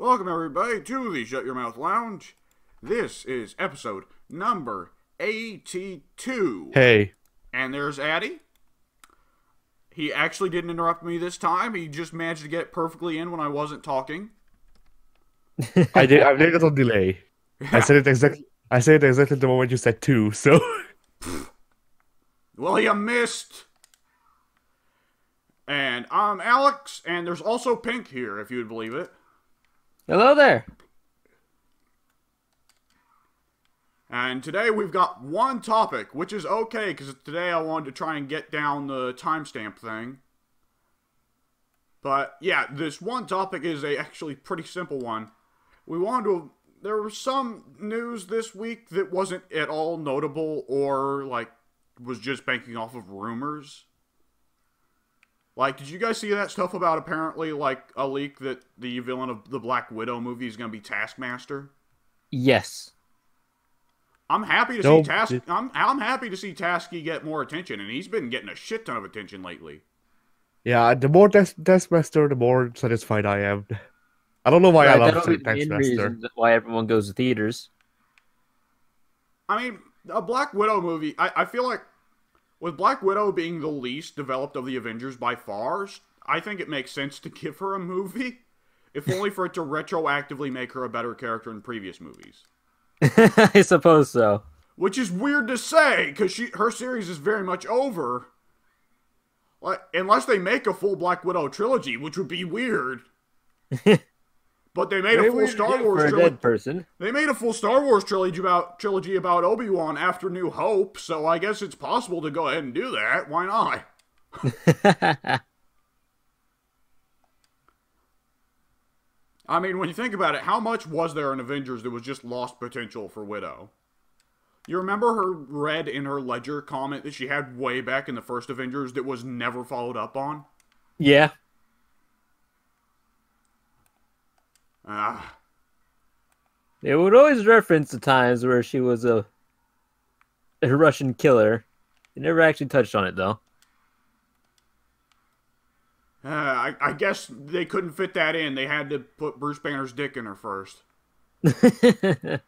Welcome, everybody, to the Shut Your Mouth Lounge. This is episode number 82. Hey, And there's ati. He actually didn't interrupt me this time. He just managed to get perfectly in when I wasn't talking. I did. I did it on delay. I said it exactly. I said it exactly the moment you said two. So Well, you missed. And I'm Alex, and there's also Pink here, if you would believe it. Hello there. And today we've got one topic, which is okay, because today I wanted to try and get down the timestamp thing. But yeah, this one topic is a actually pretty simple one. We wanted to. There was some news this week that wasn't at all notable or like was just banking off of rumors. Like, did you guys see that stuff about apparently like a leak that the villain of the Black Widow movie is going to be Taskmaster? Yes. I'm happy to No, see Task. did- I'm I'm happy to see Tasky get more attention, and he's been getting a shit ton of attention lately. yeah, the more Death Taskmaster, the more satisfied I am. I don't know why I love that'll the main Taskmaster. reason why everyone goes to theaters. I mean, a Black Widow movie. I, I feel like with Black Widow being the least developed of the Avengers by far, I think it makes sense to give her a movie, if only for it to retroactively make her a better character in previous movies. I suppose so. Which is weird to say, because she her series is very much over. Like, unless they make a full Black Widow trilogy, which would be weird. but they made a full Star for Wars a trilogy. dead person. They made a full Star Wars trilogy about trilogy about Obi Wan after New Hope, so I guess it's possible to go ahead and do that. Why not? I mean, when you think about it, how much was there in Avengers that was just lost potential for Widow? You remember her red in her ledger comment that she had way back in the first Avengers that was never followed up on? yeah. Ah, They would always reference the times where she was a a Russian killer. They never actually touched on it though. uh, I, I guess they couldn't fit that in. They had to put Bruce Banner's dick in her first.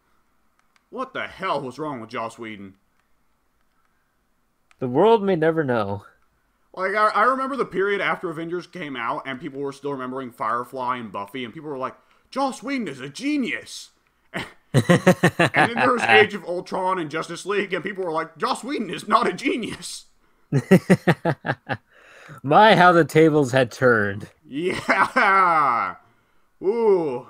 What the hell was wrong with Joss Whedon? the world may never know. Like, I, I remember the period after Avengers came out, and people were still remembering Firefly and Buffy, and people were like, Joss Whedon is a genius. and then there was Age of Ultron and Justice League, and people were like, Joss Whedon is not a genius. My, how the tables had turned. Yeah. Ooh.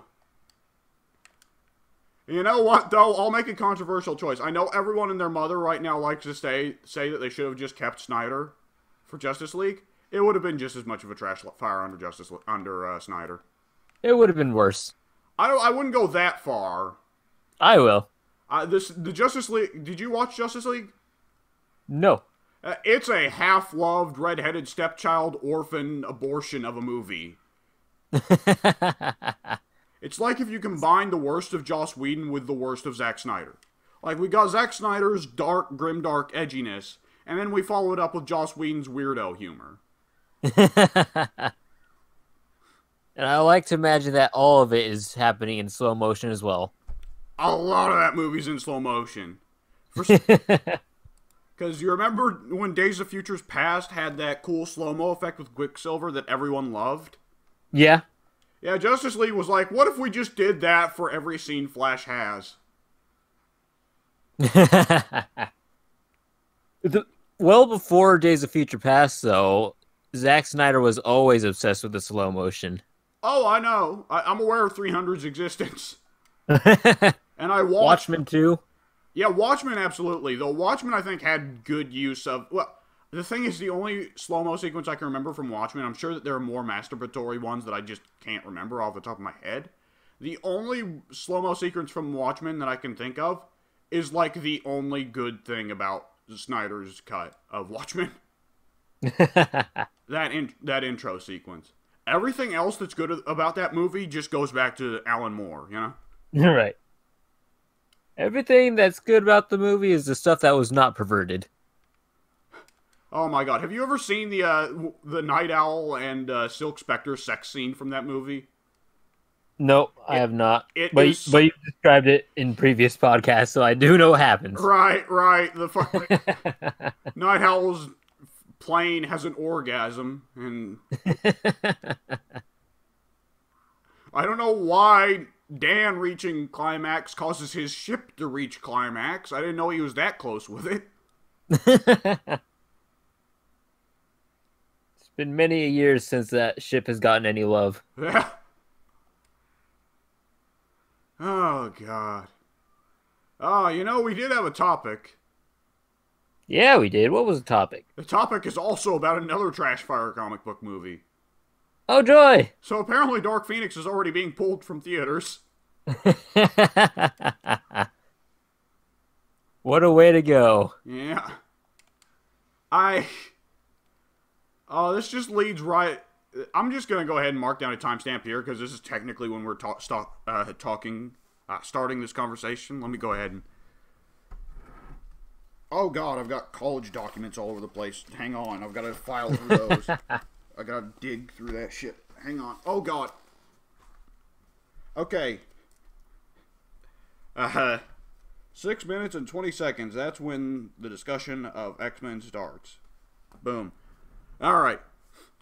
You know what, though? I'll make a controversial choice. I know everyone and their mother right now likes to say say that they should have just kept Snyder for Justice League. It would have been just as much of a trash fire under Justice under uh, Snyder. It would have been worse. I don't. I wouldn't go that far. I will. Uh, this the Justice League. Did you watch Justice League? No. Uh, it's a half-loved, red-headed stepchild orphan abortion of a movie. It's like if you combine the worst of Joss Whedon with the worst of Zack Snyder. Like we got Zack Snyder's dark, grimdark edginess, and then we follow it up with Joss Whedon's weirdo humor. And I like to imagine that all of it is happening in slow motion as well. A lot of that movie's in slow motion. Because you remember when Days of Futures Past had that cool slow mo effect with Quicksilver that everyone loved? Yeah. Yeah, Justice League was like, what if we just did that for every scene Flash has? the, well before Days of Future Past, though, Zack Snyder was always obsessed with the slow motion. Oh, I know. I, I'm aware of 300's existence. And I watched. Watchmen too. Yeah, Watchmen, absolutely. Though Watchmen, I think, had good use of. Well, the thing is, the only slow mo sequence I can remember from Watchmen, I'm sure that there are more masturbatory ones that I just can't remember off the top of my head. The only slow mo sequence from Watchmen that I can think of is like the only good thing about Snyder's cut of Watchmen. that in, that intro sequence. Everything else that's good about that movie just goes back to Alan Moore, you know? right. Everything that's good about the movie is the stuff that was not perverted. Oh my god, have you ever seen the uh, the Nite Owl and uh, Silk Spectre sex scene from that movie? Nope, I have not. It But is- but you described it in previous podcasts, so I do know what happens. Right, right. The fucking Nite Owl's plane has an orgasm, and I don't know why Dan reaching climax causes his ship to reach climax. I didn't know he was that close with it. it's been many a years since that ship has gotten any love. Yeah. Oh God. Oh, you know we did have a topic. Yeah, we did. What was the topic? The topic is also about another Trash Fire comic book movie. Oh, joy! So apparently, Dark Phoenix is already being pulled from theaters. what a way to go. Yeah. I. Oh, this just leads right. I'm just gonna go ahead and mark down a timestamp here because this is technically when we're ta- stop, uh, talking, uh, starting this conversation. Let me go ahead and. Oh God, I've got college documents all over the place. Hang on, I've got to file through those. I gotta dig through that shit. Hang on. Oh God. Okay. Uh huh. six minutes and twenty seconds. That's when the discussion of X Men starts. Boom. All right.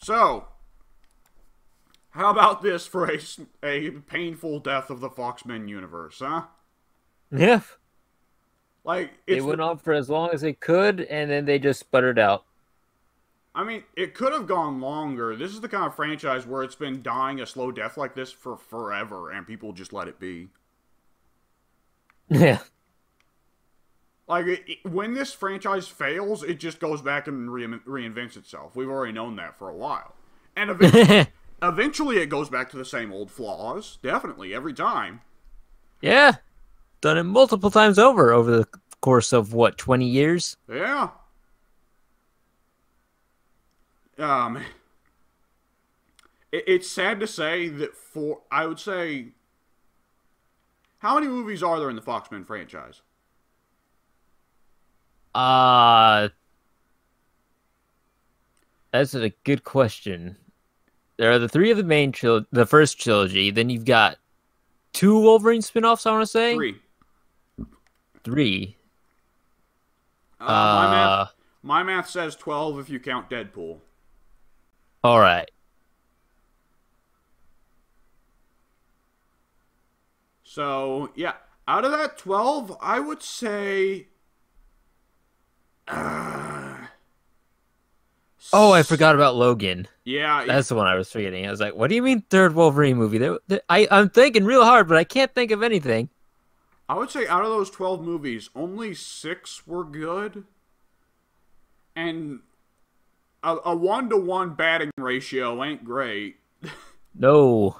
So, how about this for a, a painful death of the Foxmen universe, huh? Yeah. Like It went on for as long as it could, and then they just sputtered out. I mean, it could have gone longer. This is the kind of franchise where it's been dying a slow death like this for forever, and people just let it be. Yeah. Like it, it- when this franchise fails, it just goes back and rein reinvents itself. We've already known that for a while, and eventually, eventually it goes back to the same old flaws. Definitely every time. yeah. Done it multiple times over over the course of what, 20 years? Yeah. Um, it, it's sad to say that for I would say, how many movies are there in the foxman franchise? Uh That's a good question. There are the three of the main tril- the first trilogy, then you've got two Wolverine spin-offs, I want to say. Three. Three. Uh, my Uh, math, my math says twelve if you count Deadpool. all right. So yeah, out of that twelve, I would say. Uh, Oh, I forgot about Logan. yeah, That's the one I was forgetting. I was like, "What do you mean third Wolverine movie?" There, there- I I'm thinking real hard, but I can't think of anything. I would say out of those 12 movies, only six were good. And a, a one-to-one batting ratio ain't great, No.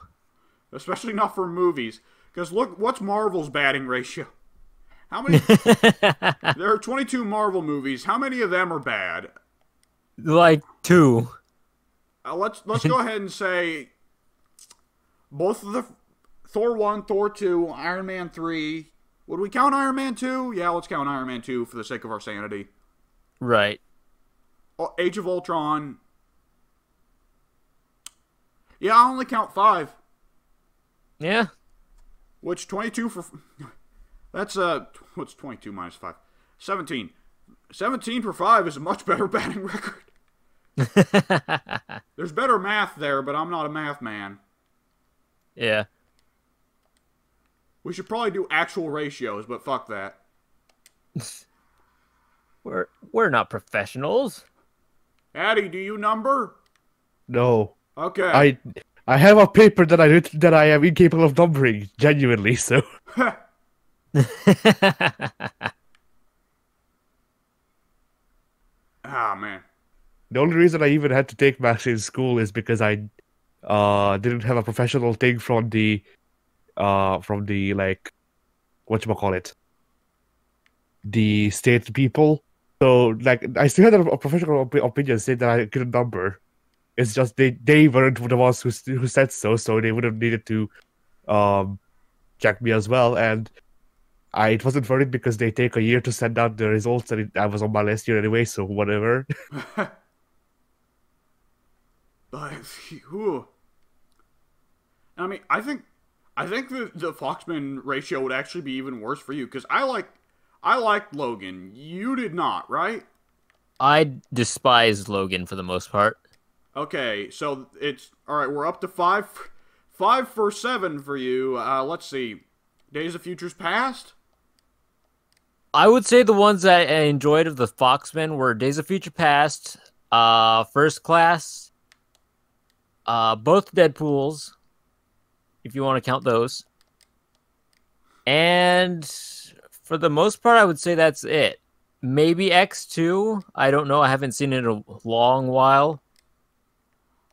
especially not for movies. Because look, what's Marvel's batting ratio? How many? there are 22 Marvel movies. How many of them are bad? like two. Uh, let's let's go ahead and say both of the Thor one, Thor two, Iron Man three. Would we count Iron Man two? Yeah, let's count Iron Man two for the sake of our sanity. Right. Oh, Age of Ultron. Yeah, I only count five. Yeah. Which twenty-two for? That's uh, what's twenty-two minus five? Seventeen. Seventeen for five is a much better batting record. There's better math there, but I'm not a math man. yeah. We should probably do actual ratios, but fuck that. We're we're not professionals. ati, do you number? No, Okay. I I have a paper that I that I am incapable of numbering genuinely. So Ah man. the only reason I even had to take maths in school is because I uh didn't have a professional thing from the uh from the like what you call it the state people. So like I still had a, professional op- opinion saying that I couldn't number. It's just they they weren't the ones who who said so, so they would have needed to um check me as well. And I it wasn't worth it because they take a year to send out the results, and it, I was on my last year anyway. So whatever. But. I mean, I think I think the the Foxman ratio would actually be even worse for you because I like I liked Logan. You did not, right? I despised Logan for the most part. Okay, so it's all right. We're up to five, five for seven for you. Uh, let's see, Days of Futures Past. I would say the ones that I enjoyed of the Foxmen were Days of Future Past, uh, First Class, uh, both Deadpool's, if you want to count those. And for the most part, I would say that's it. Maybe X2. I don't know. I haven't seen it in a long while.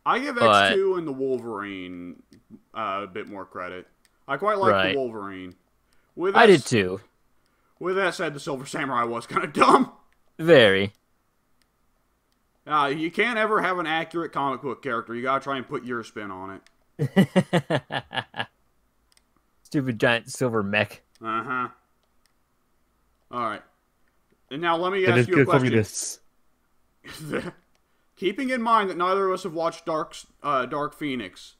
I give But- X2 and the Wolverine uh, a bit more credit. I quite like Right. the Wolverine. With I that did too. With that said, the Silver Samurai was kind of dumb. Very. Uh, you can't ever have an accurate comic book character. You gotta try and put your spin on it. Stupid giant silver mech. Uh huh. All right. And now let me That is ask you a good question. communists. Keeping in mind that neither of us have watched Dark uh, Dark Phoenix,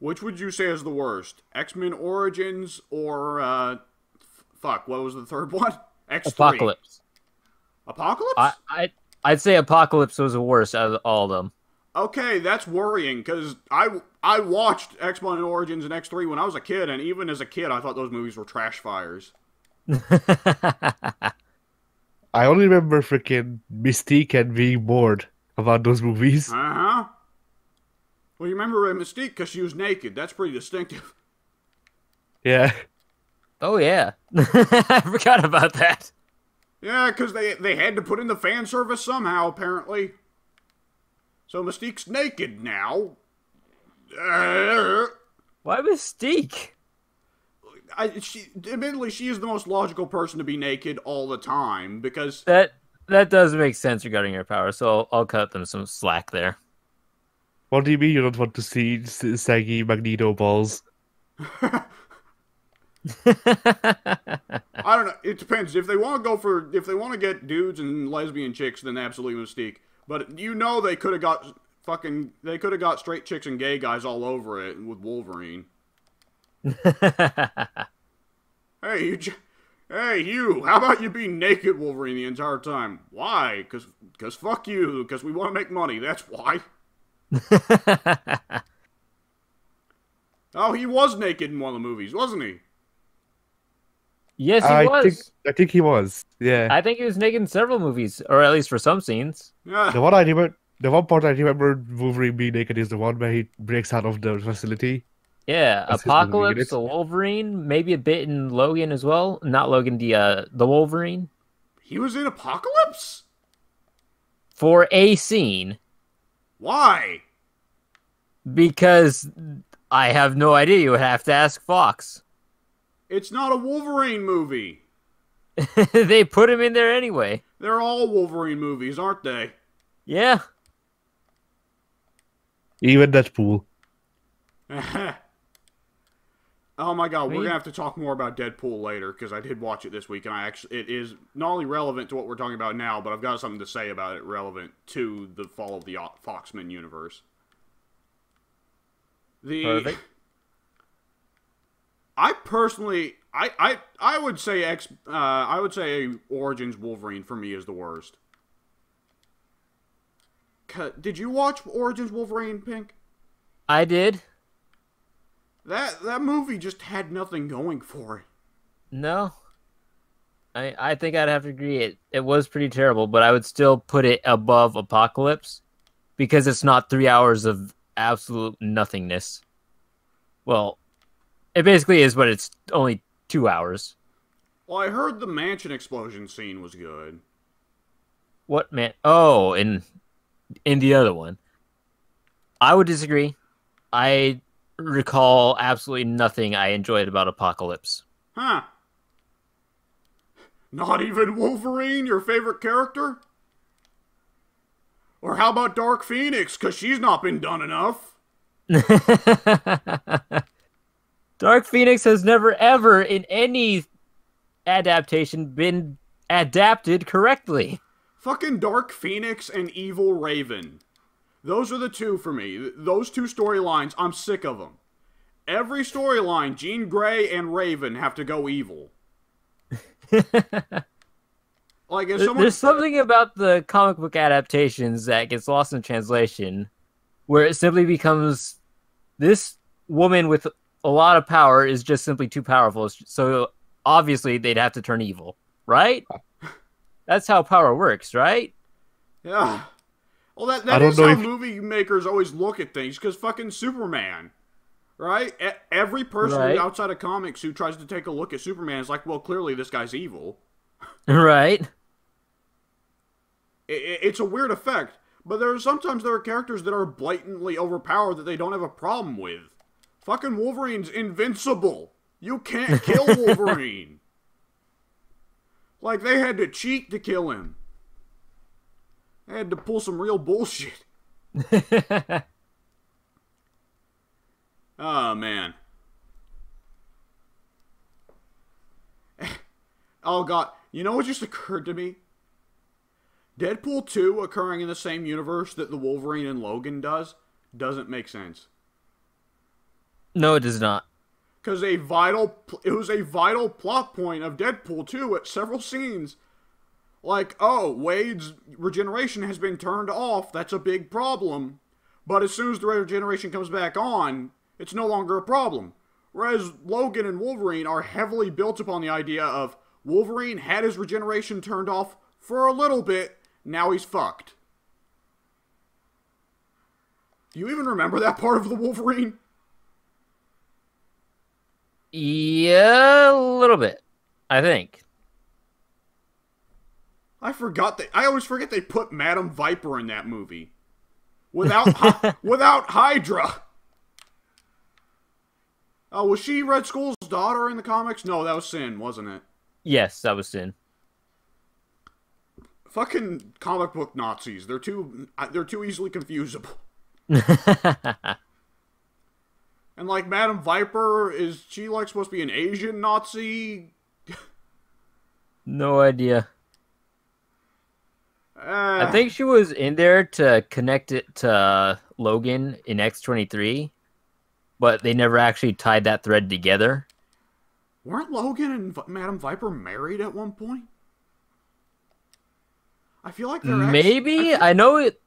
which would you say is the worst? X Men Origins or uh, f- fuck? What was the third one? X Apocalypse. Apocalypse. I, I I'd say Apocalypse was the worst out of all of them. Okay, that's worrying because I I watched X Men Origins and X three when I was a kid, and even as a kid, I thought those movies were trash fires. I only remember freaking Mystique and being bored about those movies. Uh huh. Well, you remember Mystique because she was naked. That's pretty distinctive. Yeah. oh yeah, I forgot about that. Yeah, because they they had to put in the fan service somehow, apparently. So Mystique's naked now. Why Mystique? I, she, admittedly, she is the most logical person to be naked all the time because That that does make sense regarding her power. So I'll, I'll cut them some slack there. What do you mean you don't want to see saggy Magneto balls? I don't know. It depends. If they want to go for, if they want to get dudes and lesbian chicks, then absolutely Mystique. But you know they could have got fucking, they could have got straight chicks and gay guys all over it with Wolverine. Hey, you, j- hey, you. How about you be naked Wolverine the entire time? Why? Cause, cause fuck you. Cause we want to make money. That's why. Oh, he was naked in one of the movies, wasn't he? Yes, he I was. think I think he was. Yeah. I think he was naked in several movies, or at least for some scenes. Yeah. The one I remember, the one part I remember Wolverine being naked is the one where he breaks out of the facility. Yeah, That's his Apocalypse, the Wolverine, maybe a bit in Logan as well. Not Logan, the uh, the Wolverine He was in Apocalypse? for a scene Why? because I have no idea. You would have to ask Fox. It's not a Wolverine movie. they put him in there anyway. They're all Wolverine movies, aren't they? Yeah. Even Deadpool. oh my god, we're gonna have to talk more about Deadpool later because I did watch it this week, and I actually it is not only relevant to what we're talking about now, but I've got something to say about it relevant to the fall of the Foxman universe. The Perfect. I personally, I, I, I would say X. Uh, I would say Origins Wolverine for me is the worst. Did you watch Origins Wolverine, Pink? I did. That that movie just had nothing going for it. No. I I think I'd have to agree. It it was pretty terrible, but I would still put it above Apocalypse because it's not three hours of absolute nothingness. Well, it basically is, but it's only two hours. Well, I heard the mansion explosion scene was good. What man? Oh, in in the other one, I would disagree. I recall absolutely nothing I enjoyed about Apocalypse. Huh. Not even Wolverine, your favorite character? Or how about Dark Phoenix, because she's not been done enough? Dark Phoenix has never ever in any adaptation been adapted correctly. Fucking Dark Phoenix and Evil Raven. Those are the two for me. Those two storylines, I'm sick of them. every storyline, Jean Grey and Raven have to go evil. like if someone There's something about the comic book adaptations that gets lost in translation, where it simply becomes this woman with a lot of power is just simply too powerful. So obviously they'd have to turn evil, right? That's how power works, right? Yeah. Well, that, I that don't is know how if- movie makers always look at things, because fucking Superman, right? E- every person Right. outside of comics who tries to take a look at Superman is like, well, clearly this guy's evil. right. I- I- it's a weird effect, but there are sometimes there are characters that are blatantly overpowered that they don't have a problem with. Fucking Wolverine's invincible. You can't kill Wolverine. like they had to cheat to kill him. They had to pull some real bullshit. Oh man. oh god, you know what just occurred to me? Deadpool 2 occurring in the same universe that the Wolverine and Logan does doesn't make sense. No, it does not. Cuz a vital it was a vital plot point of Deadpool 2 at several scenes. Like, oh, Wade's regeneration has been turned off. That's a big problem. But as soon as the regeneration comes back on, it's no longer a problem. Whereas Logan and Wolverine are heavily built upon the idea of Wolverine had his regeneration turned off for a little bit, now he's fucked. Do you even remember that part of the Wolverine? Yeah, a little bit. I think. I forgot that. I always forget they put Madam Viper in that movie, without without Hydra. Oh, was she Red Skull's daughter in the comics? No, that was Sin, wasn't it? Yes, that was Sin. Fucking comic book Nazis. They're too. They're too easily confusable. And like Madam Viper, is she like supposed to be an Asian Nazi? no idea. Uh, I think she was in there to connect it to Logan in X23, but they never actually tied that thread together. weren't Logan and v- Madam Viper married at one point. I feel like they're ex- Maybe I I know it.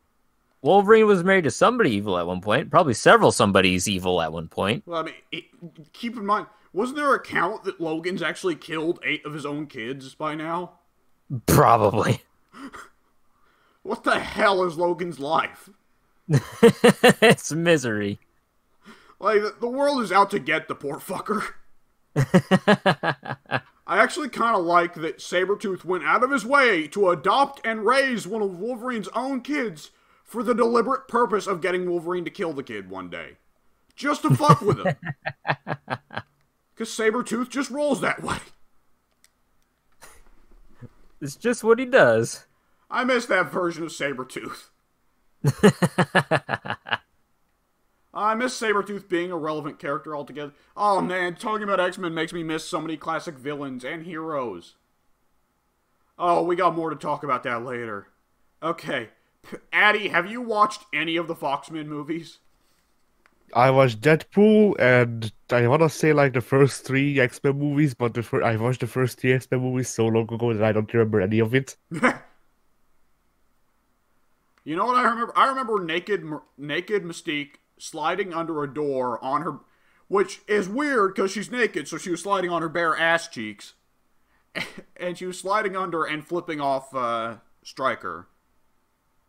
Wolverine was married to somebody evil at one point. Probably several somebody's evil at one point. Well, I mean, it, keep in mind, wasn't there a count that Logan's actually killed eight of his own kids by now? Probably. What the hell is Logan's life? it's misery. Like, the- the world is out to get the poor fucker. I actually kind of like that Sabretooth went out of his way to adopt and raise one of Wolverine's own kids for the deliberate purpose of getting Wolverine to kill the kid one day. Just to fuck with him. Because Sabretooth just rolls that way. It's just what he does. I miss that version of Sabretooth. I miss Sabretooth being a relevant character altogether. Oh man, talking about X Men makes me miss so many classic villains and heroes. Oh, we got more to talk about that later. Okay. Addy, have you watched any of the Foxman movies? I watched Deadpool, and I want to say like the first three X Men movies, but the fir- I watched the first three X Men movies so long ago that I don't remember any of it. You know what I remember? I remember naked, naked Mystique sliding under a door on her, which is weird because she's naked, so she was sliding on her bare ass cheeks, and she was sliding under and flipping off uh, Striker.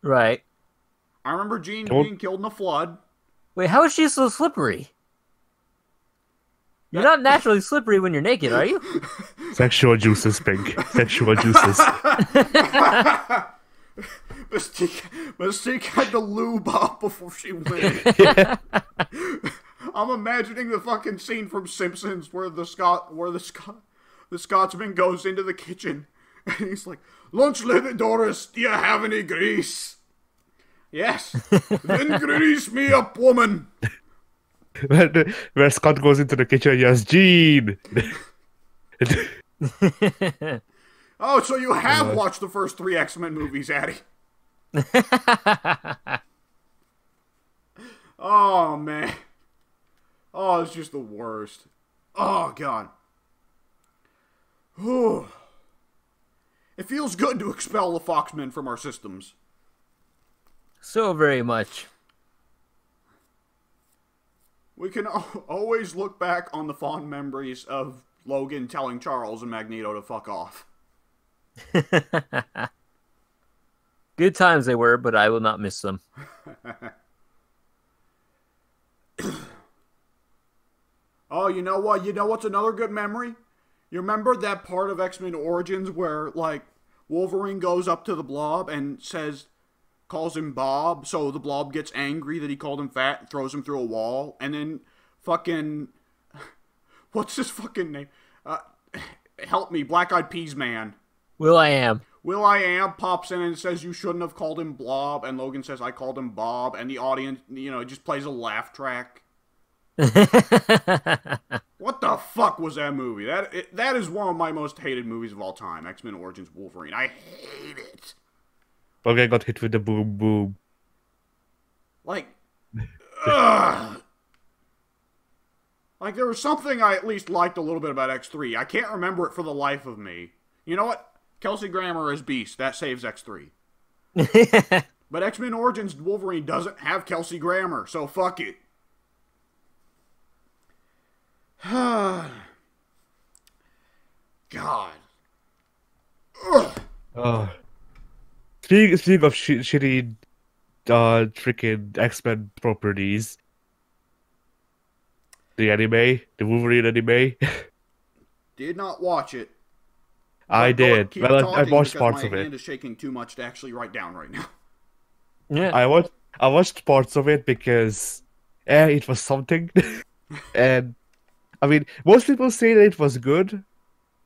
Right. I remember Jean Don't- being killed in a flood. Wait, how is she so slippery? You're not naturally slippery when you're naked, are you? Sexual juices, Pink. Sexual juices. Mystique, Mystique had to lube up before she went. I'm imagining the fucking scene from Simpsons where the Scot, where the Scot, the Scotsman goes into the kitchen and he's like, "Lunch lady Doris, do you have any grease?" Yes. then grease me up, woman. Where where Scott goes into the kitchen yells, Jean! Oh, so you have watched the first three X Men movies, ati? Oh man. Oh, it's just the worst. Oh god. Whew. It feels good to expel the Foxmen from our systems. So very much. We can al- always look back on the fond memories of Logan telling Charles and Magneto to fuck off. Good times they were, but I will not miss them. Oh, you know what? You know what's another good memory? You remember that part of X Men Origins where, like, Wolverine goes up to the blob and says, calls him Bob, so the blob gets angry that he called him fat and throws him through a wall, and then fucking. What's his fucking name? Uh, help me, Black Eyed Peas Man. will.i.am. Will I Am pops in and says you shouldn't have called him Blob, and Logan says I called him Bob, and the audience, you know, just plays a laugh track. What the fuck was that movie? That it, that is one of my most hated movies of all time. X Men Origins Wolverine. I hate it. Logan got hit with the boom boom. Like, ugh. Like there was something I at least liked a little bit about X three. I can't remember it for the life of me. You know what? Kelsey Grammer is Beast. That saves X three. But X Men Origins Wolverine doesn't have Kelsey Grammer, so fuck it. God. Ugh. Oh. Speaking, speaking of sh- shitty, uh, freaking X Men properties, the anime, the Wolverine anime, Did not watch it. I did. keep Well, I, I talking watched because parts my of hand it. is shaking too much to actually write down right now. yeah. I watched, I watched parts of it because, eh, it was something, and I mean, most people say that it was good.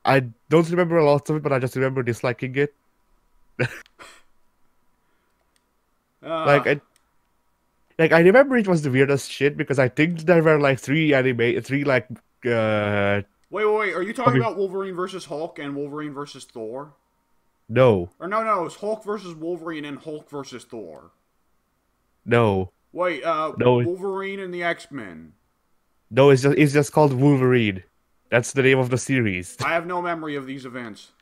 I don't remember a lot of it, but I just remember disliking it. Uh, like I, like I remember it was the weirdest shit because I think there were like three anime, three like uh wait, wait, wait. Are you talking Okay. about Wolverine versus Hulk and Wolverine versus Thor? no, Or no, no, it's Hulk versus Wolverine and Hulk versus Thor. no, Wait, uh, No. Wolverine and the X Men. No. It's just it's just called Wolverine. That's the name of the series. I have no memory of these events.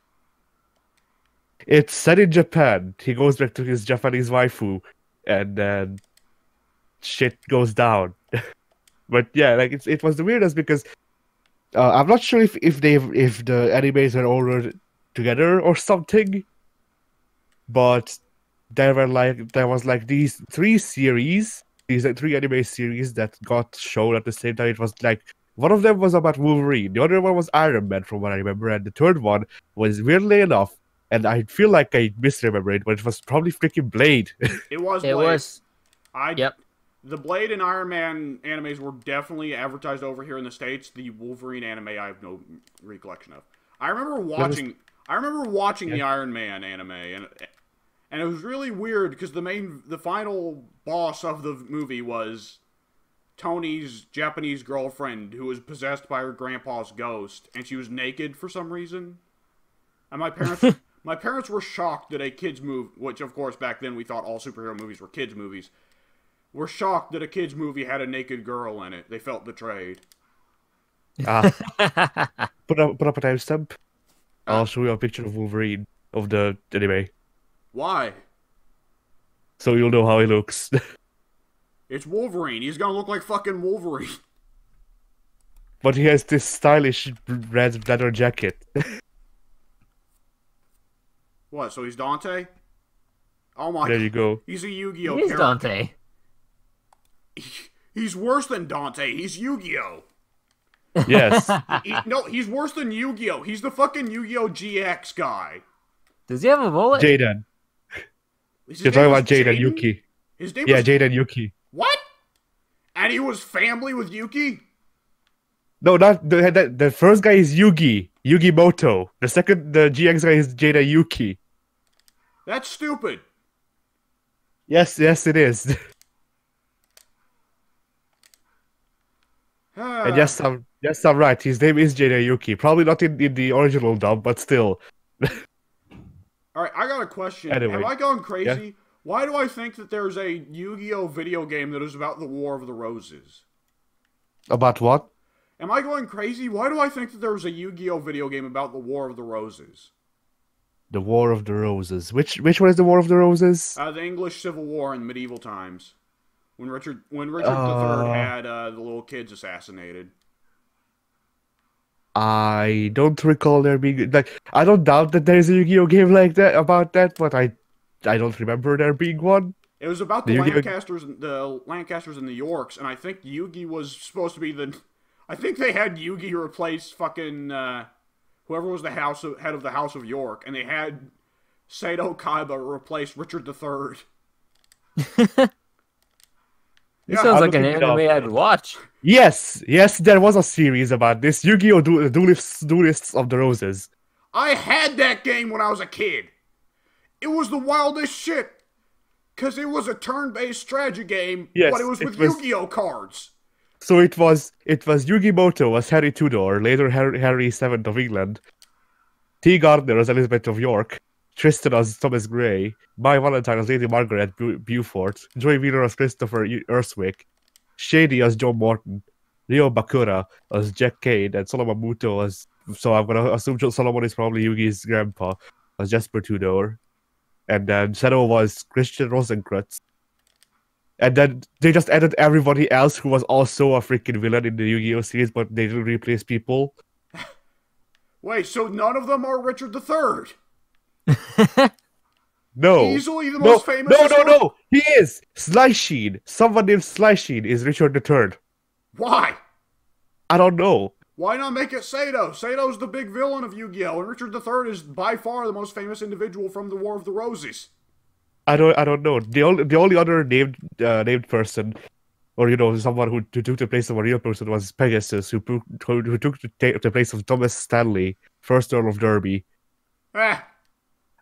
It's set in Japan. He goes back to his Japanese waifu, and then shit goes down. but yeah, like it's it was the weirdest because uh, I'm not sure if if they if the animes were ordered together or something, but there were like there was like these three series, these like, three anime series that got shown at the same time. It was like one of them was about Wolverine, the other one was Iron Man, from what I remember, and the third one was weirdly enough, and I feel like I misremember it, but it was probably freaking Blade. It was. It Blade. was. I. Yep. The Blade and Iron Man animes were definitely advertised over here in the states. The Wolverine anime, I have no recollection of. I remember watching. I remember watching the Iron Man anime, and and it was really weird because the main, the final boss of the movie was Tony's Japanese girlfriend who was possessed by her grandpa's ghost, and she was naked for some reason. And my parents, my parents were shocked that a kids movie, which of course back then we thought all superhero movies were kids movies, were shocked that a kids movie had a naked girl in it. They felt betrayed. Ah, put up put up a timestamp. I'll show you a picture of Wolverine of the anime, Why? so you'll know how he looks. It's Wolverine. He's gonna look like fucking Wolverine. but he has this stylish red leather jacket. What? So he's Dante? Oh my! there you go. He's a Yu-Gi-Oh He's character. Dante. He's worse than Dante. He's Yu-Gi-Oh. Yes. He- no, he's worse than Yu-Gi-Oh. He's the fucking Yu-Gi-Oh GX guy. Does he have a bullet? Jaden. You're talking about Jaden? Yuki. His name Yeah, was Jaden Yuki. what? And he was family with Yuki. No, not the, the the first guy is Yugi. Yugi Muto. The second the GX guy is Jaden Yuki. That's stupid. Yes, yes it is. and yes, I'm yes I'm right. His name is Jaden Yuki. Probably not in, in the original dub, but still. All right, I got a question. Anyway, Have I gone crazy? Why do I think that there's a Yu-Gi-Oh video game that is about the War of the Roses? About what? Am I going crazy? Why do I think that there was a Yu-Gi-Oh video game about the War of the Roses? The War of the Roses. Which which one is the War of the Roses? Uh, the English Civil War in medieval times, when Richard when Richard Uh. III had uh, the little kids assassinated. I don't recall there being like I don't doubt that there's a Yu-Gi-Oh game like that about that, but I I don't remember there being one. It was about the The Yu-Gi-Oh- Lancasters, and the Lancasters and the Yorks, and I think Yugi was supposed to be the. I think they had Yugi replace fucking uh, whoever was the house of, head of the House of York, and they had Seto Kaiba replace Richard III. This Yeah, sounds I'm like an looking it up. anime I'd watch. Yes, yes, there was a series about this Yu-Gi-Oh! Du- Duelists, Duelists of the Roses. I had that game when I was a kid. It was the wildest shit. Cause it was a turn-based strategy game, Yes, but it was it with was- Yu-Gi-Oh cards. So it was it was Yugi Muto as Harry Tudor, later Harry, Harry VII of England, T. Gardner as Elizabeth of York, Tristan as Thomas Gray, Mai Valentine as Lady Margaret Bu- Beaufort, Joey Wheeler as Christopher Urswick, Shadi as John Morton, Ryou Bakura as Jack Cade, and Solomon Muto as so I'm gonna assume Jo- Solomon is probably Yugi's grandpa as Jasper Tudor, and then Shadow was Christian Rosenkreutz. And then they just added everybody else who was also a freaking villain in the Yu-Gi-Oh series, but they didn't replace people. Wait, so none of them are Richard III? No, Easily the no, most famous. no, no, historic- no. He is Sly Someone named Sly is Richard III. Why? I don't know. Why not make it Seto? Seto's the big villain of Yu-Gi-Oh, and Richard III is by far the most famous individual from the War of the Roses. I don't. I don't know. The only the only other named uh, named person, or you know, someone who, who took the place of a real person was Pegasus, who who, who took the, the place of Thomas Stanley, first Earl of Derby. Eh,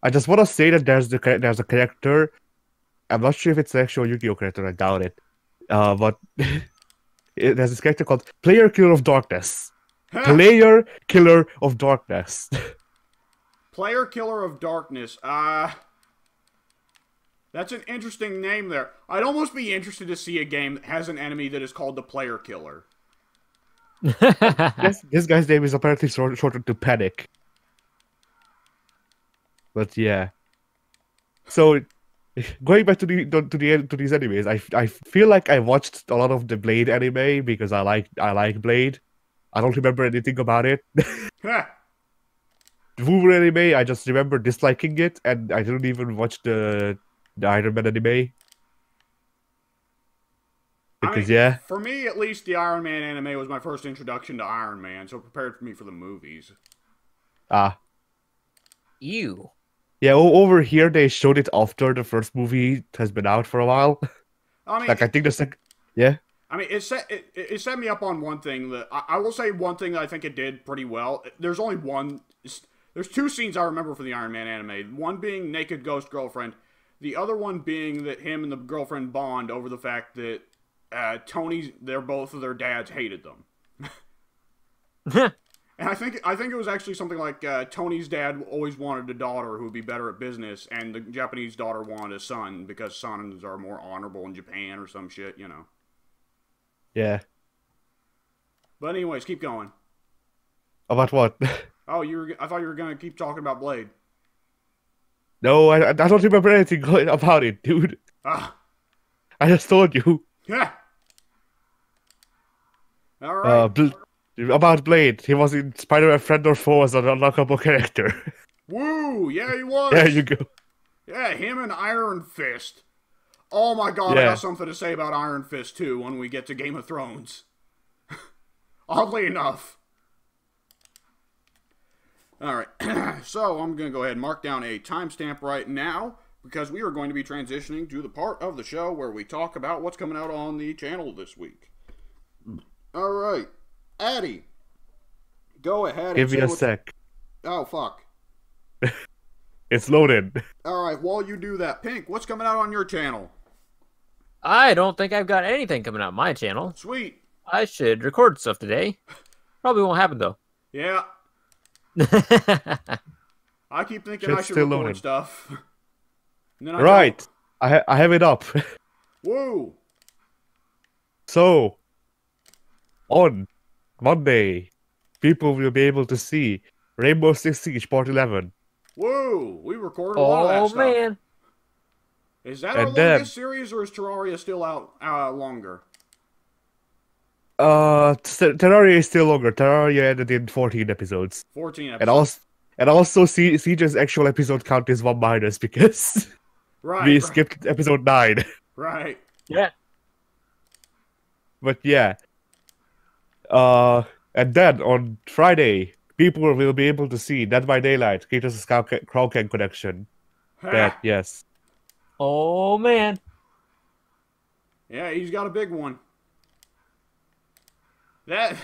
I just want to say that there's the there's a character. I'm not sure if it's an actual Yu-Gi-Oh character. I doubt it. Uh, but it, there's this character called Player Killer of Darkness. Player Killer of Darkness. Player Killer of Darkness. Uh that's an interesting name there. I'd almost be interested to see a game that has an enemy that is called the Player Killer. this, this guy's name is apparently shortened to Panik. But yeah. So going back to the to the to these animes, I, I feel like I watched a lot of the Blade anime because I like I like Blade. I don't remember anything about it. The Wolverine anime, I just remember disliking it, and I didn't even watch the the Iron Man anime. I Because mean, yeah, For me, at least, the Iron Man anime was my first introduction to Iron Man, so it prepared for me for the movies. ah, Ew. Yeah. Over here, they showed it after the first movie has been out for a while. I mean, like I think the second, yeah. I mean, it set it, it it set me up on one thing that I, I will say one thing that I think it did pretty well. There's only one. There's two scenes I remember from the Iron Man anime. One being naked ghost girlfriend, the other one being that him and the girlfriend bond over the fact that uh, Tony, they're both of their dads hated them. And I think I think it was actually something like uh, Tony's dad always wanted a daughter who would be better at business, and the Japanese daughter wanted a son because sons are more honorable in Japan or some shit, you know. Yeah. But anyways, keep going. About what? Oh, you were, I thought you were gonna keep talking about Blade. no, I, I don't remember anything about it, dude. Ah, I just told you. yeah. All right. Uh, Bl- about Blade. He was in Spider-Man Friend or Foe as an unlockable character. Woo! Yeah, he was. there you go. Yeah, him and Iron Fist. Oh my god, I Yeah. got something to say about Iron Fist too when we get to Game of Thrones. Oddly enough. Alright, so I'm going to go ahead and mark down a timestamp right now because we are going to be transitioning to the part of the show where we talk about what's coming out on the channel this week. Alright, ati, go ahead Give and me a what- sec. Oh, fuck. It's loaded. Alright, while you do that, Pink, what's coming out on your channel? I don't think I've got anything coming out on my channel. Sweet. I should record stuff today. Probably won't happen though. Yeah, I keep thinking Shit's I should still record loading. stuff. And then I Right. I ha- I have it up. don't. Woo! so, on Monday, people will be able to see Rainbow Six Siege Part 11. Whoa, we recorded a lot of that Oh stuff. man. Is that our And then- longest series, or is Terraria still out uh, longer? Uh, Terraria is still longer. Terraria ended in 14 episodes. 14 episodes. And also, and also Sie- Siege's actual episode count is one minus because right, we right, skipped episode 9. right. Yeah. But yeah. Uh, and then on Friday, people will be able to see Dead by Daylight, Kratos' Crown Ca- Crown King connection. That, yes. Oh man. Yeah, he's got a big one. That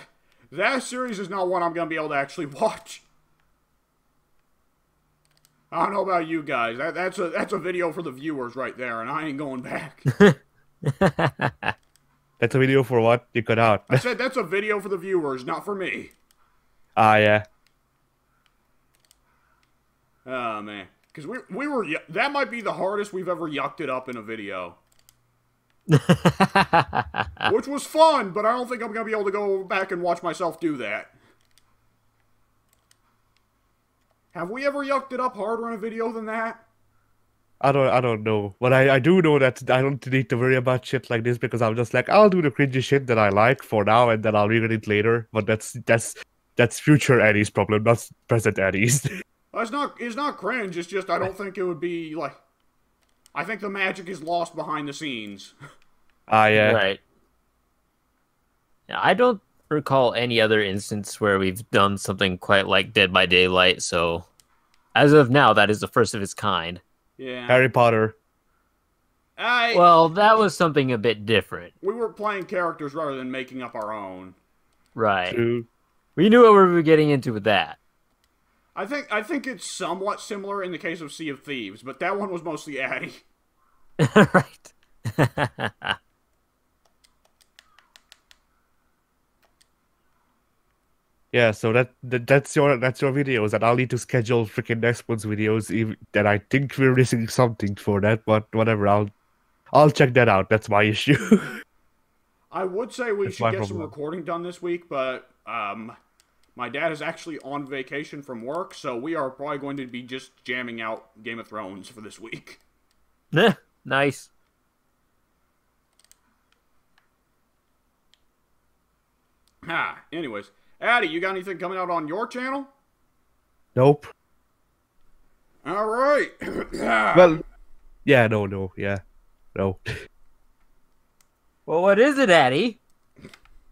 that series is not one I'm gonna be able to actually watch. I don't know about you guys. That, that's a that's a video for the viewers right there, and I ain't going back. That's a video for what? You cut out. I said that's a video for the viewers, not for me. ah, yeah. Oh man, because we we were that might be the hardest we've ever yucked it up in a video, which was fun. But I don't think I'm gonna be able to go back and watch myself do that. Have we ever yucked it up harder in a video than that? I don't I don't know. But I, I do know that I don't need to worry about shit like this because I'm just like I'll do the cringy shit that I like for now and then I'll read it later. But that's that's that's future Eddie's problem, not present Eddie's. It's not it's not cringe. It's just I don't think it would be like. I think the magic is lost behind the scenes. ah yeah. Right. Yeah, I don't recall any other instance where we've done something quite like Dead by Daylight, so as of now that is the first of its kind. Yeah. Harry Potter. I Well, that was something a bit different. we were playing characters rather than making up our own. Right. True. We knew what we were getting into with that. I think I think it's somewhat similar in the case of Sea of Thieves, but that one was mostly Addy. right. Yeah, so that, that that's your that's your videos, and I'll need to schedule freaking next month's videos. Even that I think we're missing something for that, but whatever. I'll I'll check that out. That's my issue. I would say we That's should my get some recording done this week, but um, my dad is actually on vacation from work, so we are probably going to be just jamming out Game of Thrones for this week. Nah, nice. Ah, anyways, Addy, you got anything coming out on your channel? nope. All right. Well, yeah, no, no, yeah, no. Well, what is it, Addy?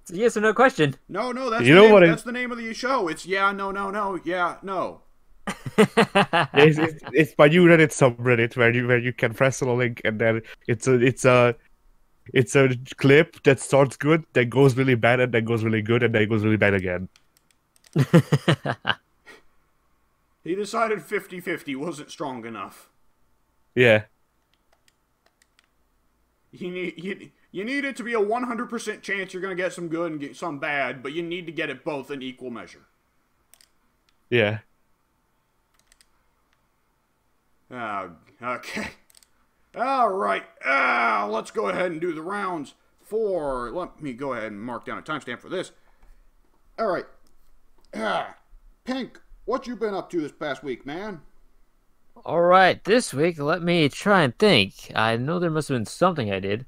It's a yes or no question. no, no, that's You the know name, what I- that's the name of the show. It's yeah, no, no, no, yeah, no. it's, it's, it's my new Reddit subreddit where you where you can press on a link and then it's a it's a it's a clip that starts good, then goes really bad, and then goes really good, and then goes really bad again. He decided 50-50 wasn't strong enough. Yeah, You need you, you need it to be a 100% chance you're going to get some good and get some bad, but you need to get it both in equal measure. yeah. Uh, okay. All right. Uh, let's go ahead and do the rounds for. Let me go ahead and mark down a timestamp for this. All right. Ah, Pink, what you been up to this past week, man? All right, this week, let me try and think. I know there must have been something I did.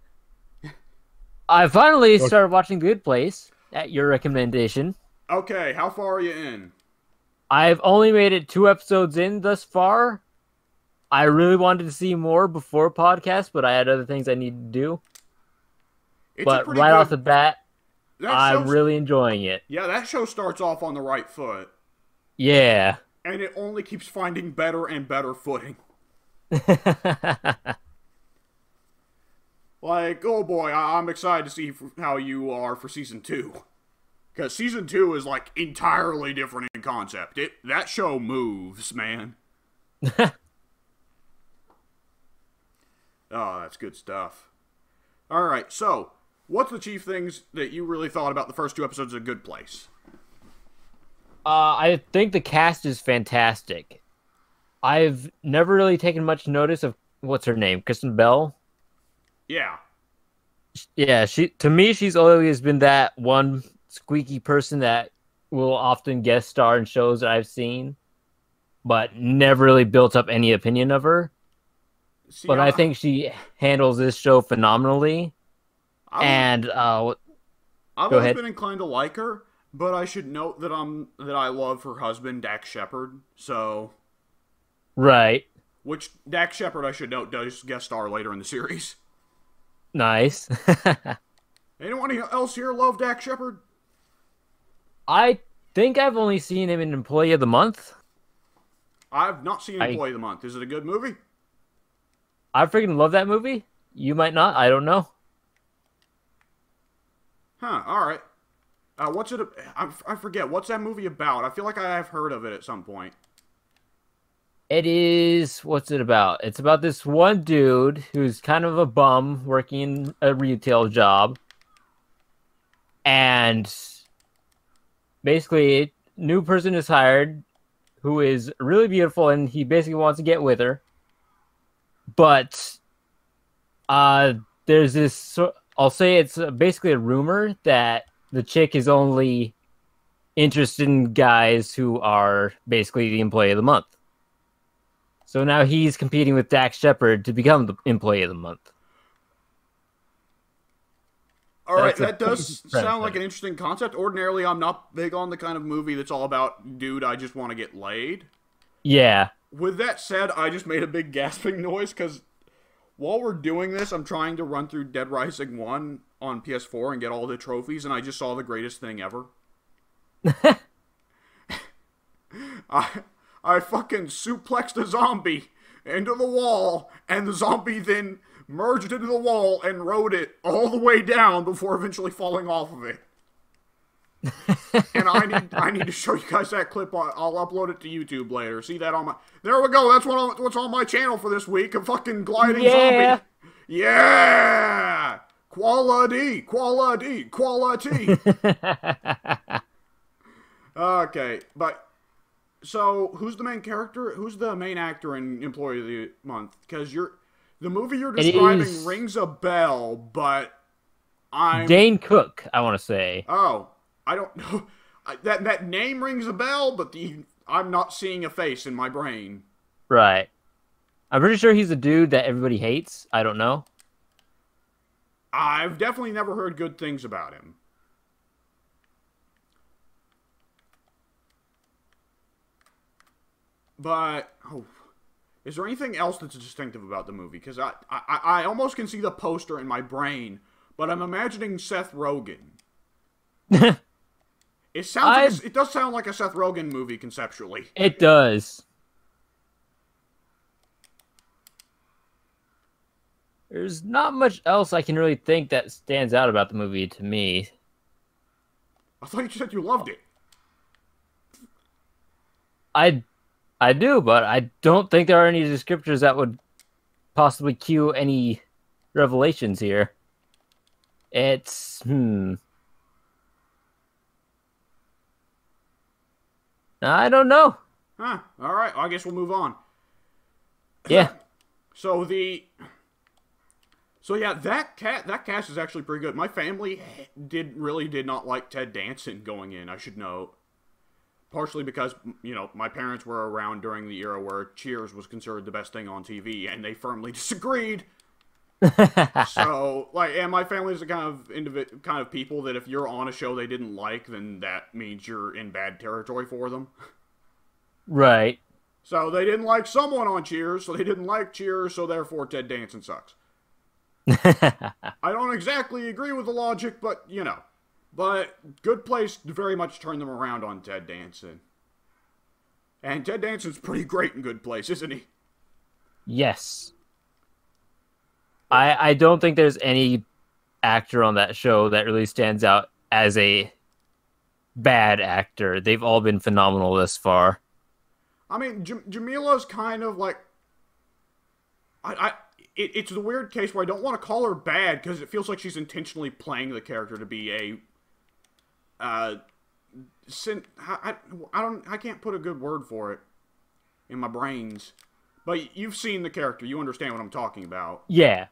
I finally started watching The Good Place at your recommendation. Okay, how far are you in? I've only made it two episodes in thus far. I really wanted to see more before podcast, but I had other things I needed to do. It's but right good- off the bat, I'm really enjoying it. yeah, that show starts off on the right foot, Yeah. and it only keeps finding better and better footing. Like, oh boy, I- I'm excited to see f- how you are for season two. Because season two is like entirely different in concept. It that show moves, man. oh, that's good stuff. All right, so what's the chief things that you really thought about the first two episodes of Good Place? Uh, I think the cast is fantastic. I've never really taken much notice of what's her name, Kristen Bell. Yeah, Yeah, she to me she's always been that one squeaky person that will often guest star in shows that I've seen, but never really built up any opinion of her. See, But I think she handles this show phenomenally. I've, And uh, I've always ahead. been inclined to like her, but I should note that I'm that I love her husband Dax Shepard. So, right, which Dax Shepard, I should note, does guest star later in the series. nice. Anyone else here love Dax Shepard? I think I've only seen him in Employee of the Month. I've not seen I- Employee of the Month. Is it a good movie? I freaking love that movie. You might not. I don't know. Huh. All right. Uh, what's it? I, I forget. What's that movie about? I feel like I have heard of it at some point. It is. What's it about? It's about this one dude who's kind of a bum working a retail job. And basically, new person is hired who is really beautiful and he basically wants to get with her. But uh there's this. I'll say it's basically a rumor that the chick is only interested in guys who are basically the employee of the month. So now he's competing with Dax Shepard to become the employee of the month. All right, That's a that does sound like an interesting concept. Ordinarily, I'm not big on the kind of movie that's all about dude. I just want to get laid. Yeah. With that said, I just made a big gasping noise because while we're doing this, I'm trying to run through Dead Rising 1 on PS4 and get all the trophies, and I just saw the greatest thing ever. I, I fucking suplexed a zombie into the wall, and the zombie then merged into the wall and rode it all the way down before eventually falling off of it. And I need I need to show you guys that clip. I'll I'll upload it to YouTube later. See that on my. There we go. That's what what's on my channel for this week. A fucking gliding Yeah. zombie. Yeah. Quality, quality, quality. okay, but so who's the main character? Who's the main actor in Employee of the Month? Because you're the movie you're describing rings a bell, but I'm Dane Cook, I want to say. Oh, I don't know. I- That that name rings a bell, but the I'm not seeing a face in my brain. Right. I'm pretty sure he's a dude that everybody hates. I don't know. I've definitely never heard good things about him. But oh, is there anything else that's distinctive about the movie? Because I, I I almost can see the poster in my brain, but I'm imagining Seth Rogen. It sounds like a it does sound like a Seth Rogen movie conceptually. It does. There's not much else I can really think that stands out about the movie to me. I thought you said you loved it. I I do, but I don't think there are any descriptors that would possibly cue any revelations here. It's hmm. I don't know. Huh. All right. I guess we'll move on. Yeah. So the So yeah, that cat that cast is actually pretty good. My family did really did not like Ted Danson going in, I should note. Partially because, you know, my parents were around during the era where Cheers was considered the best thing on TV and they firmly disagreed. So, like, and my family is the kind of individ- kind of people that if you're on a show they didn't like, then that means you're in bad territory for them. right. So they didn't like someone on Cheers, so they didn't like Cheers, so therefore Ted Danson sucks. I don't exactly agree with the logic, but you know. But Good Place very much turned them around on Ted Danson. And Ted Danson's pretty great in Good Place, isn't he? yes. I I don't think there's any actor on that show that really stands out as a bad actor. They've all been phenomenal thus far. I mean, J- Jameela's kind of like. I, I it, it's the weird case where I don't want to call her bad because it feels like she's intentionally playing the character to be a. Uh, sin, I, I, I don't I can't put a good word for it in my brains, but you've seen the character, you understand what I'm talking about. Yeah.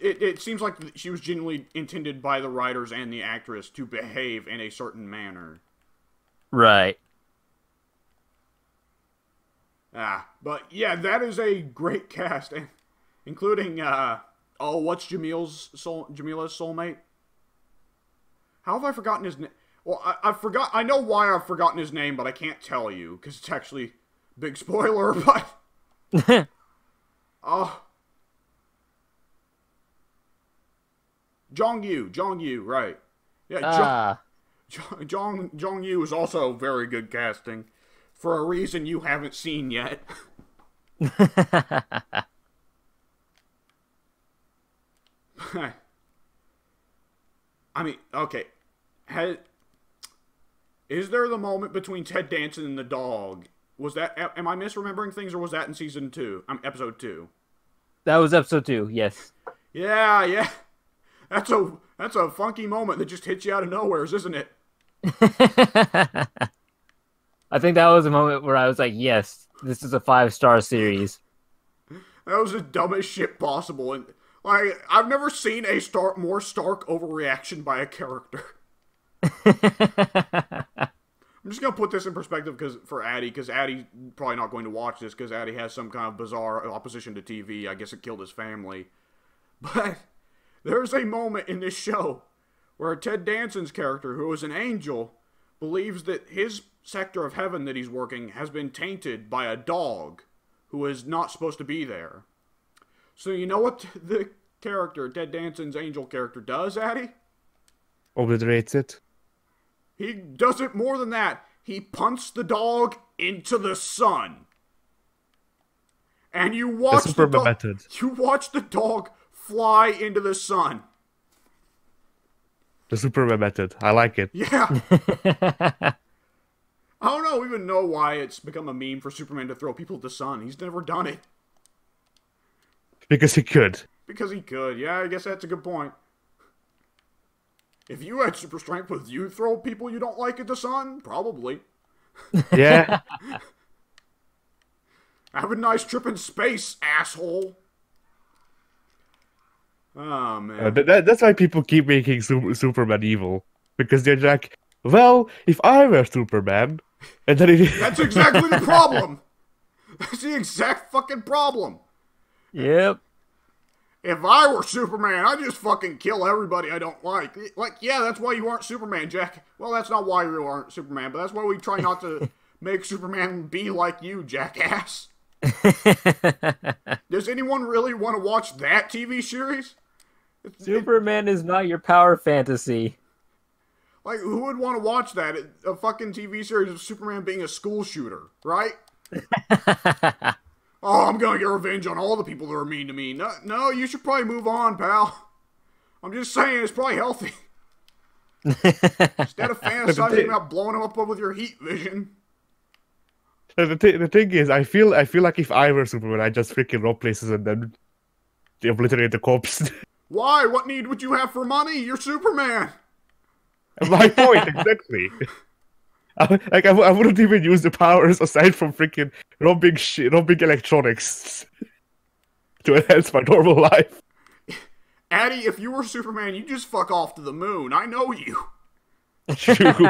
It, it seems like she was genuinely intended by the writers and the actress to behave in a certain manner. Right. Ah, but yeah, that is a great cast, including uh oh, what's Jamil's soul Jameela's soulmate? How have I forgotten his name? Well, I, I forgot. I know why I've forgotten his name, but I can't tell you because it's actually big spoiler. But oh, Jianyu, Jong Yu, right? Yeah, Jong, Ah. Jong Jong Jianyu is also very good casting for a reason you haven't seen yet. I mean, okay. Has, is there the moment between Ted Danson and the dog? Was that am I misremembering things or was that in season 2? Um, episode 2. that was episode two. Yes. Yeah, yeah. That's a that's a funky moment that just hits you out of nowhere, isn't it? I think that was a moment where I was like, "Yes, this is a five star series." That was the dumbest shit possible and like I've never seen a stark more stark overreaction by a character. I'm just gonna put this in perspective because for Addy, because Addy's probably not going to watch this because Addy has some kind of bizarre opposition to TV. I guess it killed his family. But there's a moment in this show where Ted Danson's character, who is an angel, believes that his sector of heaven that he's working has been tainted by a dog who is not supposed to be there. So you know what the character, Ted Danson's angel character, does, Addy? Obliterates it. He does it more than that. He punts the dog into the sun. And you watch the, dog, method. you watch the dog fly into the sun. The Superman method. I like it. Yeah. I don't know even know why it's become a meme for Superman to throw people at the sun. He's never done it. Because he could. Because he could. Yeah, I guess that's a good point. If you had super strength, would you throw people you don't like at the sun? Probably. Yeah. Have a nice trip in space, asshole. Oh man. Uh, that, that- that's why people keep making Su- Superman evil. Because they're like, well, if I were Superman, and then it, That's exactly the problem. That's the exact fucking problem. Yep. If I were Superman, I'd just fucking kill everybody I don't like. Like, yeah, that's why you aren't Superman, Jack. Well, that's not why you aren't Superman, but that's why we try not to make Superman be like you, jackass. Does anyone really want to watch that TV series? It's- it- Superman is not your power fantasy. like, who would want to watch that? A fucking TV series of Superman being a school shooter, right? Oh, I'm gonna get revenge on all the people that are mean to me. No, no, you should probably move on, pal. I'm just saying, it's probably healthy. Instead of fantasizing about blowing them up with your heat vision. the, th- the thing is, I feel I feel like if I were Superman, I'd just freaking rob places and then obliterate the corpse. Why? What need would you have for money? You're Superman. My point, exactly. I, like I, w- I wouldn't even use the powers aside from freaking robbing shit, robbing electronics to enhance my normal life. Addy, if you were Superman, you just fuck off to the moon. I know you. True.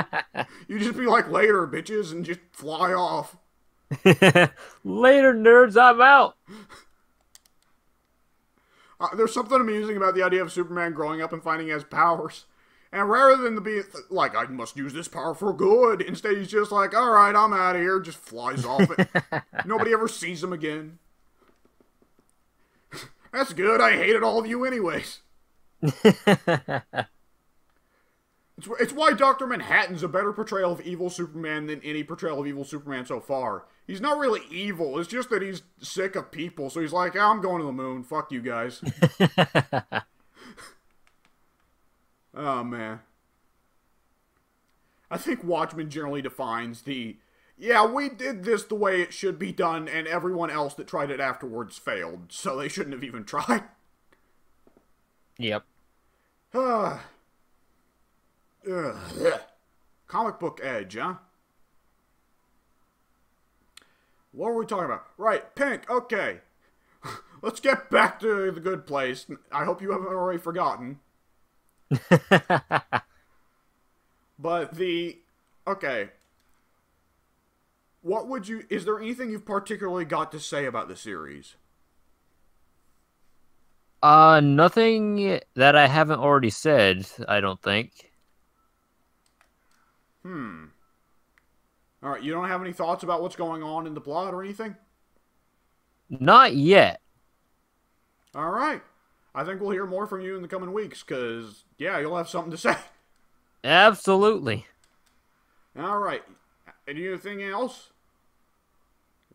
You just be like later, bitches, and just fly off. Later, nerds, I'm out. Uh, there's something amusing about the idea of Superman growing up and finding he has powers. And rather than to be th- like, I must use this power for good, instead he's just like, all right, I'm out of here, just flies off it. Nobody ever sees him again. That's good. I hated all of you anyways. It's, it's why Dr. Manhattan's a better portrayal of evil Superman than any portrayal of evil Superman so far. He's not really evil, it's just that he's sick of people, so he's like, I'm going to the moon. Fuck you guys. oh, man. I think Watchmen generally defines the, yeah, we did this the way it should be done, and everyone else that tried it afterwards failed, so they shouldn't have even tried. Yep. Ah. Ugh. Comic book edge, huh? What were we talking about? Right, pink, okay. let's get back to the good place. I hope you haven't already forgotten. But the okay. What would you is there anything you've particularly got to say about the series? uh, nothing that I haven't already said. I don't think. Hmm. All right, you don't have any thoughts about what's going on in the plot or anything? Not yet. All right. I think we'll hear more from you in the coming weeks cuz yeah, you'll have something to say. Absolutely. All right. Anything else?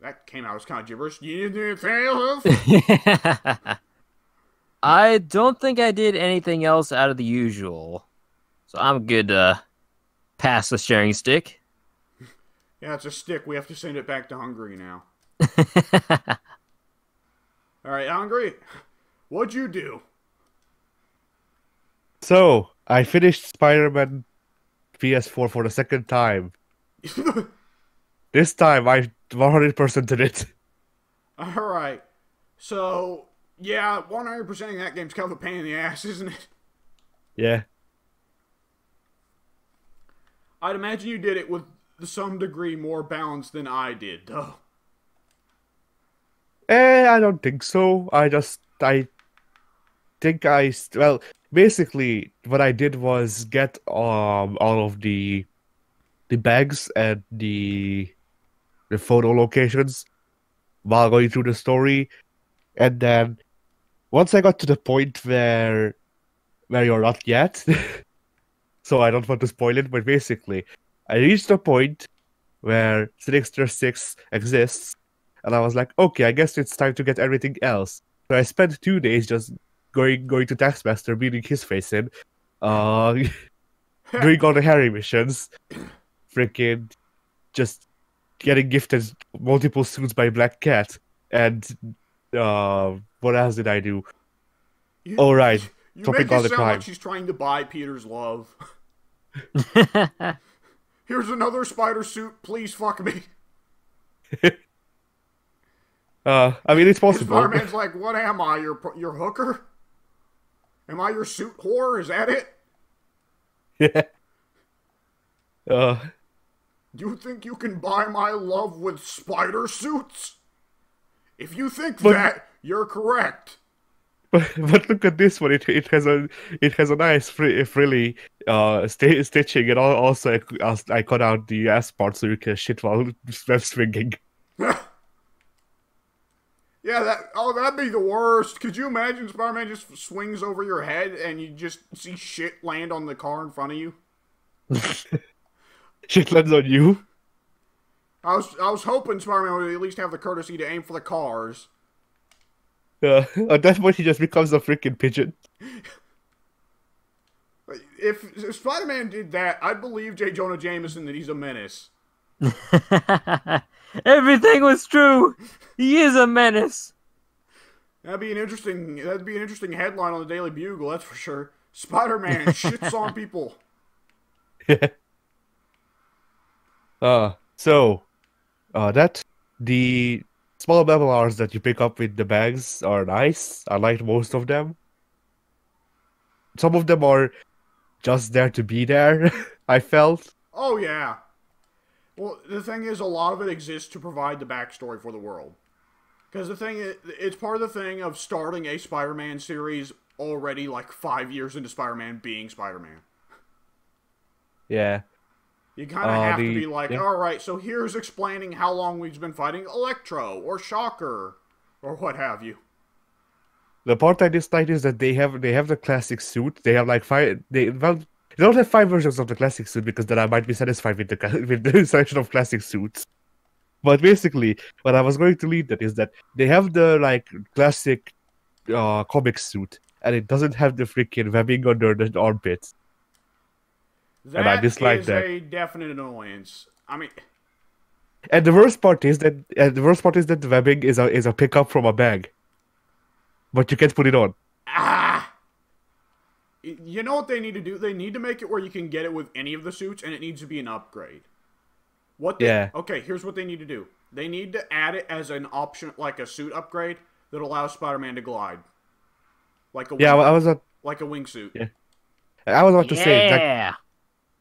That came out as kind of gibberish. Anything else? I don't think I did anything else out of the usual. So I'm good to pass the sharing stick. yeah, it's a stick. We have to send it back to Hungary now. All right, Hungary. What'd you do? So I finished Spider-Man PS4 for the second time. This time I 100% did it. All right. So, yeah, 100%ing that game's kind of a pain in the ass, isn't it? Yeah. I'd imagine you did it with some degree more balance than I did, though. Eh, I don't think so. I just I think I well basically what I did was get um all of the the bags and the the photo locations while going through the story, and then once I got to the point where where you're not yet, so I don't want to spoil it, but basically I reached a point where Sinister Six exists, and I was like, okay, I guess it's time to get everything else. So I spent two days just going going to Taskmaster, beating his face in, uh, doing all the Harry missions, freaking just getting gifted multiple suits by Black Cat, and uh, what else did I do? You, All right, You dropping make all it the sound crime. like she's trying to buy Peter's love. Here's another spider suit. Please fuck me. Uh, I mean, it's possible. Spider-Man's like, what am I? Your your hooker? Am I your suit whore? Is that it? yeah. Uh, You think you can buy my love with spider suits? If you think But- that, you're correct. But but look at this one. It it has a it has a nice fri- frilly uh sta stitching, and al- also I, I cut out the ass part so you can shit while web swinging. yeah, that oh, that'd be the worst. Could you imagine Spider-Man just swings over your head and you just see shit land on the car in front of you? Shit lands on you. I was I was hoping Spider-Man would at least have the courtesy to aim for the cars. Uh, at that point, he just becomes a freaking pigeon. If, if Spider-Man did that, I'd believe J. Jonah Jameson that he's a menace. Everything was true. He is a menace. That'd be an interesting. That'd be an interesting headline on the Daily Bugle. That's for sure. Spider-Man shits on people. Yeah. Uh, so, uh, that the small memoirs that you pick up with the bags are nice. I liked most of them. Some of them are just there to be there. I felt. Oh yeah. Well, the thing is, a lot of it exists to provide the backstory for the world. Because the thing, is, it's part of the thing of starting a Spider-Man series already like five years into Spider-Man being Spider-Man. Yeah. You kind of Uh, have to be like, yeah. all right, so here's explaining how long we've been fighting Electro or Shocker or what have you. The part I dislike is that they have they have the classic suit. They have like five. They well, they don't have five versions of the classic suit because then I might be satisfied with the with the selection of classic suits. But basically, what I was going to lead that is that they have the like classic uh comic suit, and it doesn't have the freaking webbing under the armpits. That I dislike is that. a definite annoyance. I mean, And the worst part is that and the worst part is that the webbing is a is a pickup from a bag, but you can't put it on. ah. You know what they need to do? They need to make it where you can get it with any of the suits, and it needs to be an upgrade. What? They, Yeah. Okay, here's what they need to do. They need to add it as an option, like a suit upgrade. that allows Spider-Man to glide, like a Yeah, wing, I was at, like a wingsuit. Yeah. I was about to say like, yeah.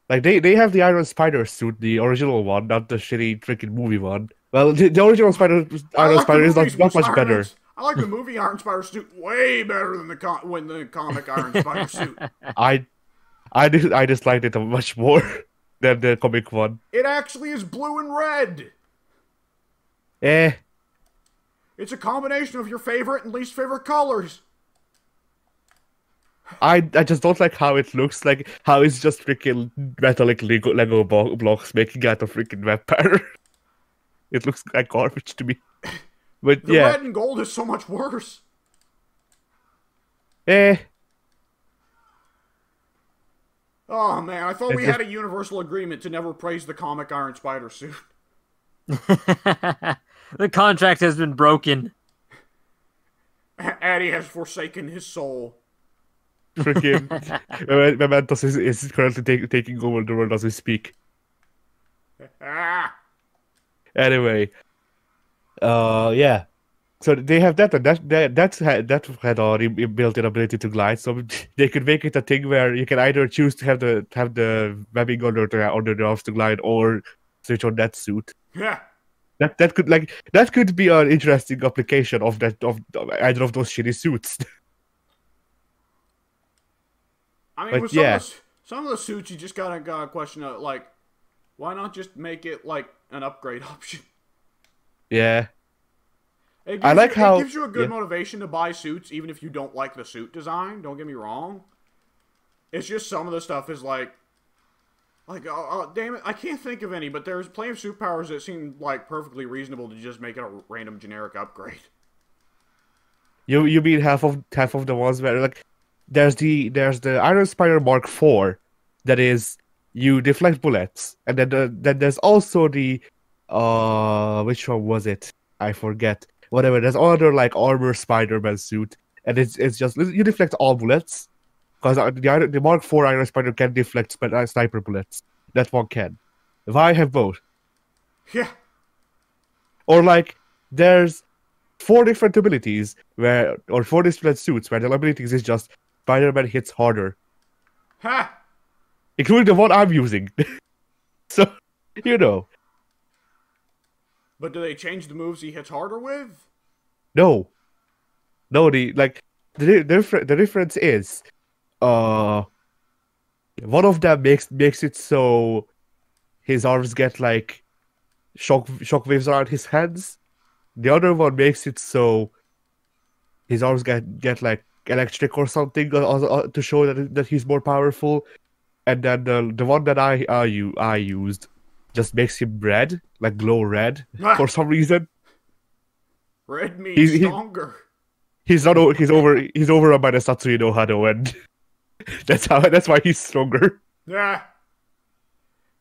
Like they they have the Iron Spider suit, the original one, not the shitty freaking movie one. Well, the, the original Spider Iron like Spider is not, not much better. Iron- I like the movie Iron Spider suit way better than the com- when the comic Iron Spider suit. I I did I disliked it much more than the comic one. It actually is blue and red. Eh, It's a combination of your favorite and least favorite colors. I I just don't like how it looks like how it's just freaking metallic Lego Lego blo- blocks making out of freaking web pattern. It looks like garbage to me. But The yeah, red and gold is so much worse. eh, Oh man, I thought It we just- had a universal agreement to never praise the comic Iron Spider suit. the contract has been broken. Addy has forsaken his soul. Freaking Mem- Mementos is, is currently take, taking over the world as we speak. Anyway, uh, yeah. So they have that, and that that that's had, that had already built-in ability to glide. So they could make it a thing where you can either choose to have the have the webbing under the under the arms to glide, or switch on that suit. yeah. That that could like that could be an interesting application of that of of either of those shitty suits. I mean, But with some, yeah. of the, some of the suits, you just gotta gotta question uh, like, why not just make it like an upgrade option? yeah, It I like you, how- it gives you a good yeah. motivation to buy suits, even if you don't like the suit design. Don't get me wrong. It's just some of the stuff is like, like oh, oh damn it, I can't think of any. But there's plenty of suit powers that seem like perfectly reasonable to just make it a random generic upgrade. you you mean half of half of the ones where like there's the there's the Iron Spider Mark IV that is you deflect bullets, and then the, then there's also the uh which one was it? I forget. Whatever. There's other like armor Spider-Man suit, and it's it's just you deflect all bullets because the Iron- the Mark IV Iron Spider can deflect uh, sniper bullets. That one can. If I have both, Yeah, or like there's four different abilities where or four different suits where the abilities is just Spider-Man hits harder, ha. including the one I'm using. so you know, But do they change the moves he hits harder with? no, no. The like the different the difference is, uh, one of them makes makes it so his arms get like shock shock waves around his hands. The other one makes it so his arms get get like electric or something uh, uh, to show that that he's more powerful. And then the the one that I uh, you I used just makes him red, like glow red for some reason. Red means He's- he- stronger. He's not he's over he's overrun by the Satsui no Hado and that's how that's why he's stronger. Yeah.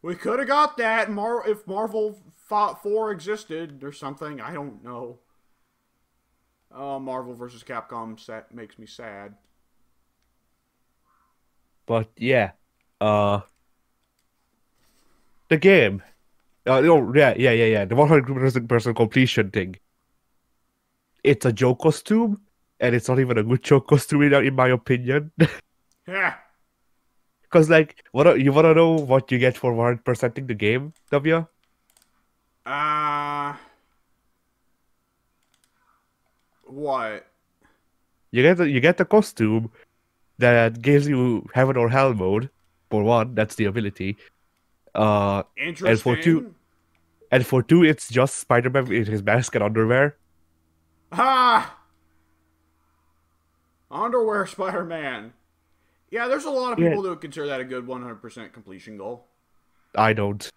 We could have got that Mar- if Marvel fought 4 existed or something. I don't know. Oh, Marvel versus Capcom set makes me sad. But yeah, uh, the game. Uh, no, yeah, yeah, yeah, yeah. The 100% completion thing. It's a joke costume, and it's not even a good joke costume in, in my opinion. Yeah. Because like, what you wanna know what you get for 100%ing the game, W? Uh. What? You get the, you get the costume that gives you heaven or hell mode. For one, that's the ability. Uh, Interesting. for two- and for two, it's just Spider-Man in his mask and underwear. Ah! Underwear Spider Man. Yeah, there's a lot of Yeah. people that would consider that a good 100% completion goal. I don't.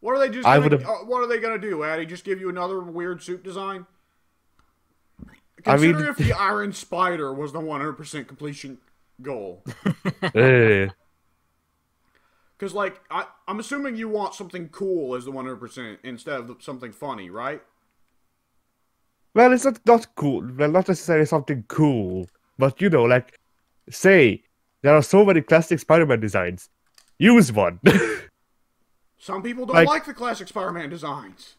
What are they just? I Gonna, would've- uh, what are they gonna do, Addy? Just give you another weird suit design? I mean- if the Iron Spider was the 100% completion goal. Because, like, I, I'm assuming you want something cool as the 100% instead of something funny, right? Well, it's not not cool. Well, not necessarily something cool, but you know, like, say there are so many classic Spider-Man designs. Use one. Some people don't like, Like- the classic Spider Man designs.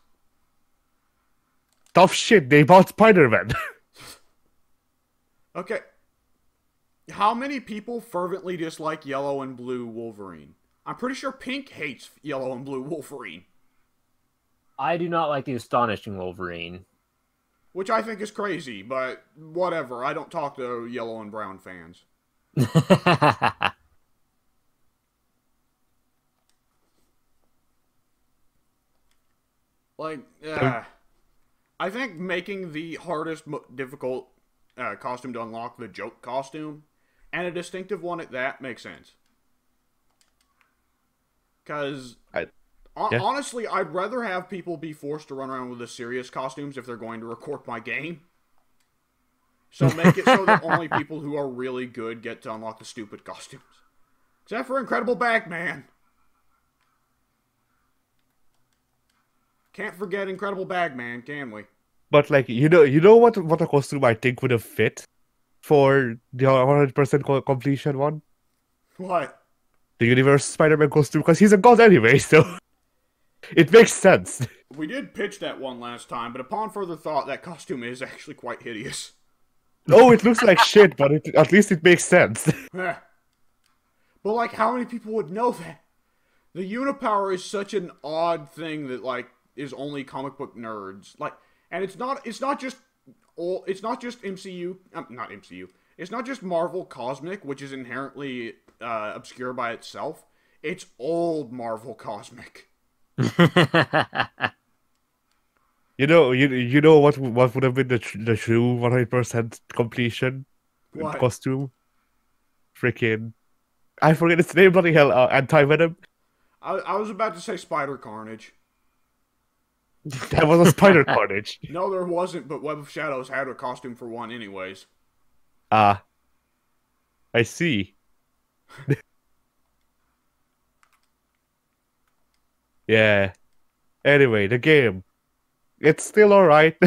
Tough shit. They bought Spider-Man. Okay. How many people fervently dislike yellow and blue Wolverine? I'm pretty sure Pink hates yellow and blue Wolverine, I do not like the astonishing Wolverine. which I think is crazy, but whatever. I don't talk to yellow and brown fans. Like, uh, I think making the hardest, mo- difficult uh, costume to unlock the joke costume, and a distinctive one at that, makes sense. Because, yeah. honestly, I'd rather have people be forced to run around with the serious costumes if they're going to record my game. So make it so that only people who are really good get to unlock the stupid costumes. Except for Incredible Bagman. Can't forget Incredible Bagman, can we? But like you know, you know what what a costume I think would have fit for the 100% completion one, What? the Universe Spider-Man costume, because he's a god anyway, so it makes sense. We did pitch that one last time, but upon further thought, that costume is actually quite hideous. Oh, it looks like shit, but it, at least it makes sense. Eh. but like, how many people would know that? The Unipower is such an odd thing that like is only comic book nerds. Like, and it's not. It's not just. All, it's not just MCU. Um, not MCU. It's not just Marvel Cosmic, which is inherently uh, obscure by itself. It's old Marvel Cosmic. You know, you you know what what would have been the the true 100% completion What? costume? Freaking, I forget its name. Bloody hell, uh, anti venom. I, I was about to say Spider Carnage. That was a spider carnage. No, there wasn't, but Web of Shadows had a costume for one, anyways. Ah, I see. yeah. Anyway, the game. It's still alright.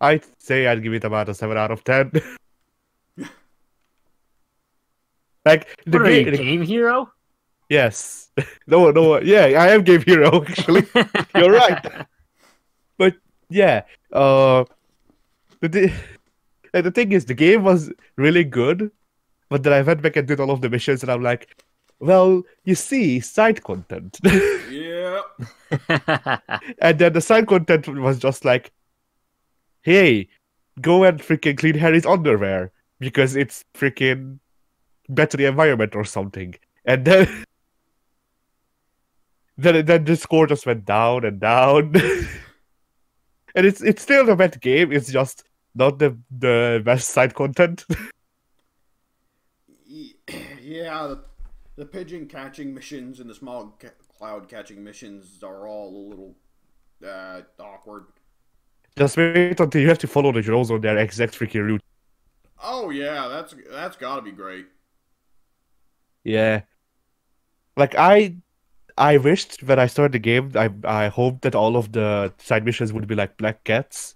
I'd say I'd give it about a 7 out of 10. like, the What are you, game. Game Hero? Yes. no, no, yeah, I am Game Hero, actually. You're right. But yeah, uh, the the thing is, the game was really good, but then I went back and did all of the missions, and I'm like, well, you see, side content, Yeah. and then the side content was just like, hey, go and freaking clean Harry's underwear because it's freaking better the environment or something, and then. Then, then the score just went down and down. and it's it's still a bad game. It's just not the the best side content. yeah, the, the pigeon catching missions and the small ca- cloud catching missions are all a little uh, awkward. just wait until you have to follow the drones on their exact freaking route. Oh yeah, that's that's got to be great. Yeah. Like I I wished when I started the game I I hoped that all of the side missions would be like Black Cats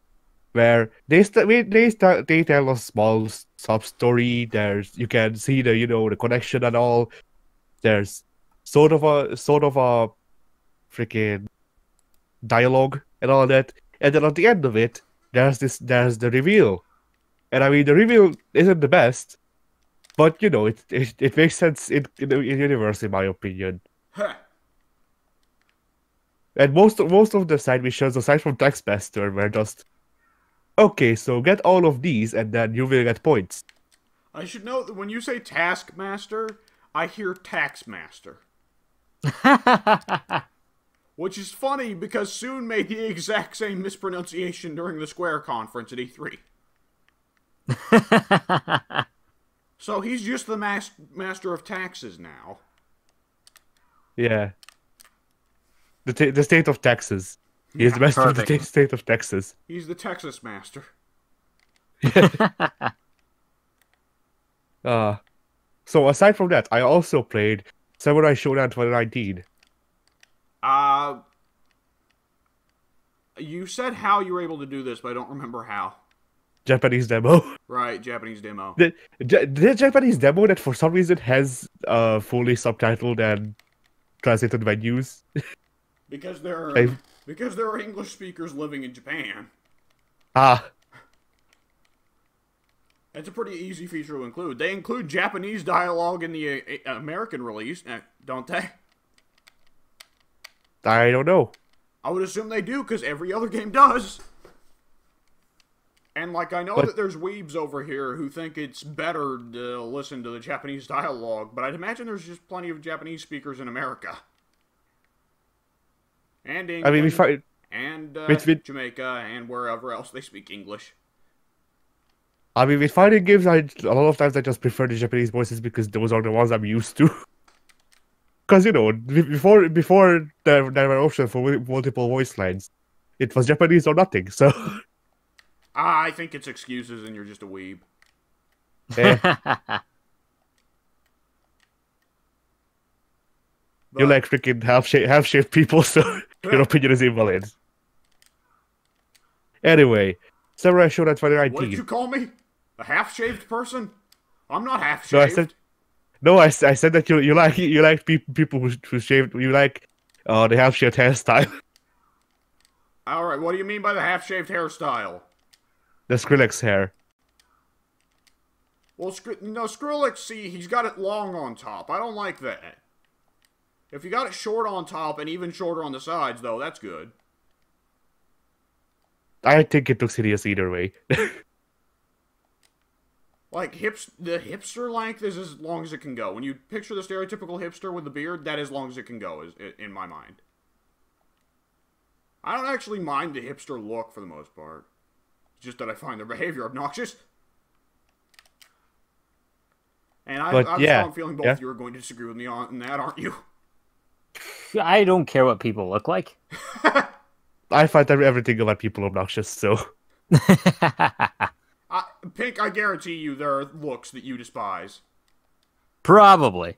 where they st- they st- they tell a small sub story there's you can see the you know the connection and all there's sort of a sort of a freaking dialogue and all that and then at the end of it there's this there's the reveal and I mean the reveal isn't the best but you know, it it, it makes sense in, in the universe, in my opinion. Heh. And most of, most of the side missions, aside from Taxmaster, were just okay. So get all of these, and then you will get points. I should note that when you say Taskmaster, I hear Taxmaster, which is funny because Soon made the exact same mispronunciation during the Square conference at E3. So he's just the mas- master of taxes now. Yeah. The ta- the state of Texas. He is the master of the perfect. state of Texas. He's the Texas master. Uh, so aside from that, I also played Samurai Shodown 2019. Uh, you said how you were able to do this, but I don't remember how. Japanese demo. Right, Japanese demo. The, the Japanese demo that for some reason has uh fully subtitled and translated menus. Because there are Hey. because there are English speakers living in Japan. Ah. It's a pretty easy feature to include. They include Japanese dialogue in the uh, American release, uh, don't they? I don't know. I would assume they do, because every other game does. And, like, I know But- that there's weebs over here who think it's better to listen to the Japanese dialogue, but I'd imagine there's just plenty of Japanese speakers in America. And England, I mean, we fight and uh, with- with- Jamaica, and wherever else they speak English. I mean, with fighting games, I a lot of times I just prefer the Japanese voices because those are the ones I'm used to. Because you know, before before there, there were options for multiple voice lines, it was Japanese or nothing. So I think it's excuses and you're just a weeb. eh, But, you like freaking half shaped half shaped people, so your opinion is invalid. Anyway, Samurai Shodown what did 2019. you call me? A half-shaved person? I'm not half shaved. No, I half-shaved. said no. I said that you you like you like pe- people who who shaved. You like uh the half shaved hairstyle, All right, what do you mean by the half-shaved hairstyle? the Skrillex hair. Well, Skr- no, Skrillex, see, he's got it long on top. I don't like that. If you got it short on top and even shorter on the sides, though, that's good. I think it looks hideous either way. Like hips, the hipster length is as long as it can go. When you picture the stereotypical hipster with the beard, that is as long as it can go, is in my mind. I don't actually mind the hipster look for the most part. It's just that I find their behavior obnoxious. And I, But, I have yeah, a strong feeling both yeah. of you are going to disagree with me on that, aren't you? I don't care what people look like. I find every- everything about people obnoxious. So I, Pink, I guarantee you there are looks that you despise. Probably.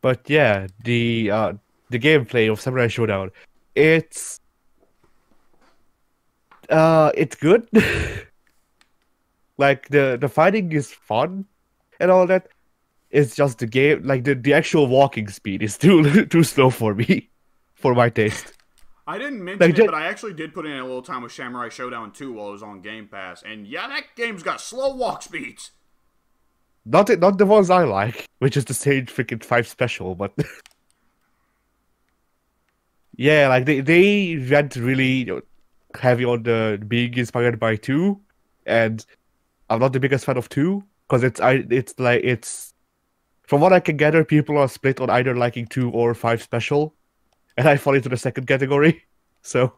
But yeah, the uh, the gameplay of Samurai Shodown, it's uh, it's good. like the the fighting is fun and all that. It's just the game, like the, the actual walking speed is too too slow for me, for my taste. I didn't mention Like, it, ju- but I actually did put in a little time with Samurai Shodown 2 while it was on Game Pass, and yeah, that game's got slow walk speeds. Not the, not the ones I like, which is the Sage freaking Five special, but yeah, like they they went really you know, heavy on the being inspired by two, and I'm not the biggest fan of two because it's I it's like it's from what I can gather, people are split on either liking two or five special, and I fall into the second category. So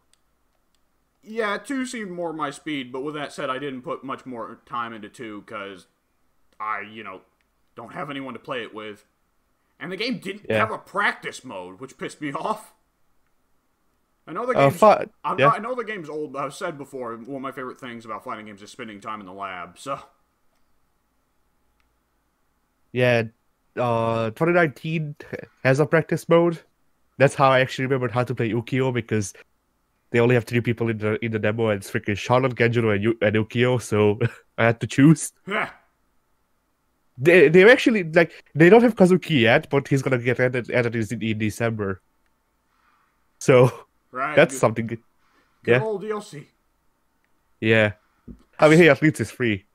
Yeah, 2 seemed more my speed, but with that said, I didn't put much more time into 2 because I, you know, don't have anyone to play it with. And the game didn't Yeah. have a practice mode, which pissed me off. I know the uh, game's I'm yeah. not, I know the game's old, but I've said before, one of my favorite things about fighting games is spending time in the lab, so. Yeah, uh, 2019 has a practice mode. That's how I actually remembered how to play Ukyo because they only have three people in the in the demo, and it's freaking Charlotte, Genjuro, and, Yu- and Ukyo. So I had to choose. They they're actually like they don't have Kazuki yet, but he's gonna get added added in, in December. So right? that's good, something. good. good yeah. old DLC. Yeah, I mean, hey, at least it's free.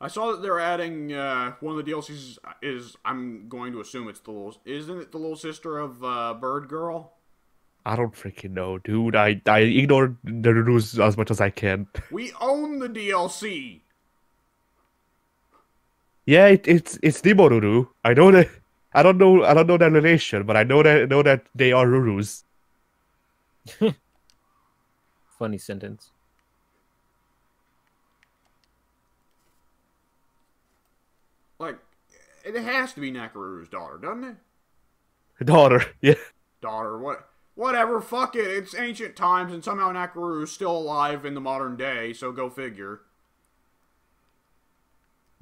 I saw that they're adding uh, one of the DLCs is I'm going to assume it's the little isn't it the little sister of uh, Bird Girl? I don't freaking know, dude. I I ignore the reviews as much as I can. We own the DLC. Yeah, it, it's it's Rimururu. I know that. I don't know. I don't know their relation, but I know that know that they are Rurus. Funny sentence. Like it has to be Nakaru's daughter, doesn't it? Daughter. Yeah. Daughter, what? Whatever. Fuck it. It's ancient times, and somehow Nakaru's still alive in the modern day. So go figure.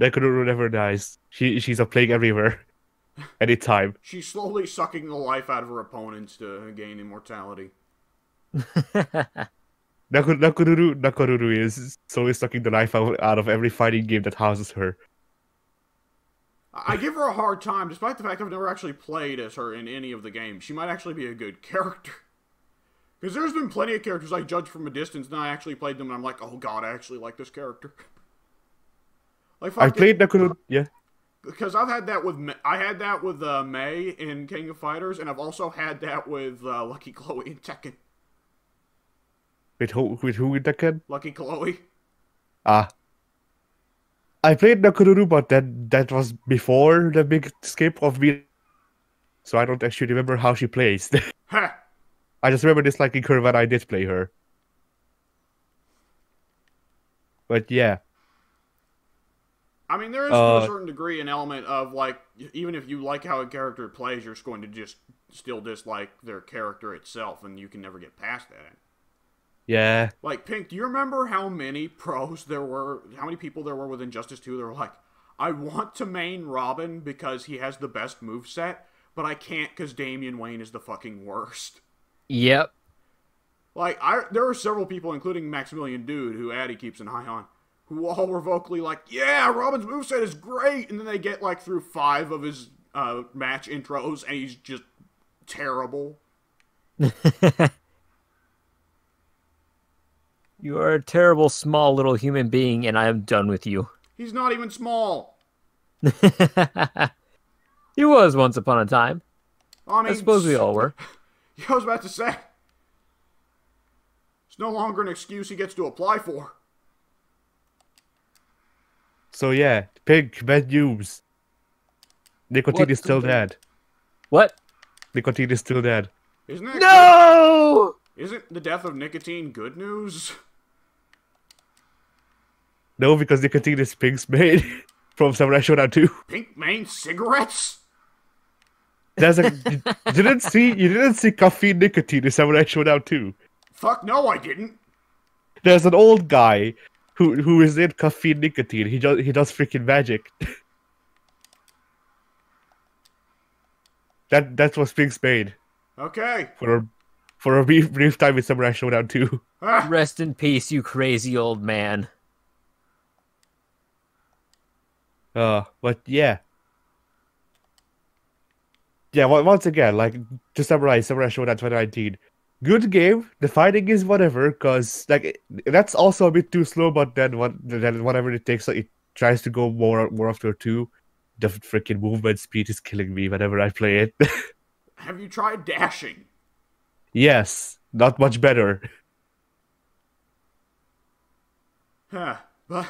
Nakoruru never dies. She she's a plague everywhere, anytime. She's slowly sucking the life out of her opponents to gain immortality. Naku- Nakoruru Nakoruru is slowly sucking the life out, out of every fighting game that houses her. I give her a hard time, despite the fact I've never actually played as her in any of the games. She might actually be a good character. Because there's been plenty of characters I judge from a distance, and I actually played them, and I'm like, oh god, I actually like this character. like, I played Nakuru. Yeah. because I've had that with I had that with uh, Mai in King of Fighters, and I've also had that with uh, Lucky Chloe in Tekken. With who? With who in Tekken? Lucky Chloe. Ah. I played Nakoruru, but that that was before the big skip of me. So I don't actually remember how she plays. I just remember disliking her when I did play her. But yeah, I mean, there is to Uh, a certain degree an element of like, even if you like how a character plays, you're just going to just still dislike their character itself, and you can never get past that. Yeah, Like Pink, do you remember how many pros there were? How many people there were with Injustice 2 that were like, I want to main Robin because he has the best move set, but I can't because Damian Wayne is the fucking worst. Yep. Like, I there were several people, including Maximilian Dood, who ati keeps an eye on, who all were vocally like, "Yeah, Robin's moveset is great," and then they get like through five of his uh, match intros, and he's just terrible. You are a terrible, small little human being, and I am done with you. He's not even small. he was once upon a time. I mean, I suppose we all were. I was about to say, it's no longer an excuse he gets to apply for. so yeah, Pink, bad news. Nicotine What is still dead. What? Nicotine is still dead. Isn't that No! good? Isn't the death of nicotine good news? No, because nicotine is Pink's made from Samurai Shodown 2. Pink Main cigarettes? There's a you didn't see you didn't see caffeine nicotine in Samurai Shodown 2. Fuck no, I didn't. There's an old guy who who is in caffeine nicotine. He does he does freaking magic. that that was Pink's made Okay. for a for a brief, brief time in Samurai Shodown 2. Ah, Rest in peace, you crazy old man. Uh, but yeah. Yeah, on- once again, like to summarize, Samurai Shodown 2019, good game. The fighting is whatever, cause like it- that's also a bit too slow. But then what? Then whatever it takes, like, it tries to go more more after two. The freaking movement speed is killing me whenever I play it. have you tried dashing? yes, not much better. Huh. But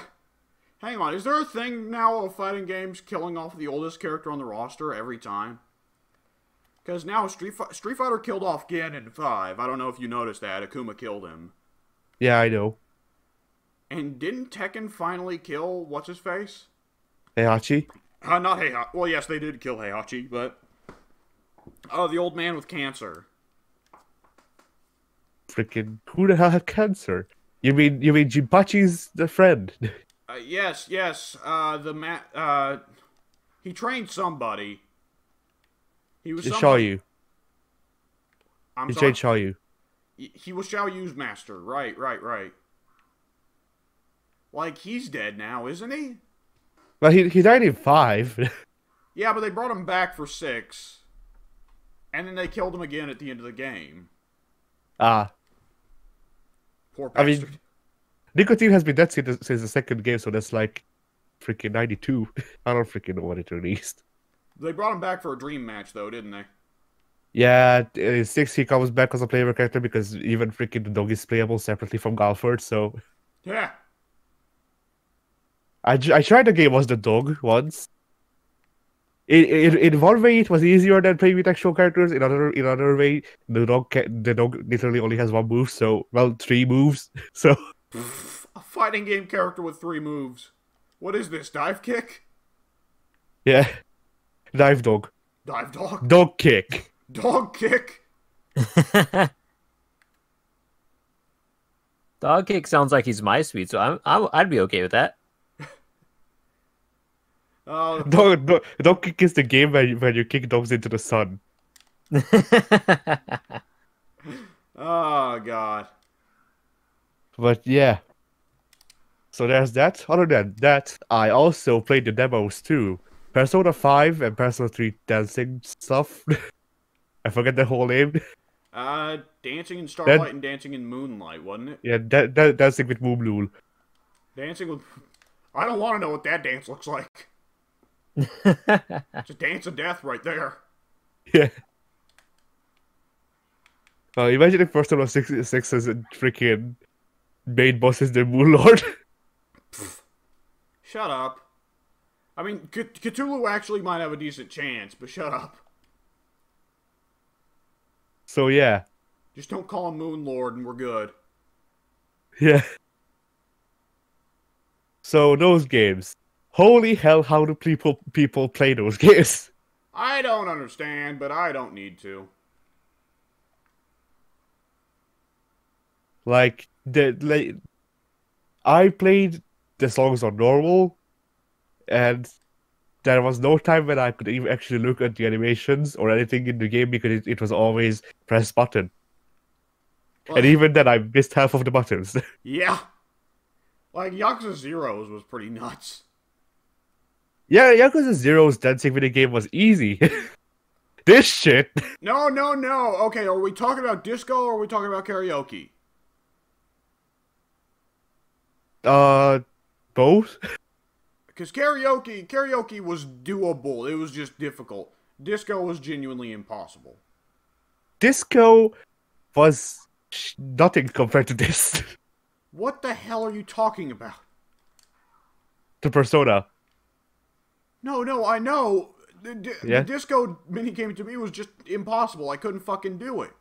hang on, is there a thing now of fighting games killing off the oldest character on the roster every time? Because now Street, Fi- Street Fighter killed off Gen in 5. I don't know if you noticed that. Akuma killed him. Yeah, I know. And didn't Tekken finally kill what's his face? Heihachi. Uh, not Heihachi. Well, yes, they did kill Heihachi, but oh, the old man with cancer. Freaking who the hell had cancer? You mean you mean Jinpachi's the friend? Uh, yes, yes. Uh, the ma- uh, he trained somebody. He was somebody- Xiao Yu. I'm sorry. Jade Xiao Yu. He he was Xiao Yu's master. Right, right, right. Like he's dead now, isn't he? Well, he he died in five. Yeah, but they brought him back for six, and then they killed him again at the end of the game. Ah, Poor I mean- bastard. Nicotine has been dead since the, since the second game, so that's like freaking 92. I don't freaking know when it released. they brought him back for a dream match, though, didn't they? Yeah, uh, 6 he comes back as a playable character because even freaking the dog is playable separately from Galford, so. Yeah. I, I tried the game as the dog once. In, in, in one way, it was easier than playing with actual characters. In another in another way, the dog ca- the dog literally only has one move, so well, three moves. So A fighting game character with three moves. What is this? Dive kick? yeah, dive dog, Dive dog? dog kick. Dog kick? Dog kick sounds like he's my speed, so I'm, I'm I'd be okay with that. Oh, Dog, dog, dog kick is the game where you, where you kick dogs into the sun. oh God. But yeah. So there's that. Other than that, I also played the demos too. Persona 5 and Persona 3 dancing stuff. I forget the whole name. Uh, Dancing in Starlight and Dancing in Moonlight, wasn't it? Yeah, that, that dancing with Moomlool. Dancing with. I don't want to know what that dance looks like. It's a dance of death right there. Yeah. Uh, imagine if Persona 6, 6 has a freaking main boss is the Moon Lord. Shut up. I mean, C- Cthulhu actually might have a decent chance, but shut up. so yeah. Just don't call him Moon Lord and we're good. Yeah. So those games. Holy hell, how do people people play those games? I don't understand, but I don't need to. Like the like, I played the songs on normal, and there was no time when I could even actually look at the animations or anything in the game because it, it was always press button, and even then I missed half of the buttons. Yeah. Like, Yakuza Zeros was pretty nuts. yeah, Yakuza Zero's dancing video game was easy. this shit. No, no, no. Okay, are we talking about disco or are we talking about karaoke? Uh, both. Because karaoke, karaoke was doable. It was just difficult. Disco was genuinely impossible. Disco was nothing compared to this. What the hell are you talking about? to Persona. No, no, I know. The, the, Yeah? the disco minigame to me was just impossible. I couldn't fucking do it.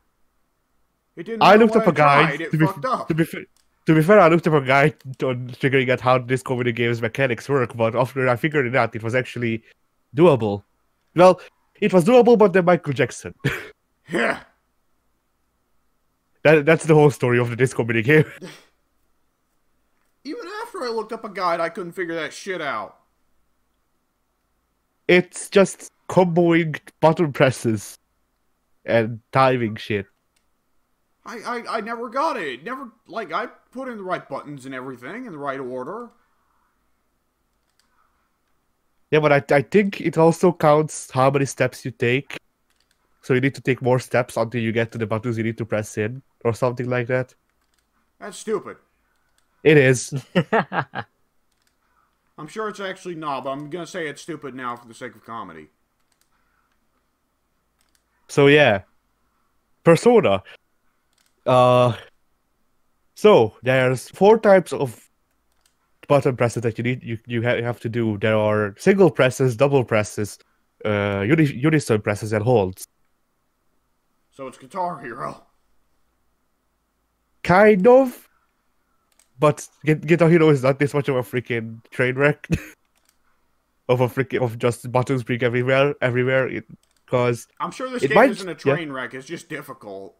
It didn't. I looked up a I tried, It to, be, fucked up. to be to be fair, I looked up a guide on figuring out how disco video games mechanics work, but after I figured it out, it was actually doable. Well, it was doable, but then Michael Jackson. Yeah. that, that's the whole story of the disco video game. Even after I looked up a guide, I couldn't figure that shit out. It's just comboing button presses and timing shit. I, I, I never got it. Never like I put in the right buttons and everything in the right order. Yeah, but I, I think it also counts how many steps you take. So you need to take more steps until you get to the buttons you need to press in, or something like that. That's stupid. It is. I'm sure it's actually not, but I'm gonna say it's stupid now for the sake of comedy. So yeah, Persona. Uh, so there's four types of button presses that you need. You you have to do. There are single presses, double presses, uh, uni- unison presses, and holds. So it's Guitar Hero. Kind of, but Guitar Hero is not this much of a freaking train wreck of a freaking of just buttons being everywhere, everywhere. It Because I'm sure this game might- isn't a yeah. train wreck. It's just difficult.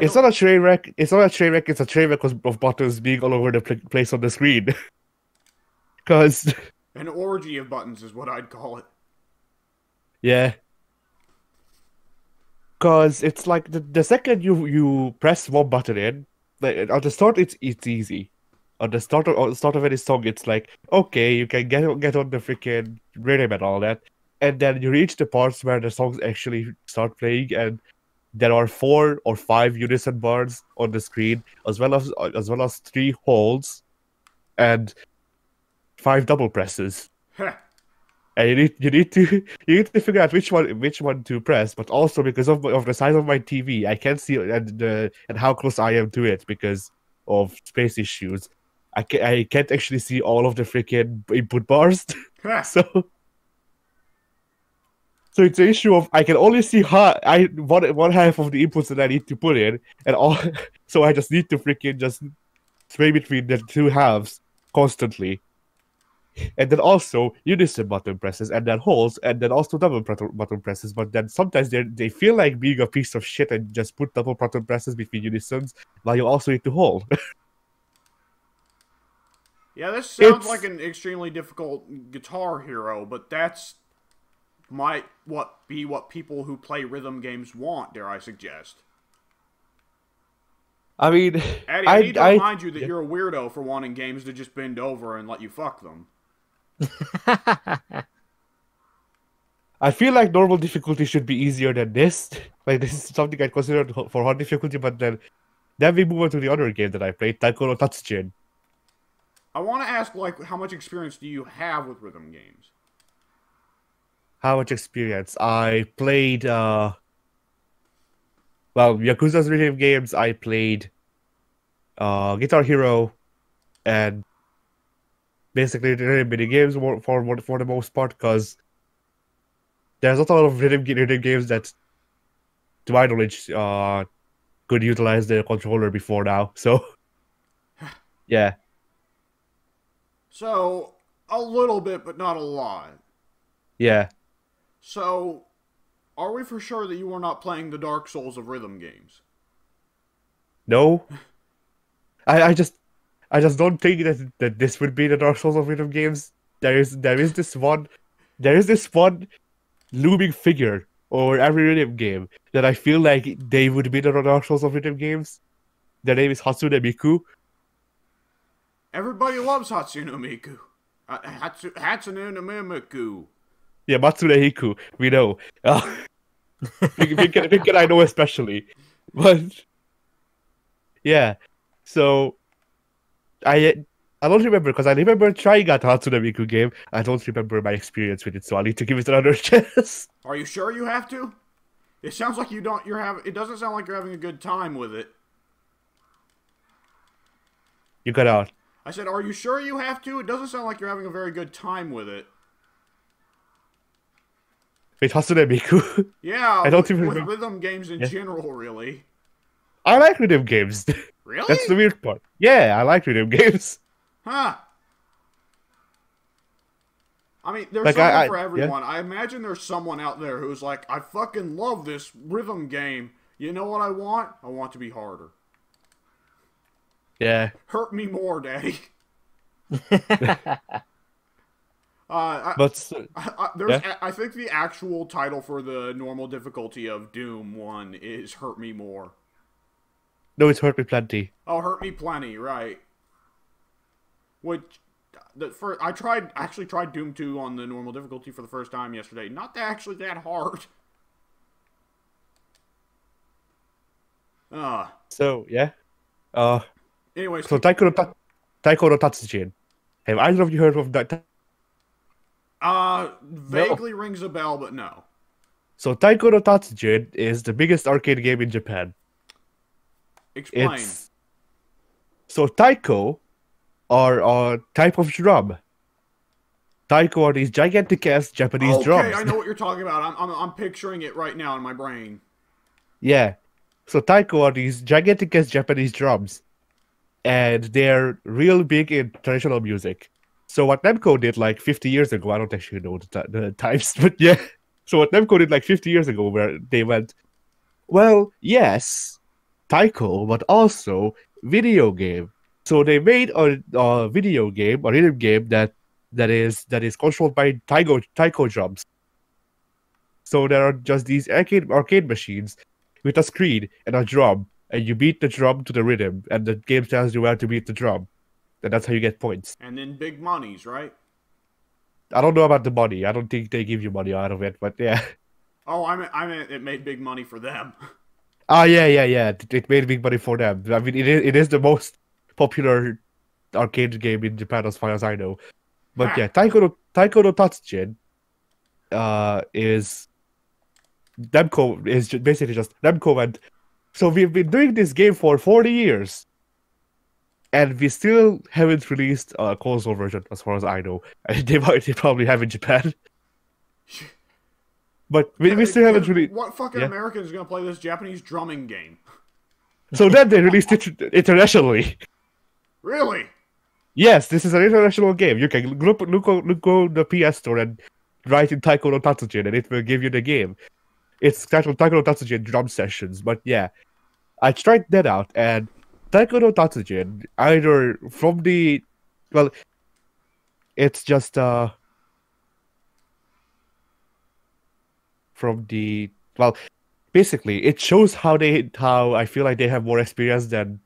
It's don't- a train wreck. It's not a train wreck. It's a train wreck of of buttons being all over the pl- place on the screen. Because an orgy of buttons is what I'd call it. yeah, because it's like the, the second you you press one button in, like at the start it's it's easy. At the start of the start of any song, it's like okay, you can get get on the freaking rhythm and all that, and then you reach the parts where the songs actually start playing, and there are four or five unison bars on the screen, as well as as well as three holds, and five double presses. And you need you need to you need to figure out which one which one to press, but also because of of the size of my TV, I can't see and the and how close I am to it because of space issues. I can't, I can't actually see all of the freaking input bars. So so it's an issue of I can only see ha- I one one half of the inputs that I need to put in, and all so I just need to freaking just sway between the two halves constantly. And then also unison button presses, and then holds, and then also double button button presses. But then sometimes they they feel like being a piece of shit and just put double button presses between unisons, while you also need to hold. Yeah, this sounds It's- like an extremely difficult Guitar Hero, but that's might what be what people who play rhythm games want. Dare I suggest? I mean, Eddie, I, I need to I, remind you that you're a weirdo for wanting games to just bend over and let you fuck them. I feel like normal difficulty should be easier than this. Like this is something I considered h- for hard difficulty, but then then we move on to the other game that I played, Taiko no Tatsujin. I want to ask, like, how much experience do you have with rhythm games? How much experience? I played uh well, Yakuza's rhythm games, I played uh Guitar Hero and basically rhythm mini games for for, for the most part because there's not a lot of rhythm, rhythm games that to my knowledge uh could utilize the controller before now. So yeah. So, a little bit, but not a lot. Yeah. So, are we for sure that you are not playing the Dark Souls of rhythm games? No. I, I just I just don't think that that this would be the Dark Souls of rhythm games. There is there is this one there is this one looming figure over every rhythm game that I feel like they would be the Dark Souls of rhythm games. Their name is Hatsune Miku. Everybody loves Hatsune Miku. Uh, Hatsu, Hatsune Miku. Yeah, Matsune Hiku, we know. Uh, Pink and I know especially. But yeah. So I I don't remember because I remember trying out Hatsune Miku game. I don't remember my experience with it, so I need to give it another chance. Are you sure you have to? It sounds like you don't. You're having. It doesn't sound like you're having a good time with it. You got out. I said, "Are you sure you have to?" It doesn't sound like you're having a very good time with it. Wait, Hatsune Miku. Yeah, I don't with, even with remember- rhythm games in Yeah. general, really. I like rhythm games. Really? That's the weird part. Yeah, I like rhythm games. Huh. I mean, there's Like, something I- I- for yeah. everyone. I imagine there's someone out there who's like, I fucking love this rhythm game. You know what I want? I want to be harder. Yeah. Hurt me more, daddy. Uh, I, I, I, there's, Yeah. I think the actual title for the normal difficulty of Doom 1 is Hurt Me More. no, it's hurt me plenty. Oh, Hurt Me Plenty, right. Which, the first, I tried, actually tried Doom 2 on the normal difficulty for the first time yesterday. Not that actually that hard. Uh, So yeah. Uh anyways, so Taiko Taiko Tatsujin. Have either of you heard of that? Uh, vaguely rings a bell, but no. So Taiko no Tatsujin is the biggest arcade game in Japan. Explain. It's so taiko are a type of drum. Taiko are these gigantic ass Japanese okay, drums. Okay, I know what you're talking about. I'm, I'm, I'm picturing it right now in my brain. Yeah. So taiko are these gigantic ass Japanese drums. And they're real big in traditional music. So what Namco did like 50 years ago, I don't actually know the, ti- the times, but yeah. So what Namco did like 50 years ago, where they went, well, yes, taiko, but also video game. So they made a, a video game, a rhythm game that that is that is controlled by taiko taiko drums. So there are just these arcade arcade machines with a screen and a drum, and you beat the drum to the rhythm, and the game tells you where to beat the drum, and that's how you get points. And then big monies, right? I don't know about the money. I don't think they give you money out of it, but yeah. Oh, I mean, I mean, it made big money for them. Ah, yeah, yeah, yeah. It, made big money for them. I mean, it is, it is the most popular arcade game in Japan, as far as I know. But yeah, Taiko no, Taiko no Tatsujin uh, is Namco is basically just Namco and So we've been doing this game for 40 years, and we still haven't released a console version, as far as I know. They, might- they probably have in Japan, but we, we still haven't really. What fucking yeah. American is gonna play this Japanese drumming game? So then they released it internationally. Really? Yes, this is an international game. You can look look look go the PS Store and write in Taiko no Tatsujin, and it will give you the game. It's titled Taiko no Tatsujin Drum Sessions. But yeah, I tried that out, and No Tatsujin either from the well, it's just uh from the well, basically it shows how they how I feel like they have more experience than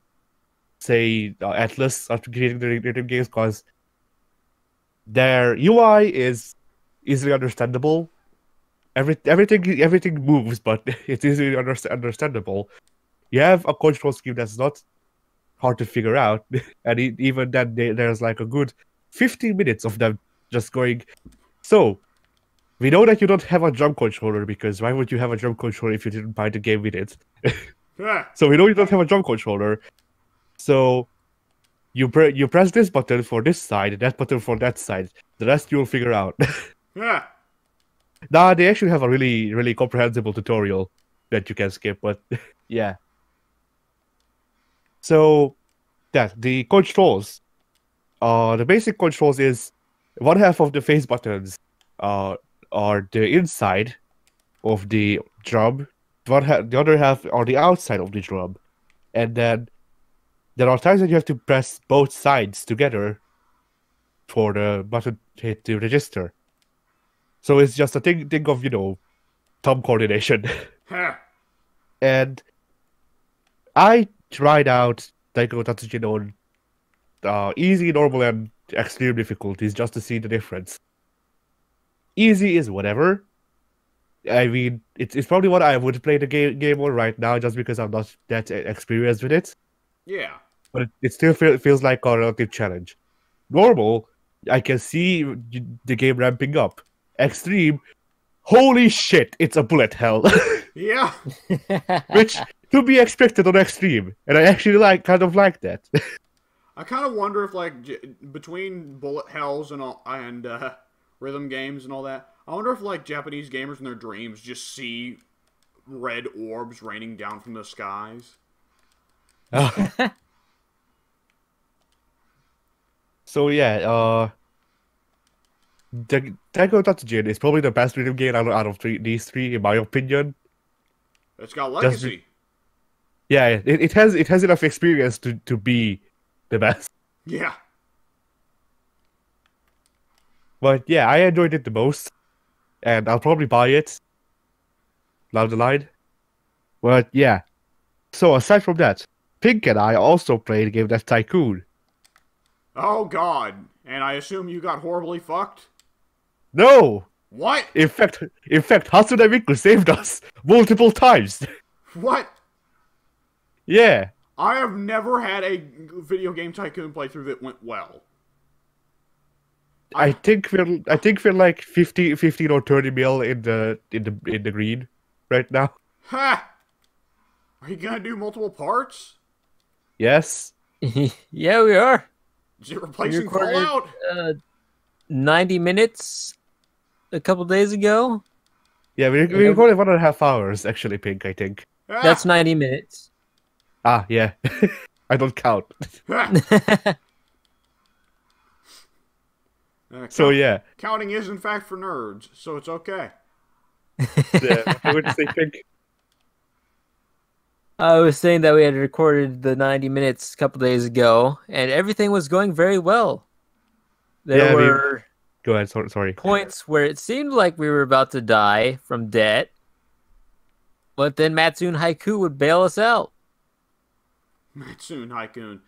say uh, Atlus after creating the rhythm games because their UI is easily understandable. every everything everything moves, but it's easily underst- understandable. You have a control scheme that's not hard to figure out, and e even then, they, there's like a good 15 minutes of them just going. So, we know that you don't have a drum controller because why would you have a drum controller if you didn't buy the game with it? Yeah. So we know you don't have a drum controller. So you pre- you press this button for this side, that button for that side. The rest you'll figure out. Yeah. nah, they actually have a really really comprehensible tutorial that you can skip. But yeah. So that the controls, uh, the basic controls is one half of the face buttons, uh, are the inside of the drum. One ha- the other half are the outside of the drum, and then there are times that you have to press both sides together for the button to hit to register. So it's just a thing, thing of you know, thumb coordination. And I tried out Taiko Tatsujin on uh, easy, normal, and extreme difficulties just to see the difference. Easy is whatever. I mean, it's, it's probably what I would play the game, game on right now just because I'm not that experienced with it. Yeah. But it, it still feel, feels like a relative challenge. Normal, I can see the game ramping up. Extreme, holy shit, it's a bullet hell. Yeah. which to be expected on extreme and i actually like kind of like that I kind of wonder if, like, j- between bullet hells and all, and uh, rhythm games and all that, I wonder if, like, Japanese gamers in their dreams just see red orbs raining down from the skies. so yeah uh the Taiko Tatsujin is probably the best rhythm game out of, out of three, these three in my opinion It's got Just legacy. Yeah it, it has it has enough experience to, to be the best Yeah. but yeah i enjoyed it the most and i'll probably buy it down the line but yeah so aside from that pink and i also played a game that's tycoon Oh, God. And I assume you got horribly fucked? no What? In fact, in fact, Hatsune Miku saved us multiple times. What? Yeah, I have never had a video game tycoon playthrough that went well. I think we're I think we're like 50, 15 or thirty mil in the in the in the green right now. Ha! Are you gonna do multiple parts? Yes. yeah, we are. Is it replacing recorded- Fallout? Uh, 90 minutes a couple days ago. Yeah, we we Yeah. recorded one and a half hours actually. Pink, I think. Ah, That's 90 minutes. Ah, yeah. I don't count. Uh, So count- yeah, counting is in fact for nerds, so it's okay. yeah. I would say pink. I was saying that we had recorded the 90 minutes a couple days ago, and everything was going very well. There Yeah, I mean- were Go ahead. Sorry. sorry. points where it seemed like we were about to die from debt, but then Matsune Haiku would bail us out. Matsune Haikun.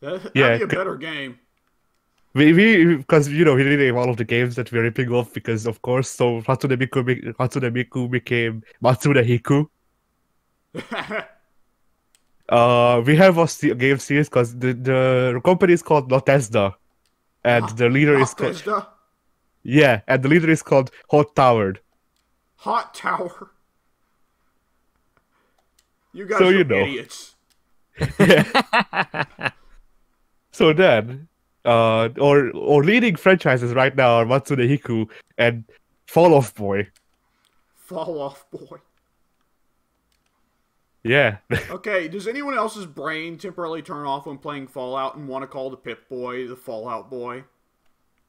That, that'd Yeah, be a better game. We we because you know we didn't name all of the games that we're ripping off because of course so Hatsune Miku Hatsune Miku became Matsune Hiku. Uh, we have a game series because the, the company is called Notesda, and Ah, the leader is called yeah, and the leader is called Hot Towered. Hot Tower. You guys So are you know. idiots. So then, uh, or or leading franchises right now are Matsune Hiku and Fall Off Boy. Fall off, boy. Yeah, Okay, does anyone else's brain temporarily turn off when playing Fallout and want to call the Pip Boy the Fallout Boy?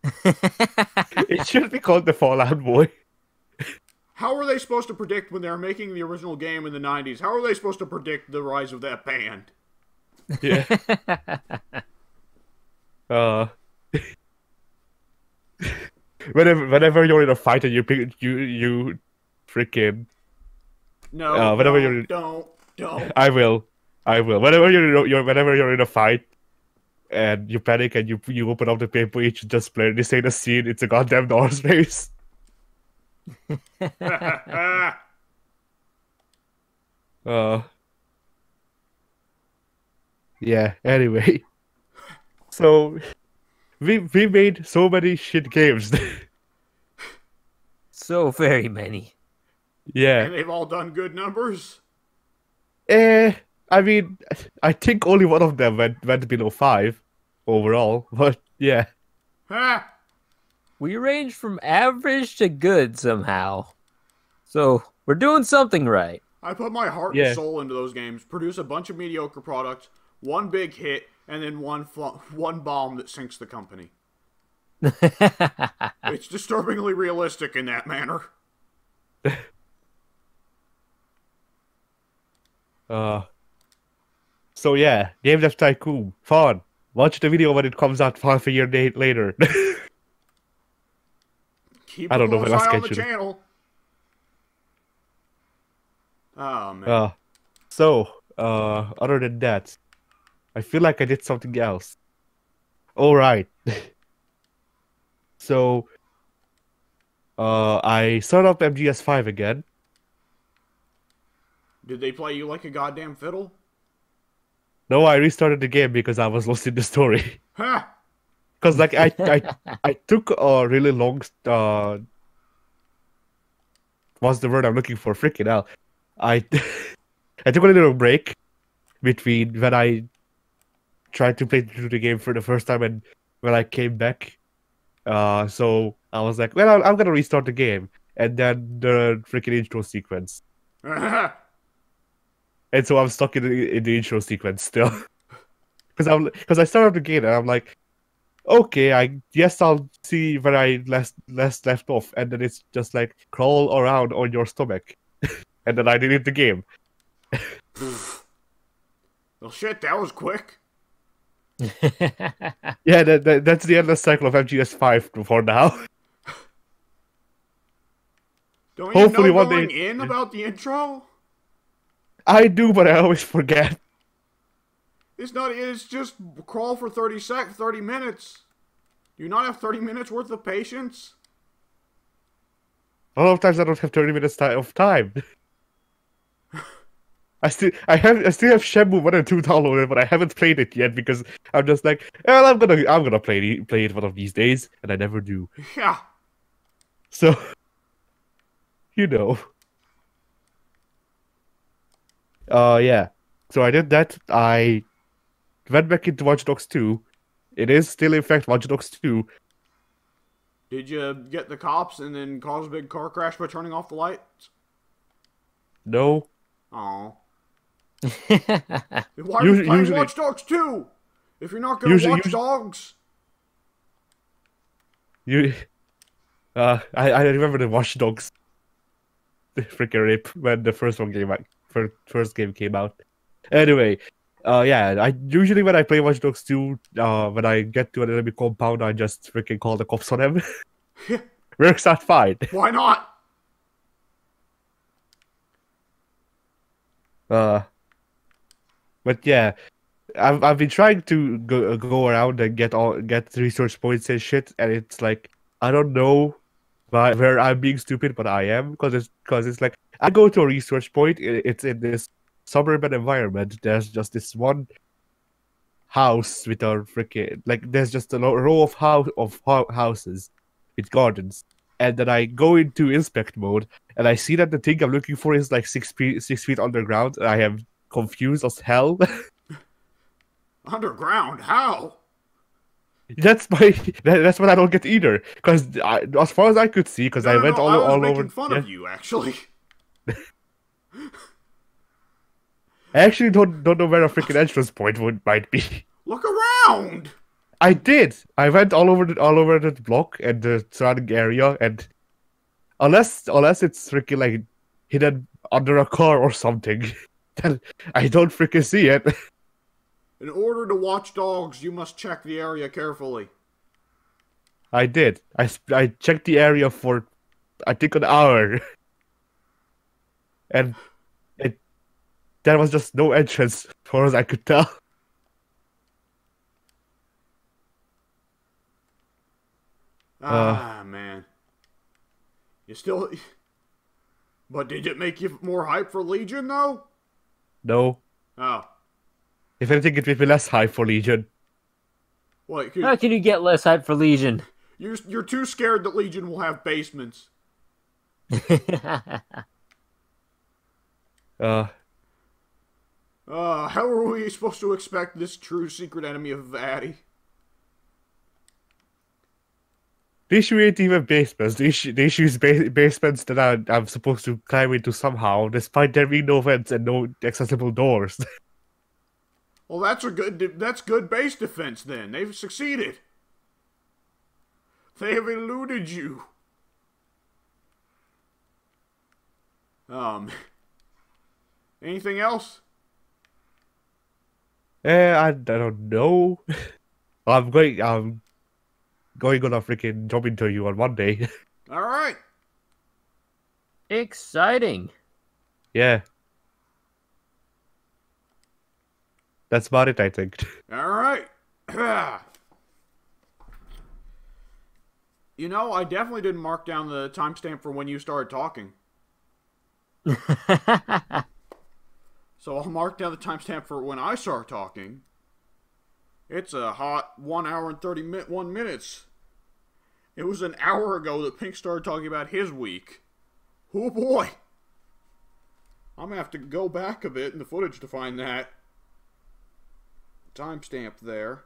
it should be called the Fallout Boy. How are they supposed to predict when they're making the original game in the 90s? How are they supposed to predict the rise of that band? Yeah. uh. whenever whenever you're in a fight and you pick you you freaking No, Uh, whenever don't, you're- don't, don't. I will. I will. Whenever you're, you're whenever you're in a fight and you panic and you you open up the paper, you should just play this ain't a scene, it's a goddamn Norse race. Uh. Yeah. Anyway, so we we made so many shit games. So very many. yeah. and they've all done good numbers. Eh. I mean, I think only one of them went went below five overall, but yeah. Ha! We range from average to good somehow. So we're doing something right. I put my heart Yeah. and soul into those games. Produce a bunch of mediocre products, one big hit, and then one fu- one bomb that sinks the company. It's disturbingly realistic in that manner. Uh. So yeah, Game Dev Tycoon, fun. Watch the video when it comes out half a year da- later. Keep I a don't know close when I'll on the schedule it. channel. Oh man. Uh, so, uh, other than that, I feel like I did something else. All right. so, uh, I started up MGS5 again. Did they play you like a goddamn fiddle? No, I restarted the game because I was lost in the story. Because like I, I, I took a really long, uh, what's the word I'm looking for? Freaking hell! I, I took a little break between when I tried to play through the game for the first time and when I came back. Uh, so I was like, well, I'm, I'm gonna restart the game, and then the freaking intro sequence, and so I'm stuck in the, in the intro sequence still. Because I'm because I started the game and I'm like, okay, I guess I'll see where I last last left off, and then it's just like crawl around on your stomach, and then I delete the game. well, shit, that was quick. Yeah, that, that that's the endless cycle of MGS5 for now. Don't you Hopefully know one going day- in about the intro? I do, but I always forget. It's not. It's just crawl for thirty sec, thirty minutes. Do you not have thirty minutes worth of patience? A lot of times I don't have 30 minutes of time. I still I have I still have Shenmue 1 and 2 downloaded, but I haven't played it yet because I'm just like, well, I'm gonna I'm gonna play it, play it one of these days, and I never do. Yeah. So, you know. Uh, yeah. So I did that. I went back into Watch Dogs 2. It is still, in fact, Watch Dogs 2. Did you get the cops and then cause a big car crash by turning off the lights? No. Oh. Why are you Usually- playing usually- Watch Dogs 2? If you're not gonna Usually- watch usually- dogs, You. Uh, I, I remember the Watch Dogs. The freaking rip when the first one came out. First, first game came out. Anyway, uh, yeah. I usually when I play Watch Dogs 2, uh, when I get to an enemy compound, I just freaking call the cops on them. Works out fine. why not? Uh, but yeah, I've I've been trying to go go around and get all get research points and shit, and it's like I don't know why, where I'm being stupid, but I am because it's because it's like I go to a research point, i- it's in this suburban environment. There's just this one house with a freaking like there's just a row of house of houses with gardens. And then I go into inspect mode, and I see that the thing I'm looking for is like six feet six feet underground. And I am confused as hell. Underground? How? that's my that, that's what I don't get either. Because as far as I could see, because No, I no, went no, all I was all making over. fun yeah. of you, actually. I actually don't don't know where a freaking entrance point would might be. Look around. I did. I went all over the all over the block and the surrounding area, and unless unless it's freaking like hidden under a car or something, I don't freaking see it. In order to watch dogs, you must check the area carefully. I did. I sp- I checked the area for I think an hour, and it there was just no entrance, as far as I could tell. Uh. Ah, man. You still. But did it make you more hype for Legion, though? No. Oh. If anything, it would be less hype for Legion. What? How can you get less hype for Legion? You're, you're too scared that Legion will have basements. Uh, Uh, how are we supposed to expect this true secret enemy of ati? The issue ain't even basements. They, issue, the issue is ba- basements that I, I'm supposed to climb into somehow, despite there being no vents and no accessible doors. Well, that's a good that's good base defense. Then they've succeeded. They have eluded you. Um. Anything else? Eh, I, I don't know. I'm going. I'm going on a freaking job interview on Monday. All right. Exciting. yeah. That's about it, I think. All right. you know, I definitely didn't mark down the timestamp for when you started talking. So I'll mark down the timestamp for when I start talking. It's a hot one hour and thirty min- one minutes. It was an hour ago that Pink started talking about his week. Oh boy. I'm gonna have to go back a bit in the footage to find that timestamp there.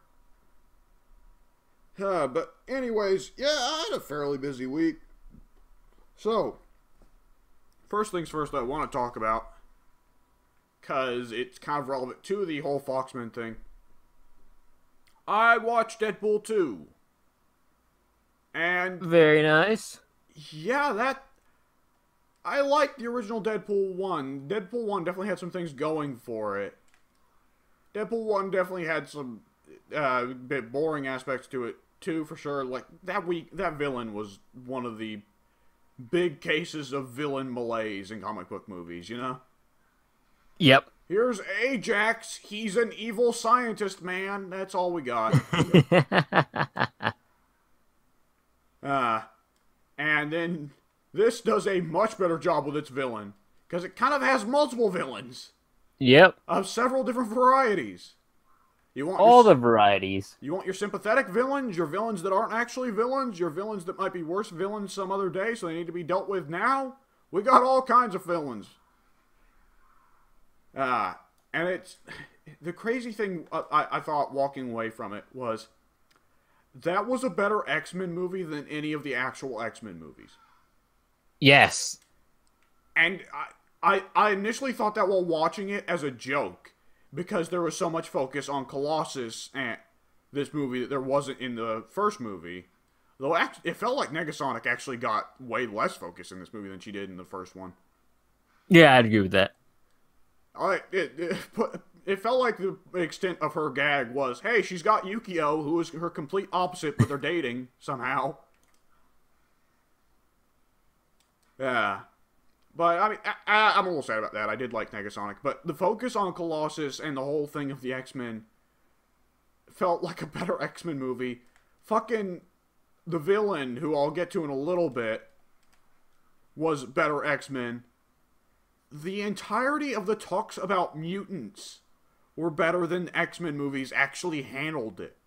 Uh, but anyways, yeah, I had a fairly busy week. So, first things first, I want to talk about because it's kind of relevant to the whole Foxman thing. I watched Deadpool 2. And Very nice. yeah, that. I like the original Deadpool 1. Deadpool 1 definitely had some things going for it. Deadpool 1 definitely had some uh, bit boring aspects to it, too, for sure. Like, that week, that villain was one of the big cases of villain malaise in comic book movies, you know? Yep. Here's Ajax. He's an evil scientist, man. That's all we got. uh, and then this does a much better job with its villain because it kind of has multiple villains yep. of several different varieties. You want All your, the varieties. you want your sympathetic villains, your villains that aren't actually villains, your villains that might be worse villains some other day, so they need to be dealt with now. We got all kinds of villains. Uh, and it's the crazy thing uh, I, I thought walking away from it was that was a better X Men movie than any of the actual X Men movies. Yes. And I, I, I initially thought that while watching it as a joke because there was so much focus on Colossus and this movie that there wasn't in the first movie. Though it felt like Negasonic actually got way less focus in this movie than she did in the first one. Yeah, I'd agree with that. I it, it, put- it felt like the extent of her gag was, hey, she's got Yukio, who is her complete opposite, but they're dating somehow. Yeah. But, I mean, I, I'm a little sad about that. I did like Negasonic. But the focus on Colossus and the whole thing of the X Men felt like a better X Men movie. Fucking the villain, who I'll get to in a little bit, was better X Men the entirety of the talks about mutants were better than X Men movies actually handled it.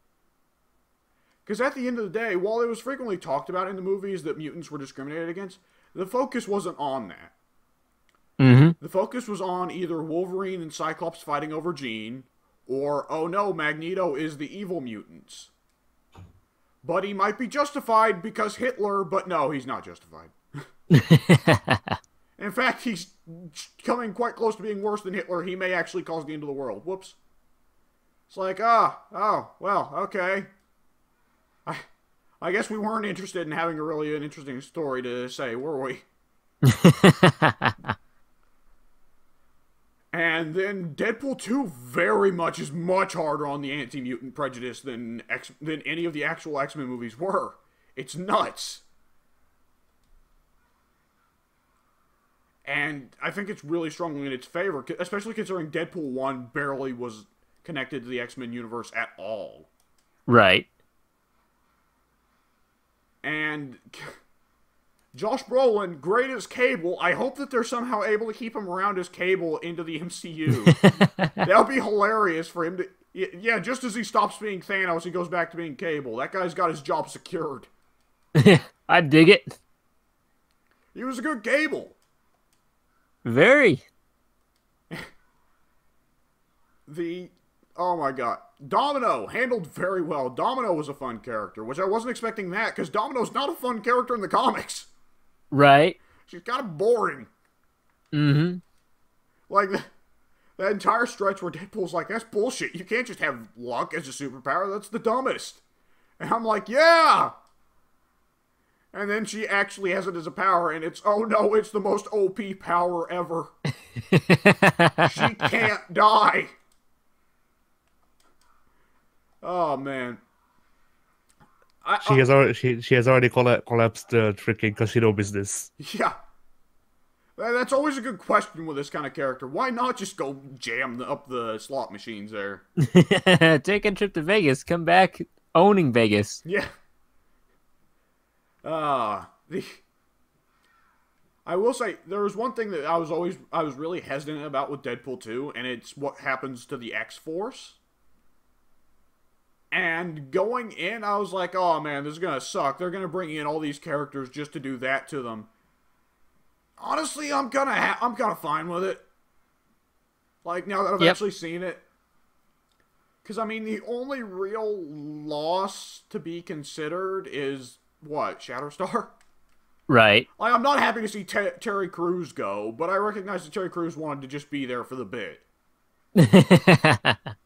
Because at the end of the day, while it was frequently talked about in the movies that mutants were discriminated against, the focus wasn't on that. Mm-hmm. The focus was on either Wolverine and Cyclops fighting over Jean, or, oh no, Magneto is the evil mutants. But he might be justified because Hitler, but no, he's not justified. In fact, he's coming quite close to being worse than Hitler. He may actually cause the end of the world. Whoops. It's like, ah, oh, well, okay. I, I guess we weren't interested in having a really an interesting story to say, were we? And then Deadpool 2 very much is much harder on the anti-mutant prejudice than X, than any of the actual X-Men movies were. It's nuts. And I think it's really strongly in its favor, especially considering Deadpool 1 barely was connected to the X-Men universe at all. right. And Josh Brolin, great as Cable. I hope that they're somehow able to keep him around as Cable into the MCU. that would be hilarious for him to. Yeah, just as he stops being Thanos, he goes back to being Cable. That guy's got his job secured. I dig it. He was a good Cable. Very. The oh my god, Domino handled very well. Domino was a fun character, which I wasn't expecting that because Domino's not a fun character in the comics. Right. She's kind of boring. Mm-hmm. Like the, that entire stretch where Deadpool's like, "That's bullshit. You can't just have luck as a superpower. That's the dumbest." And I'm like, "Yeah." And then she actually has it as a power, and it's oh no, it's the most OP power ever. she can't die. Oh man. I, She oh. has already she, she has already colla- collapsed the freaking casino business. Yeah. That's always a good question with this kind of character. Why not just go jam the, up the slot machines there? Take a trip to Vegas. Come back owning Vegas. Yeah. Ah, the. I will say there was one thing that I was always I was really hesitant about with Deadpool 2, and it's what happens to the X Force. And going in, I was like, "Oh man, this is gonna suck. They're gonna bring in all these characters just to do that to them." Honestly, I'm gonna ha- I'm kind of fine with it. Like now that I've Yep. actually seen it, because I mean, the only real loss to be considered is what Shatterstar. Right. Like, I'm not happy to see Te- Terry Crews go, but I recognize that Terry Crews wanted to just be there for the bit.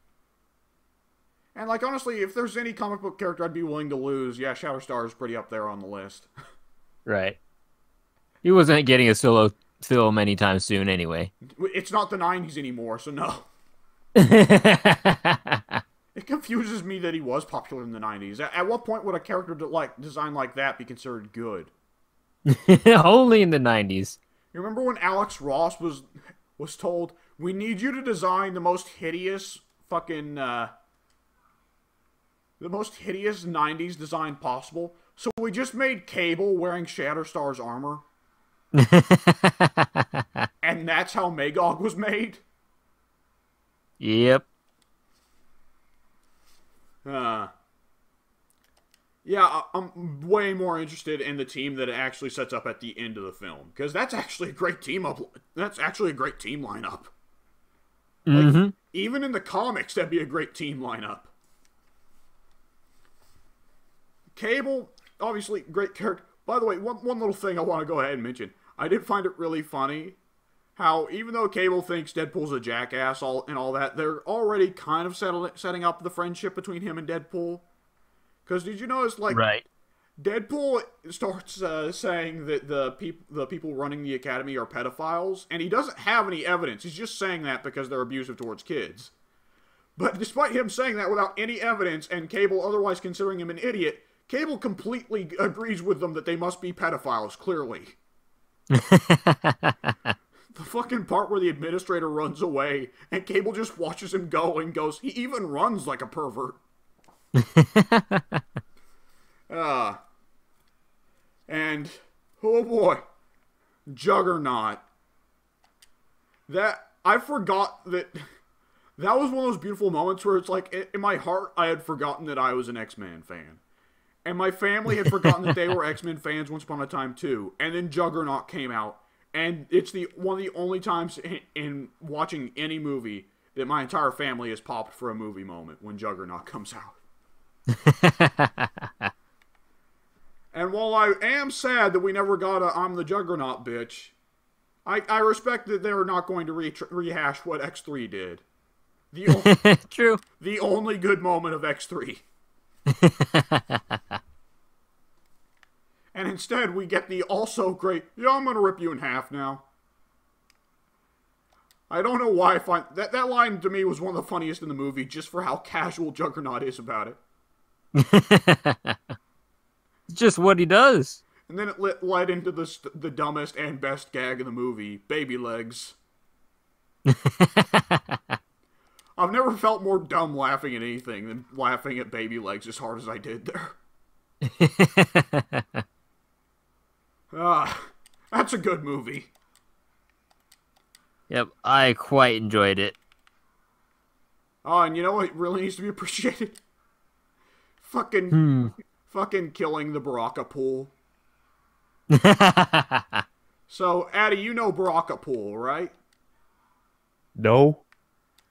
And like honestly, if there's any comic book character I'd be willing to lose, yeah, Shatterstar is pretty up there on the list. right. He wasn't getting a solo film anytime soon anyway. It's not the '90s anymore, so no. It confuses me that he was popular in the '90s. At, at what point would a character de- like design like that be considered good? Only in the 90s. You remember when Alex Ross was was told, "We need you to design the most hideous fucking uh the most hideous 90s design possible." So we just made Cable wearing Shatterstar's armor, and that's how Magog was made. Yep. Uh yeah, I'm way more interested in the team that it actually sets up at the end of the film because that's actually a great team up. That's actually a great team lineup. hmm Even in the comics, that'd be a great team lineup. Cable, obviously, great character. By the way, one, one little thing I want to go ahead and mention. I did find it really funny how, even though Cable thinks Deadpool's a jackass all, and all that, they're already kind of settle, setting up the friendship between him and Deadpool. Because did you notice, like, Right. Deadpool starts uh, saying that the peop- the people running the academy are pedophiles, and he doesn't have any evidence. He's just saying that because they're abusive towards kids. But despite him saying that without any evidence, and Cable otherwise considering him an idiot, Cable completely agrees with them that they must be pedophiles. Clearly, the fucking part where the administrator runs away and Cable just watches him go and goes, he even runs like a pervert. Ah. and oh boy, Juggernaut. That I forgot that that was one of those beautiful moments where it's like in- in my heart I had forgotten that I was an X-Men fan. And my family had forgotten that they were X-Men fans once upon a time too. And then Juggernaut came out and it's the one of the only times in, in watching any movie that my entire family has popped for a movie moment when Juggernaut comes out. And while I am sad that we never got a I'm the Juggernaut bitch, I, I respect that they're not going to re- rehash what X3 did. The, o- True. the only good moment of X3. and instead, we get the also great, yeah, I'm going to rip you in half now. I don't know why I find that that line to me was one of the funniest in the movie just for how casual Juggernaut is about it. It's just what he does. And then it lit, led into the the dumbest and best gag in the movie, baby legs. I've never felt more dumb laughing at anything than laughing at baby legs as hard as I did there. Ah, That's a good movie. Yep, I quite enjoyed it. Oh, and you know what really needs to be appreciated? Fucking, Hmm. fucking killing the Baraka pool. So, Addy, you know Baraka pool, right? No.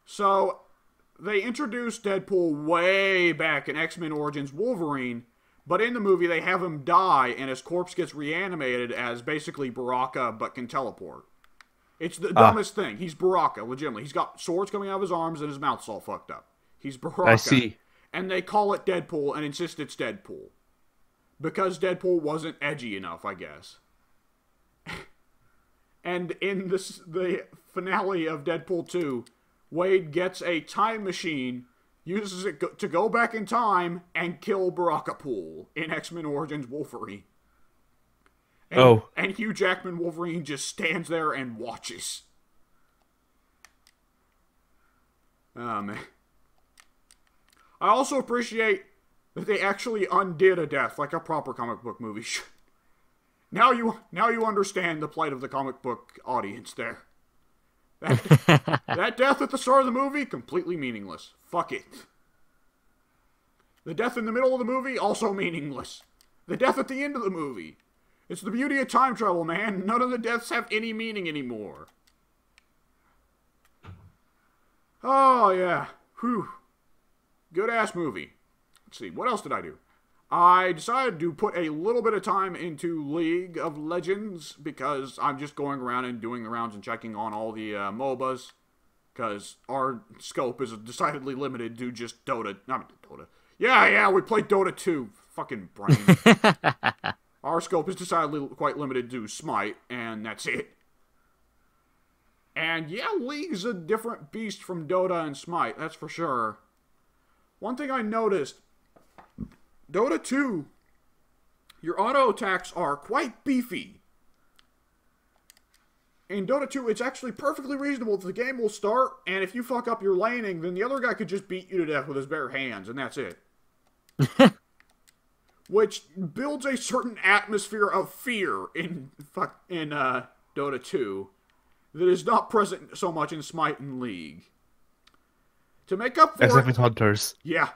So, they introduced Deadpool way back in X Men Origins Wolverine, but in the movie they have him die and his corpse gets reanimated as basically Baraka but can teleport. It's the Ah. dumbest thing. He's Baraka, legitimately. He's got swords coming out of his arms and his mouth's all fucked up. He's Baraka. I see. And they call it Deadpool and insist it's Deadpool. Because Deadpool wasn't edgy enough, I guess. and in this the finale of Deadpool 2, Wade gets a time machine, uses it go- to go back in time and kill Baraka Pool in X-Men Origins Wolverine. And, Oh. And Hugh Jackman Wolverine just stands there and watches. Oh man. I also appreciate that they actually undid a death like a proper comic book movie should. Now you now you understand the plight of the comic book audience there. That, that death at the start of the movie completely meaningless. Fuck it. The death in the middle of the movie also meaningless. The death at the end of the movie. It's the beauty of time travel, man. None of the deaths have any meaning anymore. Oh yeah. Whew. Good ass movie. Let's see, what else did I do? I decided to put a little bit of time into League of Legends because I'm just going around and doing the rounds and checking on all the uh, MOBAs. Because our scope is decidedly limited to just Dota. Not Dota. Yeah, yeah, we played Dota 2. Fucking brain. our scope is decidedly quite limited to Smite, and that's it. And yeah, League's a different beast from Dota and Smite, that's for sure. One thing I noticed Dota 2, your auto attacks are quite beefy. In Dota 2, it's actually perfectly reasonable that the game will start, and if you fuck up your laning, then the other guy could just beat you to death with his bare hands, and that's it. Which builds a certain atmosphere of fear in fuck in uh, Dota 2 that is not present so much in Smite and League. To make up for Except it, with hunters. yeah.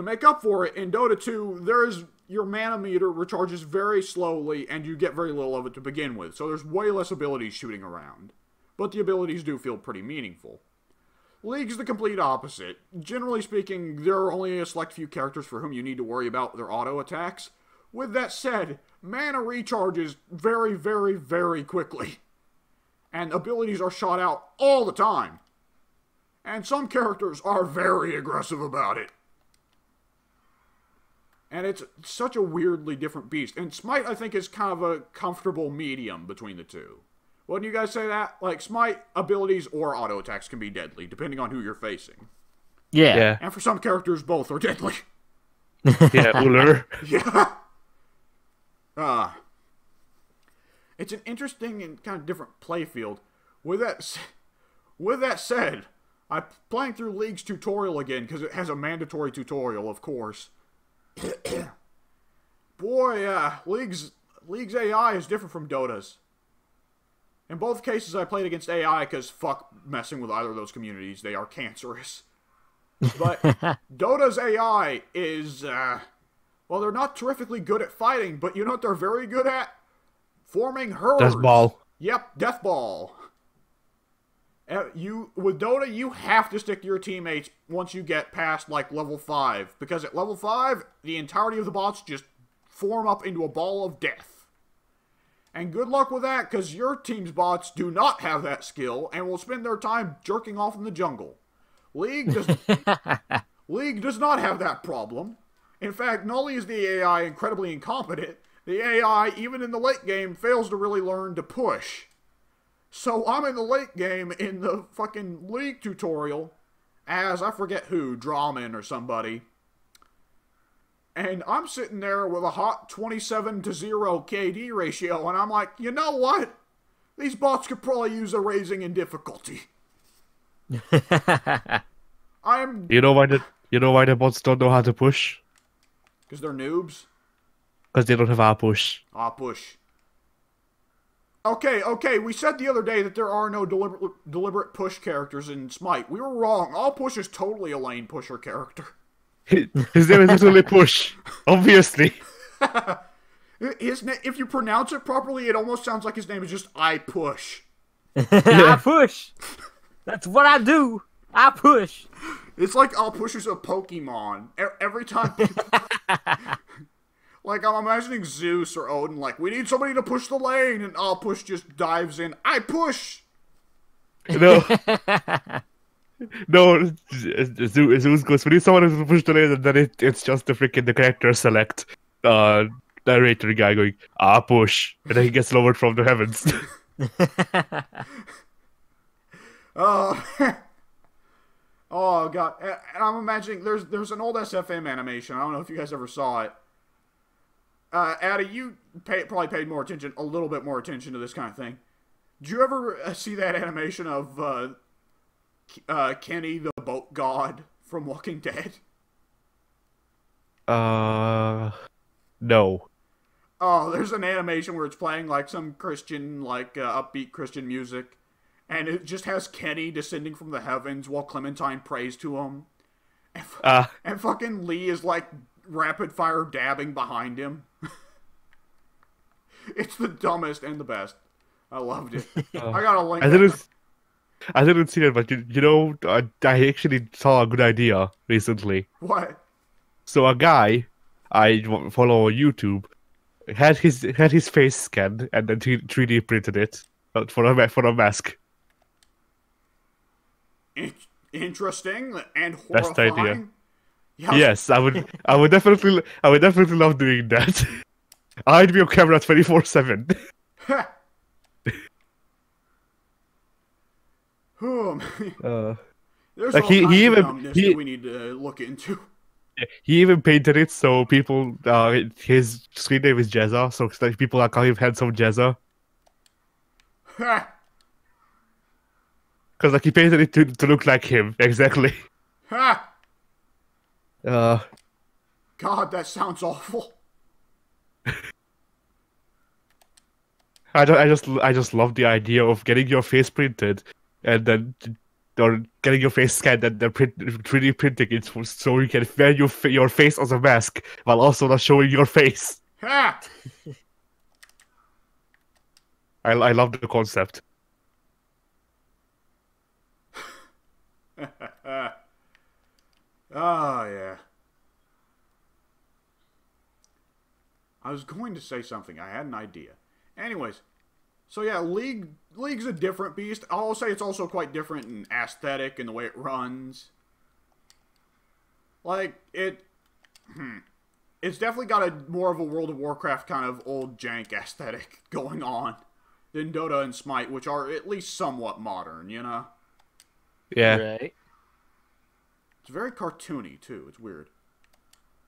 To make up for it, in Dota 2, there is your mana meter recharges very slowly, and you get very little of it to begin with. So there's way less abilities shooting around. But the abilities do feel pretty meaningful. League's the complete opposite. Generally speaking, there are only a select few characters for whom you need to worry about their auto attacks. With that said, mana recharges very, very, very quickly. And abilities are shot out all the time. And some characters are very aggressive about it. And it's such a weirdly different beast. And Smite, I think, is kind of a comfortable medium between the two. Wouldn't you guys say that? Like, Smite abilities or auto attacks can be deadly, depending on who you're facing. Yeah. Yeah. And for some characters, both are deadly. Yeah, Ullr. Yeah. Uh, it's an interesting and kind of different play field. With that, with that said, I'm playing through League's tutorial again because it has a mandatory tutorial, of course. Boy, uh, League's League's AI is different from Dota's. In both cases, I played against AI because fuck messing with either of those communities. They are cancerous. But Dota's AI is, uh, well, they're not terrifically good at fighting, but you know what they're very good at? Forming herds. Death ball. Yep, death ball. You with Dota, you have to stick to your teammates once you get past like level five, because at level five, the entirety of the bots just form up into a ball of death. And good luck with that, because your team's bots do not have that skill and will spend their time jerking off in the jungle. League does League does not have that problem. In fact, not only is the AI incredibly incompetent, the AI, even in the late game, fails to really learn to push. So I'm in the late game in the fucking League tutorial as I forget who, Drawman or somebody. And I'm sitting there with a hot 27 to 0 KD ratio, and I'm like, you know what? These bots could probably use a raising in difficulty. I'm. You know why the you know why the bots don't know how to push? Because they're noobs. Because they don't have our push. Ah, push. Okay, okay, we said the other day that there are no deliberate deliberate push characters in Smite. We were wrong. All push is totally a lane pusher character. His name is literally Push. Obviously. His na- if you pronounce it properly, it almost sounds like his name is just I push. I push. That's what I do. I push. It's like I'll push is a Pokemon. E- every time. Like, I'm imagining Zeus or Odin, like, we need somebody to push the lane, and I'll push just dives in. I push! No. No, Zeus Zeus goes, we need someone to push the lane, and then it, it's just the freaking the character select uh, narrator guy going, ah, push. And then he gets lowered from the heavens. Oh, oh god! And and I'm imagining there's there's an old SFM animation. I don't know if you guys ever saw it. Uh, Addy, you pay, probably paid more attention, a little bit more attention to this kind of thing. Did you ever uh, see that animation of uh, uh, Kenny, the boat god from Walking Dead? uh, no. Oh, there's an animation where it's playing like some Christian, like uh, upbeat Christian music, and it just has Kenny descending from the heavens while Clementine prays to him, and, Uh, and fucking Lee is like rapid fire dabbing behind him. it's the dumbest and the best. I loved it. I gotta link. I didn't. I didn't see it, but you, you know, I, I actually saw a good idea recently. What? So a guy I follow on YouTube had his had his face scanned and then three D printed it for a for a mask. In- interesting and Best idea. Yeah, Yes, I would. I would definitely. I would definitely love doing that. I'd be on camera twenty four seven. Oh, man. Uh, There's Like, he- he of even- he- that we need to look into. he even painted it so people. Uh, his screen name is Jezza, so like people are calling him handsome Jezza. Because like he painted it to, to look like him exactly. Ha! Uh, God, that sounds awful. I don't, I just I just love the idea of getting your face printed and then or getting your face scanned and then print 3D printing it so you can wear your your face as a mask while also not showing your face. I I love the concept. Oh, yeah. I was going to say something. I had an idea. Anyways, so yeah, League League's a different beast. I'll say it's also quite different in aesthetic and the way it runs. Like it, hmm, it's definitely got a more of a World of Warcraft kind of old jank aesthetic going on than Dota and Smite, which are at least somewhat modern. You know, Yeah. Right. It's very cartoony too. It's weird,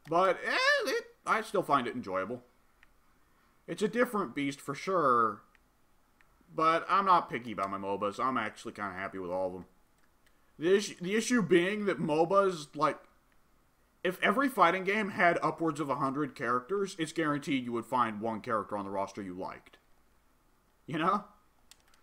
but eh, it, I still find it enjoyable. It's a different beast for sure, but I'm not picky about my MOBAs. I'm actually kind of happy with all of them. The issue, the issue being that MOBAs, like, if every fighting game had upwards of 100 characters, it's guaranteed you would find one character on the roster you liked. You know?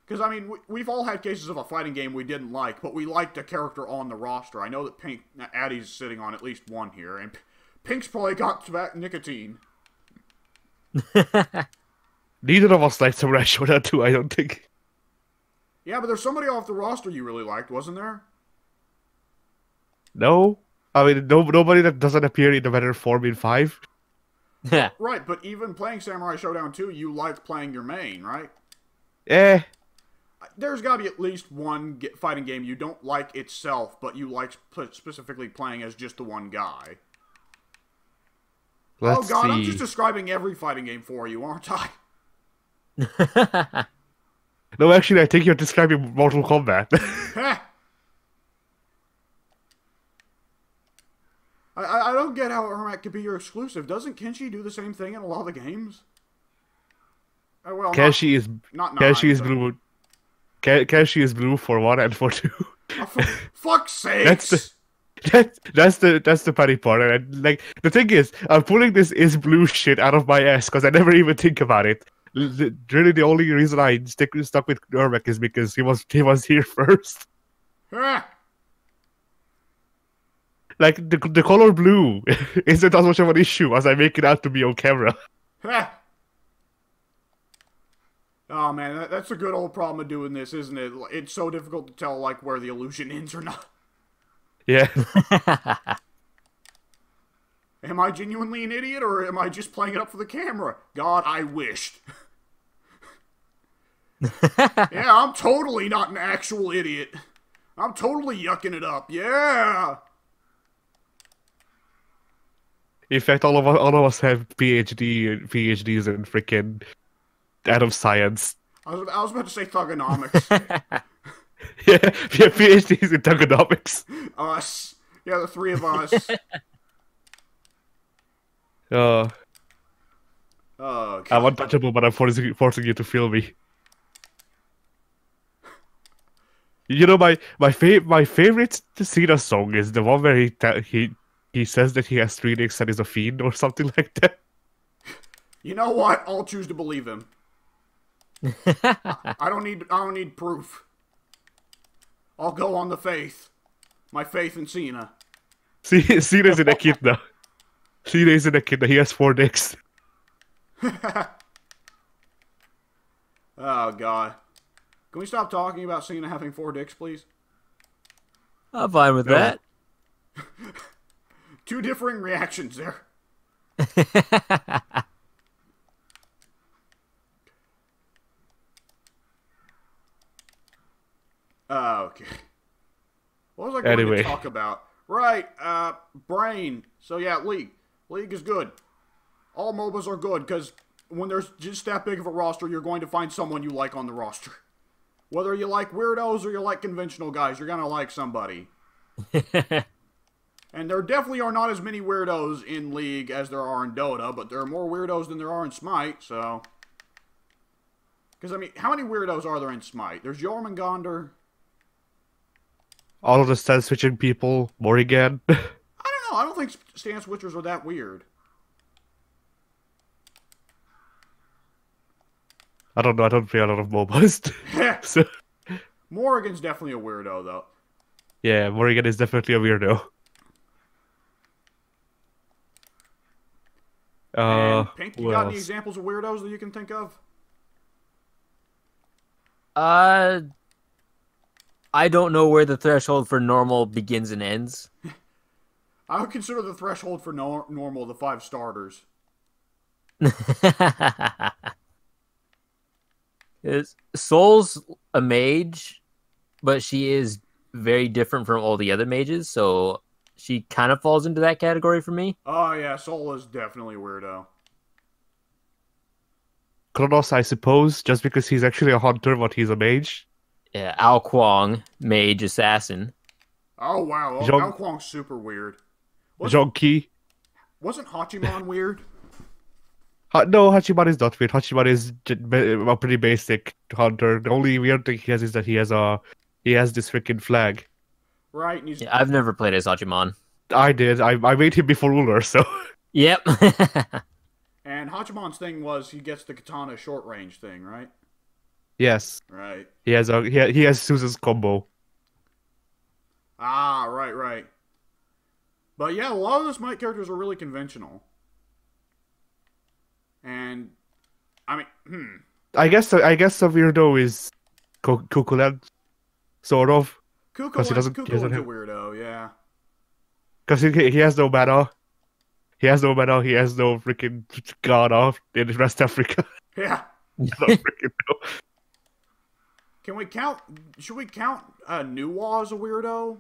Because, I mean, we, we've all had cases of a fighting game we didn't like, but we liked a character on the roster. I know that Pink, Addie's sitting on at least one here, and P- Pink's probably got to back nicotine. Neither of us liked Samurai Shodown 2, I don't think. Yeah, but there's somebody off the roster you really liked, wasn't there? No? I mean, no, nobody that doesn't appear in the better form in 5. Yeah. Right, but even playing Samurai Shodown 2, you liked playing your main, right? Eh. There's got to be at least one fighting game you don't like itself, but you like sp- specifically playing as just the one guy. Let's oh god, see. I'm just describing every fighting game for you, aren't I? No, actually, I think you're describing Mortal Kombat. I, I don't get how Ermac could be your exclusive. Doesn't Kenshi do the same thing in a lot of the games? Uh, well, Kenshi is not, Kenshi is but- blue. Kenshi is blue for one and for two. Oh, for fuck's sakes! That's the- That, that's the that's the funny part. And like the thing is, I'm pulling this is blue shit out of my ass because I never even think about it. L- Really, the only reason I stick stuck with Ermac is because he was he was here first. Ah, Like the the color blue isn't as much of an issue as I make it out to be on camera. ah. Oh man, that, that's a good old problem of doing this, isn't it? It's so difficult to tell like where the illusion ends or not. Yeah, Am I genuinely an idiot or am I just playing it up for the camera? God, I wished. yeah, I'm totally not an actual idiot. I'm totally yucking it up. Yeah. in fact, all of us all of us have PhD PhDs in freaking atom science. I was, I was about to say thugonomics. Yeah, we have PhDs in tokenomics. us. Yeah, the three of us. Uh, Oh, God. I'm untouchable, but I'm forcing, forcing you to feel me. You know my my fav- my favorite Cena song is the one where he he he says that he has three dicks and is a fiend or something like that. You know what? I'll choose to believe him. I don't need I don't need proof. I'll go on the faith. My faith in Cena. See, Cena's in a kid now. Cena is in a kid now. He has four dicks. Oh god. Can we stop talking about Cena having four dicks, please? I'm fine with No. that. Two differing reactions there. Oh, okay. What was I going Anyway. to talk about? Right, uh, Brain. So yeah, League. League is good. All MOBAs are good because when there's just that big of a roster, you're going to find someone you like on the roster. Whether you like weirdos or you like conventional guys, you're gonna like somebody. And there definitely are not as many weirdos in League as there are in Dota, but there are more weirdos than there are in Smite, so. Because, I mean, how many weirdos are there in Smite? There's Jormungandr. All of the stance switching people, Morrigan. I don't know. I don't think stance switchers are that weird. I don't know. I don't play a lot of MOBAs. so Morrigan's definitely a weirdo, though. yeah, Morrigan is definitely a weirdo. Uh, and Pink, you who got any examples of weirdos that you can think of? Uh, I don't know where the threshold for normal begins and ends. I would consider the threshold for nor- normal the five starters. Is Sol's a mage, but she is very different from all the other mages, so she kind of falls into that category for me. Oh, yeah, Soul is definitely a weirdo. Chronos, I suppose, just because he's actually a hunter, but he's a mage. Uh, yeah, Ao Kuang, mage assassin. Oh, wow. Oh, Jean- Ao Kuang's super weird. What's- Jonki. Wasn't Hachiman weird? Ha- no, Hachiman is not weird. Hachiman is a pretty basic hunter. The only weird thing he has is that he has a he has this freaking flag. Right? And he's Yeah, I've never played as Hachiman. I did. I I made him before ruler, so Yep. And Hachiman's thing was he gets the katana short range thing, right? Yes, Right. he has a he, he has Susan's combo. Ah, right, right. But yeah, a lot of the Smite characters are really conventional. And I mean, hmm. I guess I guess a weirdo is Ku- Kukulkan, sort of, Kukulkan, he doesn't- he doesn't a weirdo, yeah. because he he has no mana. He has no mana. He has no freaking god off in West Africa. Yeah. Freaking know. Can we count? Should we count uh, Nuwa as a weirdo?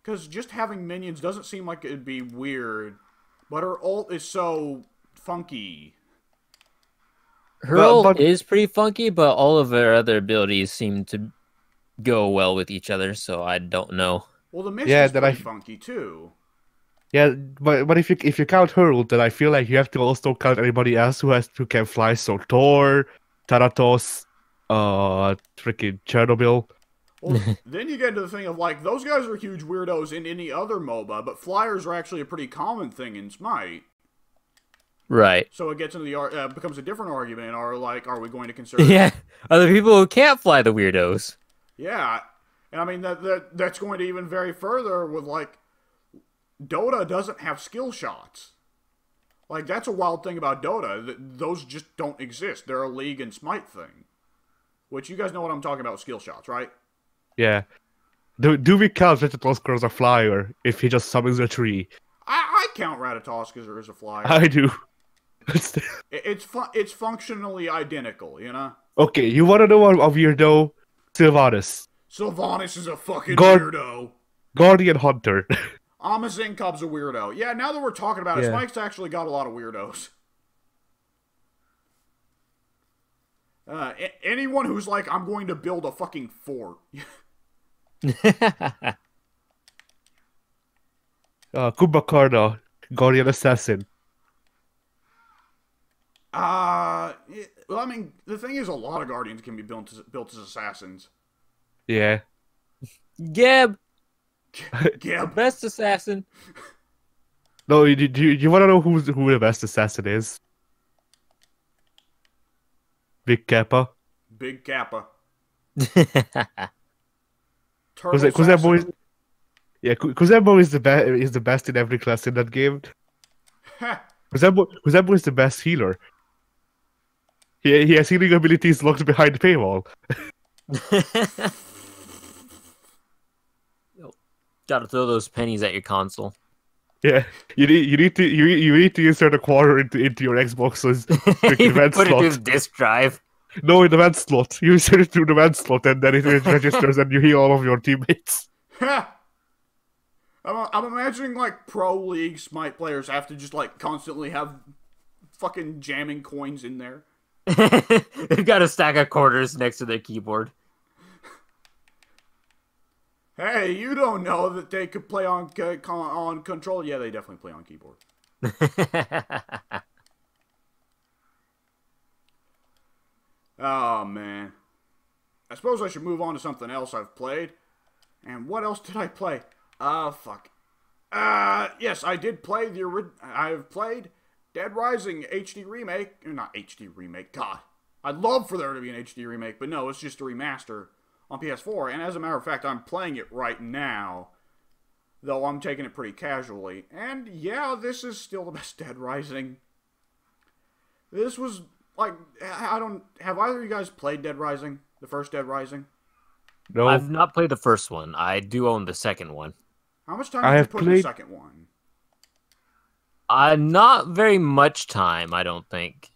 Because just having minions doesn't seem like it'd be weird, but her ult is so funky. Her But- ult but- is pretty funky, but all of her other abilities seem to go well with each other, so I don't know. Well, the mist Yeah, is that I- funky too. Yeah, but but if you if you count her, then I feel like you have to also count anybody else who has who can fly. So Thor, Thanatos, uh, freaking Chernobog. Well, then you get into the thing of like those guys are huge weirdos in any other MOBA, but flyers are actually a pretty common thing in Smite. Right. So it gets into the ar- uh, becomes a different argument. Are like, are we going to consider? Yeah. Other people who can't fly the weirdos. Yeah, and I mean that, that that's going to even vary further with like Dota doesn't have skill shots. Like that's a wild thing about Dota. Th- those just don't exist. They're a League and Smite thing. Which you guys know what I'm talking about skill shots, right? Yeah. Do, do we count Ratatoskr as a flyer if he just summons a tree? I, I count Ratatosk as, a flyer. I do. It's- It- it's fu- it's functionally identical, you know. okay, you want to know a, a weirdo? Sylvanus. Sylvanus is a fucking God- weirdo. Guardian Hunter. Amazon Cub's a weirdo. Yeah, now that we're talking about it, Yeah. Smite's actually got a lot of weirdos. Uh, a- anyone who's like, I'm going to build a fucking fort. uh, Kumbhakarna. Guardian Assassin. Uh, it- well, I mean, the thing is, a lot of guardians can be built as, built as assassins. Yeah. Geb, Geb, best assassin. No, do you, you want to know who's, who the best assassin is? Big Kappa. Big Kappa, Because Turtle that, cause that boy, yeah, because that boy is the best. Is the best in every class in that game. Ha, Because that boy, because that boy is the best healer. He he has healing abilities locked behind the paywall. Gotta throw those pennies at your console. Yeah, you need you need to you, you need to insert a quarter into into your Xbox's you event put it through the slot. disk drive. No, in the vent slot. You insert it through the vent slot, and then it registers, and you heal all of your teammates. ha. I'm, I'm imagining like pro league Smite players have to just like constantly have fucking jamming coins in there. They've got a stack of quarters next to their keyboard. Hey, you don't know that they could play on on control. Yeah, they definitely play on keyboard. Oh man. I suppose I should move on to something else I've played. And what else did I play? Ah, fuck. Uh, yes, I did play the ori- I've played Dead Rising HD remake, not HD remake. God, I'd love for there to be an HD remake, but no, it's just a remaster on PS4. And as a matter of fact, I'm playing it right now, though I'm taking it pretty casually. And yeah, this is still the best Dead Rising. This was like I I don't have either of you guys played Dead Rising, the first Dead Rising. No, I've not played the first one. I do own the second one. How much time I did you have put in the second one? Uh, not very much time, I don't think.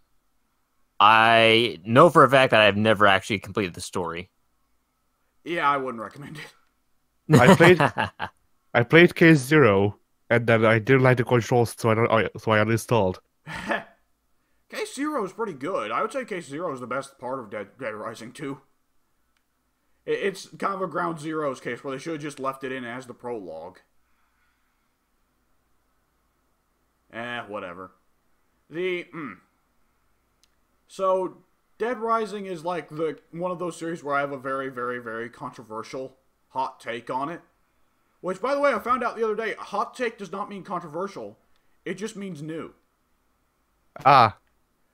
I know for a fact that I've never actually completed the story. Yeah, I wouldn't recommend it. I played- I played Case Zero, and then I didn't like the controls, so I don't, so I uninstalled. Case Zero is pretty good. I would say Case Zero is the best part of Dead, Dead Rising 2. It, it's kind of a Ground Zeroes case where they should have just left it in as the prologue. Eh, whatever. The mm. so Dead Rising is like the one of those series where I have a very, very, very controversial hot take on it. Which, by the way, I found out the other day. Hot take does not mean controversial; it just means new. Ah,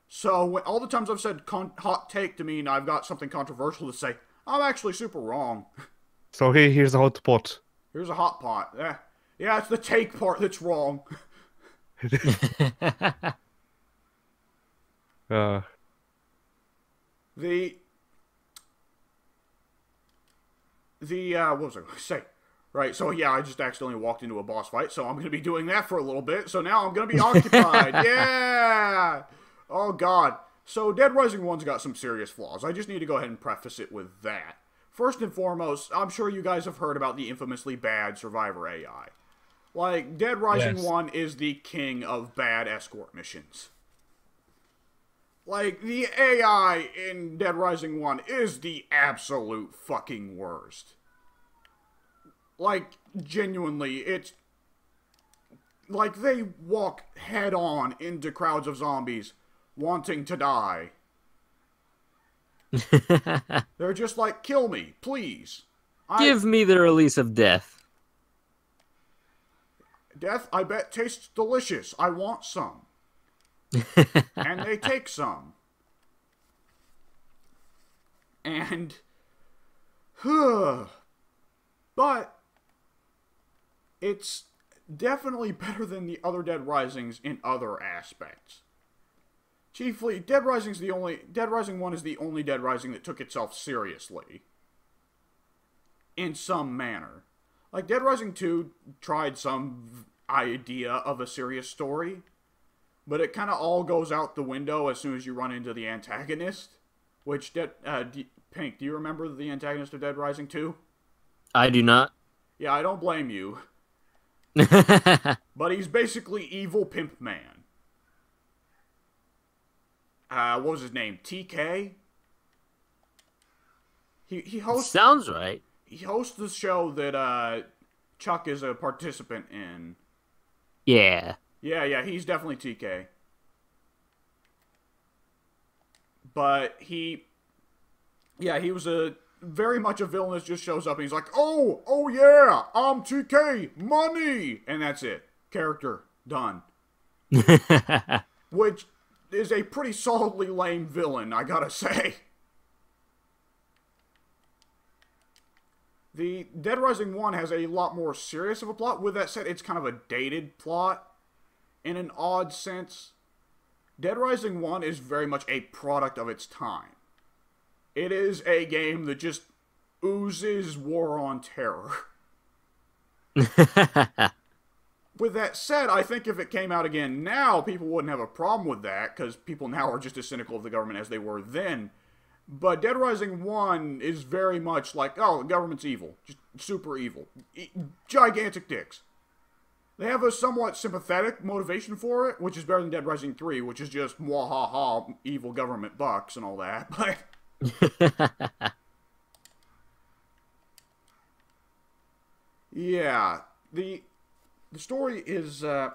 So all the times I've said con- hot take to mean I've got something controversial to say, I'm actually super wrong. so here, here's a hot pot. Here's a hot pot. Eh, yeah, it's the take part that's wrong. Uh, The the uh, what was I going to say? Right. So yeah, I just accidentally walked into a boss fight, so I'm going to be doing that for a little bit. So now I'm going to be occupied. yeah. Oh God. So Dead Rising One's got some serious flaws. I just need to go ahead and preface it with that. First and foremost, I'm sure you guys have heard about the infamously bad Survivor AI. Like Dead Rising Yes. One is the king of bad escort missions. Like, the AI in Dead Rising 1 is the absolute fucking worst. Like, genuinely, it's. Like, they walk head on into crowds of zombies wanting to die. They're just like, kill me, please. I, Give me the release of death. Death, I bet tastes delicious. I want some. And they take some. And but it's definitely better than the other Dead Risings in other aspects. Chiefly, Dead Rising's the only Dead Rising 1 is the only Dead Rising that took itself seriously in some manner. Like Dead Rising 2 tried some idea of a serious story, but it kind of all goes out the window as soon as you run into the antagonist. Which, Dead, uh, D- Pink, do you remember the antagonist of Dead Rising 2? I do not. Yeah, I don't blame you. but he's basically evil pimp man. Uh, what was his name? TK. He he hosts Sounds right. he hosts the show that uh, Chuck is a participant in. Yeah. Yeah, yeah, he's definitely TK. But he, yeah, he was a very much a villain that just shows up and he's like, oh, oh yeah, I'm TK, money, and that's it. Character done. Which is a pretty solidly lame villain, I gotta say. The Dead Rising 1 has a lot more serious of a plot. With that said, it's kind of a dated plot in an odd sense. Dead Rising 1 is very much a product of its time. It is a game that just oozes war on terror. with that said, I think if it came out again now, people wouldn't have a problem with that because people now are just as cynical of the government as they were then. But Dead Rising 1 is very much like, oh, the government's evil. Just super evil. E- gigantic dicks. They have a somewhat sympathetic motivation for it, which is better than Dead Rising 3, which is just mwahaha, evil government bucks and all that. But yeah, the the story is uh,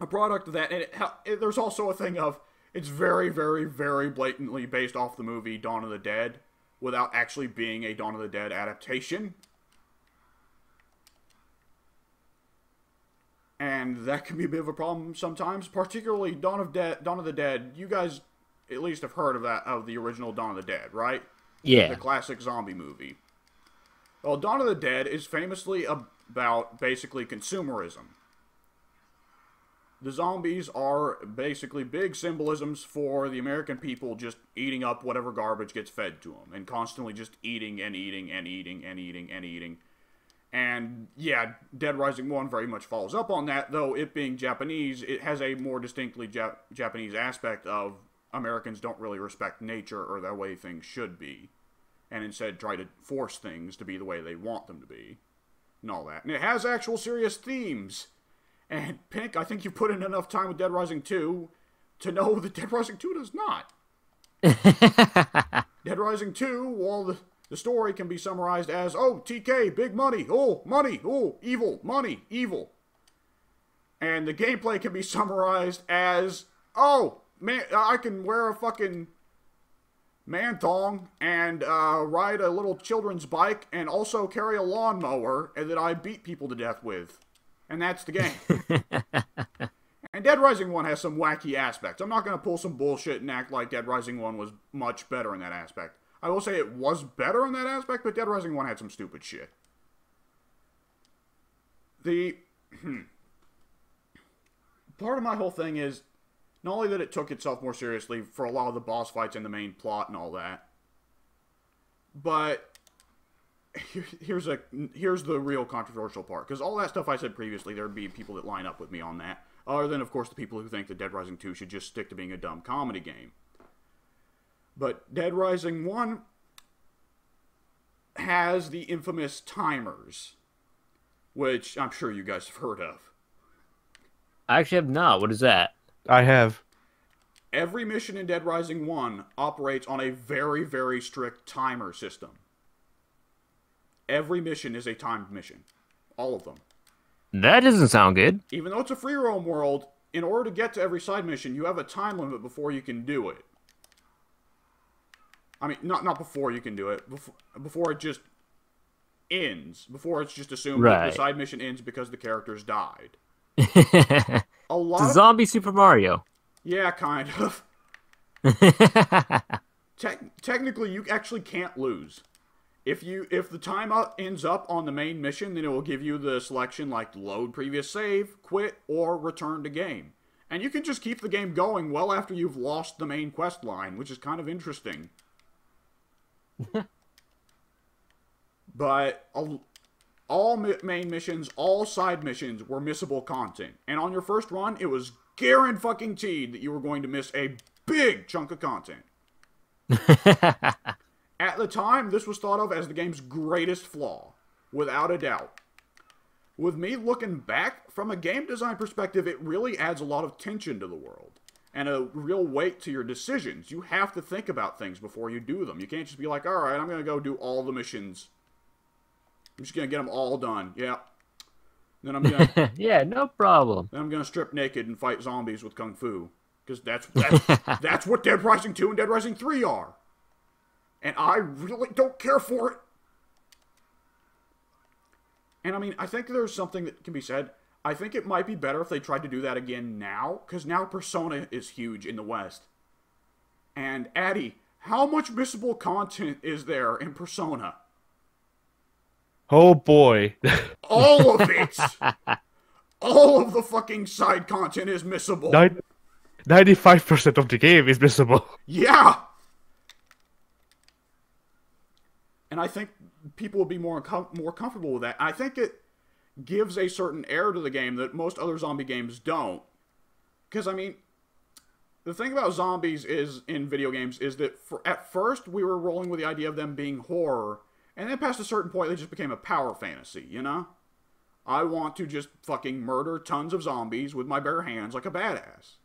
a product of that, and it, it- there's also a thing of it's very, very, very blatantly based off the movie Dawn of the Dead, without actually being a Dawn of the Dead adaptation. And that can be a bit of a problem sometimes. Particularly Dawn of Dead, Dawn of the Dead. You guys at least have heard of that of the original Dawn of the Dead, right? Yeah. The classic zombie movie. Well, Dawn of the Dead is famously about basically consumerism. The zombies are basically big symbolisms for the American people just eating up whatever garbage gets fed to them and constantly just eating and eating and eating and eating and eating. And yeah, Dead Rising 1 very much follows up on that, though it being Japanese, it has a more distinctly Jap- Japanese aspect of Americans don't really respect nature or the way things should be, and instead try to force things to be the way they want them to be, and all that. And it has actual serious themes. And Pink, I think you put in enough time with Dead Rising 2 to know that Dead Rising 2 does not. Dead Rising 2, while the, the story can be summarized as, oh, TK, big money, oh, money, oh, evil, money, evil. And the gameplay can be summarized as, oh, man, I can wear a fucking man thong and uh, ride a little children's bike and also carry a lawnmower and that I beat people to death with. And that's the game. And Dead Rising 1 has some wacky aspects. I'm not going to pull some bullshit and act like Dead Rising 1 was much better in that aspect. I will say it was better in that aspect, but Dead Rising 1 had some stupid shit. The. Hmm. part of my whole thing is not only that it took itself more seriously for a lot of the boss fights and the main plot and all that, but here's a here's the real controversial part because all that stuff I said previously there'd be people that line up with me on that other than of course the people who think that Dead Rising 2 should just stick to being a dumb comedy game but Dead Rising 1 has the infamous timers which I'm sure you guys have heard of I actually have not. What is that? I have. every mission in Dead Rising 1 operates on a very very strict timer system every mission is a timed mission all of them That doesn't sound good. even though it's a free roam world, in order to get to every side mission, you have a time limit before you can do it. I mean, not not before you can do it, before, before it just ends. Before it's just assumed that Right. the side mission ends because the characters died. a lot of zombie Super Mario. yeah, kind of. Tec- technically, you actually can't lose. If you if the time up ends up on the main mission, then it will give you the selection like load previous save, quit, or return to game. And you can just keep the game going well after you've lost the main quest line, which is kind of interesting. but all, all main missions, all side missions were missable content. And on your first run, it was guaranteed that you were going to miss a big chunk of content. At the time, this was thought of as the game's greatest flaw, without a doubt. With me looking back, from a game design perspective, it really adds a lot of tension to the world and a real weight to your decisions. You have to think about things before you do them. You can't just be like, all right, I'm going to go do all the missions. I'm just going to get them all done. Yeah. Then I'm going to yeah, no problem. then I'm going to strip naked and fight zombies with kung fu because that's that's, that's what Dead Rising 2 and Dead Rising 3 are. And I really don't care for it. And I mean, I think there's something that can be said. I think it might be better if they tried to do that again now, because now Persona is huge in the West. And ati, how much missable content is there in Persona? Oh boy. All of it! All of the fucking side content is missable. Nine- 95% of the game is missable. Yeah. And I think people will be more com- more comfortable with that. I think it gives a certain air to the game that most other zombie games don't. Because I mean, the thing about zombies is in video games is that for, at first we were rolling with the idea of them being horror, and then past a certain point they just became a power fantasy. You know, I want to just fucking murder tons of zombies with my bare hands like a badass.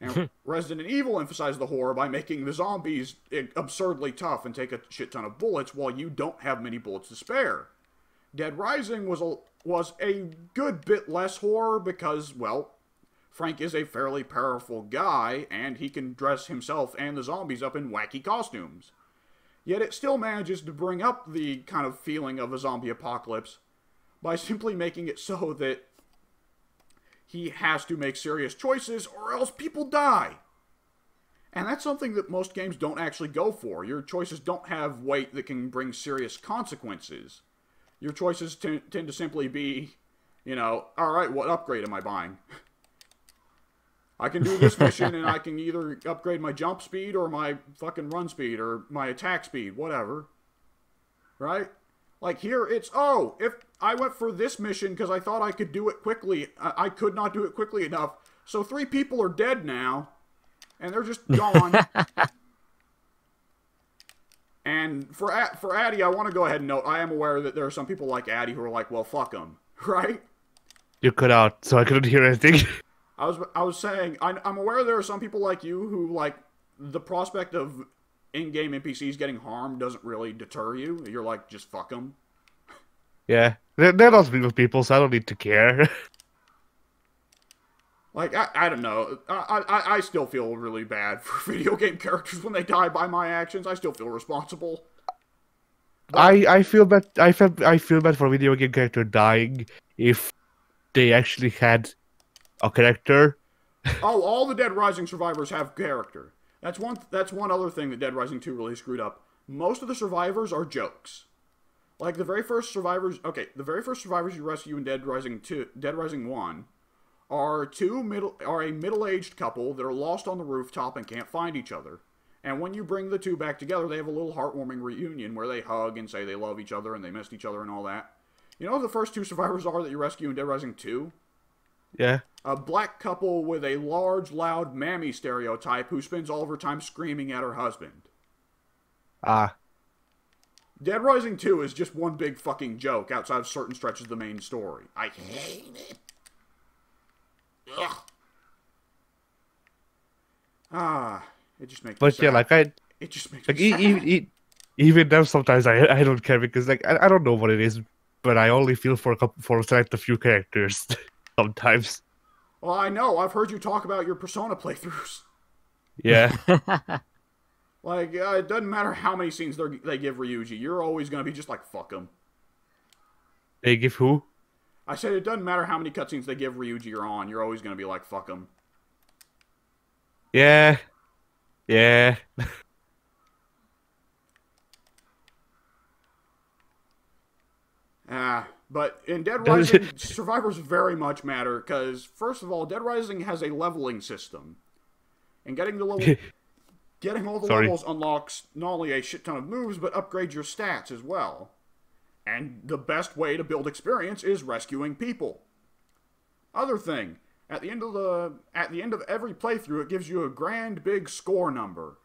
And Resident Evil emphasized the horror by making the zombies eh, absurdly tough and take a shit ton of bullets while you don't have many bullets to spare. Dead Rising was a was a good bit less horror because, well, Frank is a fairly powerful guy and he can dress himself and the zombies up in wacky costumes. Yet it still manages to bring up the kind of feeling of a zombie apocalypse by simply making it so that he has to make serious choices or else people die. And that's something that most games don't actually go for. Your choices don't have weight that can bring serious consequences. Your choices t- tend to simply be, you know, alright, what upgrade am I buying? I can do this mission and I can either upgrade my jump speed or my fucking run speed or my attack speed, whatever. Right? Like here, it's oh, if I went for this mission because I thought I could do it quickly, I, I could not do it quickly enough. So three people are dead now, and they're just gone. and for for ati, I want to go ahead and note I am aware that there are some people like ati who are like, well, fuck them, right? You cut out, so I couldn't hear anything. I was I was saying I, I'm aware there are some people like you who like the prospect of in-game NPCs getting harmed doesn't really deter you. You're like, just fuck them. yeah. They're, they're not people, so I don't need to care. Like I, I don't know. I, I I still feel really bad for video game characters when they die by my actions. I still feel responsible. I, I feel bad. I feel I feel bad for a video game character dying if they actually had a character. Oh, all the Dead Rising survivors have character. That's one. That's one other thing that Dead Rising Two really screwed up. Most of the survivors are jokes. Like the very first survivors. Okay, the very first survivors you rescue in Dead Rising Two, Dead Rising One, are two middle are a middle-aged couple that are lost on the rooftop and can't find each other. And when you bring the two back together, they have a little heartwarming reunion where they hug and say they love each other and they missed each other and all that. You know who the first two survivors are that you rescue in Dead Rising 2? Yeah. A black couple with a large, loud mammy stereotype who spends all of her time screaming at her husband. Ah. Dead Rising 2 is just one big fucking joke outside of certain stretches of the main story. I hate it. Ugh. Ah, it just makes me But yeah, sad. like I it just makes like me e- sad. even now sometimes I I don't care because like I, I don't know what it is, but I only feel for a couple, for select a few characters sometimes. Well, I know. I've heard you talk about your Persona playthroughs. Yeah. Like, uh, it doesn't matter how many scenes they're- they give Ryuji. You're always going to be just like, fuck him. they give who? I said it doesn't matter how many cutscenes they give Ryuji or on, you're always gonna be like, fuck him. Yeah. Yeah. Ah, but in Dead Rising, survivors very much matter because first of all, Dead Rising has a leveling system, and getting the level, getting all the Sorry. levels unlocks not only a shit ton of moves but upgrades your stats as well. And the best way to build experience is rescuing people. Other thing, at the end of the at the end of every playthrough, it gives you a grand big score number,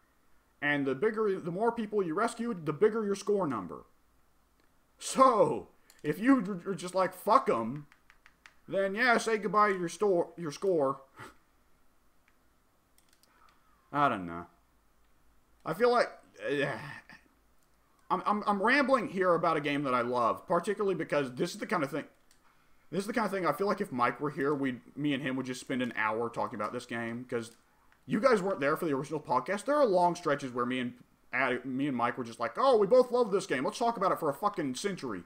and the bigger, the more people you rescued, the bigger your score number. So, if you are just like fuck them, then yeah, say goodbye to your store, your score. I don't know. I feel like uh, I'm, I'm I'm rambling here about a game that I love, particularly because this is the kind of thing. This is the kind of thing I feel like if Mike were here, we me and him would just spend an hour talking about this game because you guys weren't there for the original podcast. There are long stretches where me and Ad- me and Mike were just like, "Oh, we both love this game. Let's talk about it for a fucking century."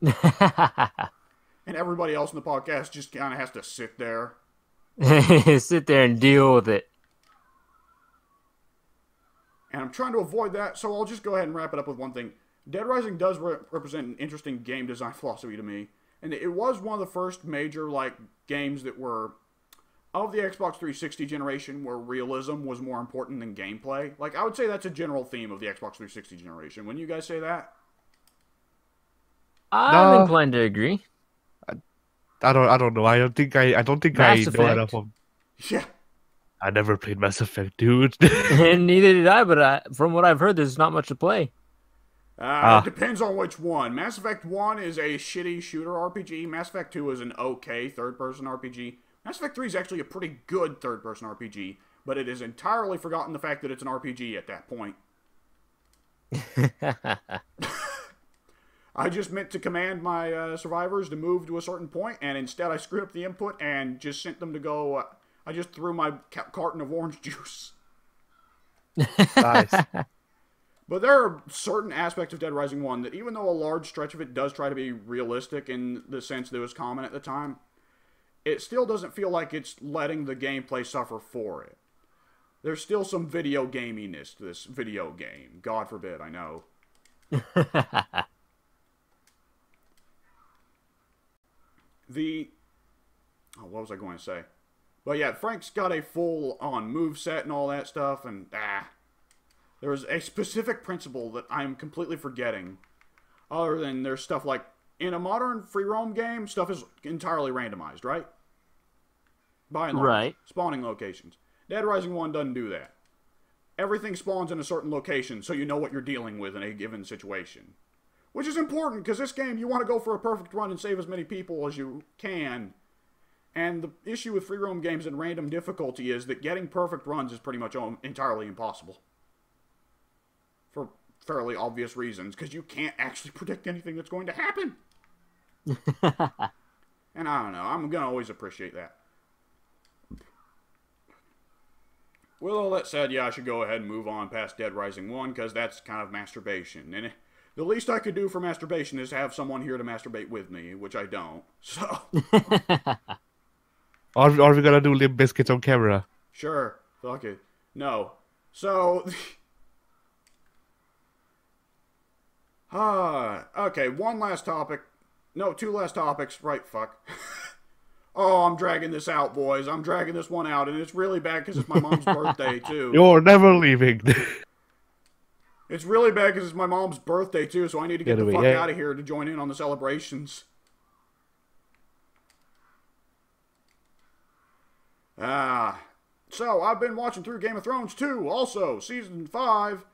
And everybody else in the podcast just kind of has to sit there. Sit there and deal with it. And I'm trying to avoid that, so I'll just go ahead and wrap it up with one thing. Dead Rising does re- represent an interesting game design philosophy to me, and it was one of the first major like games that were of the Xbox 360 generation where realism was more important than gameplay. Like I would say that's a general theme of the Xbox 360 generation. When you guys say that, I'm No. inclined to agree. I don't I don't know. I don't think I I don't think Mass I know enough of yeah, I never played Mass Effect, dude. and neither did I, but I, from what I've heard, there's not much to play. uh, Ah. it depends on which one. Mass Effect 1 is a shitty shooter RPG. Mass Effect 2 is an okay third-person RPG. Mass Effect 3 is actually a pretty good third-person RPG, but it has entirely forgotten the fact that it's an RPG at that point. I just meant to command my uh, survivors to move to a certain point, and instead I screwed up the input and just sent them to go. Uh, I just threw my ca- carton of orange juice. nice. But there are certain aspects of Dead Rising 1 that, even though a large stretch of it does try to be realistic in the sense that it was common at the time, it still doesn't feel like it's letting the gameplay suffer for it. There's still some video gaminess to this video game. God forbid, I know. the oh, what was I going to say? But yeah, Frank's got a full on move set and all that stuff, and ah, there's a specific principle that I'm completely forgetting. Other than there's stuff like in a modern free roam game, stuff is entirely randomized, right? By and large, Right. spawning locations. Dead Rising One doesn't do that. Everything spawns in a certain location, so you know what you're dealing with in a given situation. Which is important because this game, you want to go for a perfect run and save as many people as you can. And the issue with free roam games and random difficulty is that getting perfect runs is pretty much entirely impossible. For fairly obvious reasons, because you can't actually predict anything that's going to happen. and I don't know, I'm going to always appreciate that. With all that said, yeah, I should go ahead and move on past Dead Rising 1, because that's kind of masturbation. And the least I could do for masturbation is have someone here to masturbate with me, which I don't. So. Are, are we gonna do Limp Biscuits on camera? Sure. Fuck it. No. So. Ah. okay, one last topic. No, two last topics. Right, fuck. oh, I'm dragging this out, boys. I'm dragging this one out, and it's really bad because it's my mom's birthday, too. You're never leaving. It's really bad because it's my mom's birthday, too, so I need to get Get the away, fuck yeah. out of here to join in on the celebrations. Ah. So, I've been watching through Game of Thrones, too, also, season 5.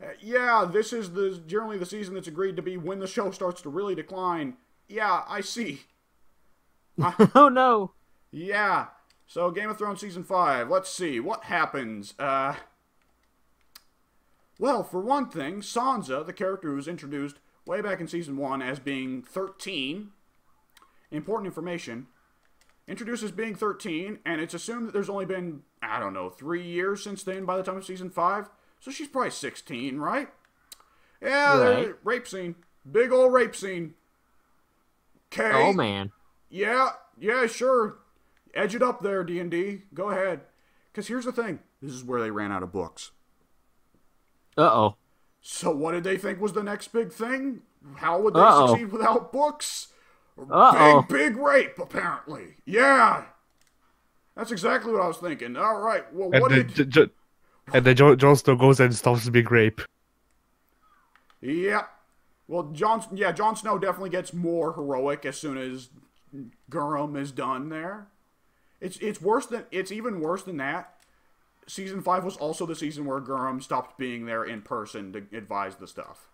Uh, yeah, this is the generally the season that's agreed to be when the show starts to really decline. Yeah, I see. oh no. Yeah. So Game of Thrones season 5. Let's see what happens. Uh Well, for one thing, Sansa, the character who was introduced way back in season 1 as being 13, important information, introduced as being 13 and it's assumed that there's only been I don't know, 3 years since then by the time of season 5. So she's probably 16, right? Yeah, Right. rape scene. Big old rape scene. Okay. Oh man. Yeah, yeah, sure. Edge it up there, D and D. Go ahead. Because here's the thing. This is where they ran out of books. Uh oh. So what did they think was the next big thing? How would they Uh-oh. succeed without books? Uh-oh. Big, big rape, apparently. Yeah. That's exactly what I was thinking. All right. Well, And what then, did? J- J- and then Jon Jon Snow goes and stops the big rape. Yeah. Well, Jon. Yeah, Jon Snow definitely gets more heroic as soon as GRRM is done. There, it's it's worse than it's even worse than that. Season five was also the season where GRRM stopped being there in person to advise the stuff.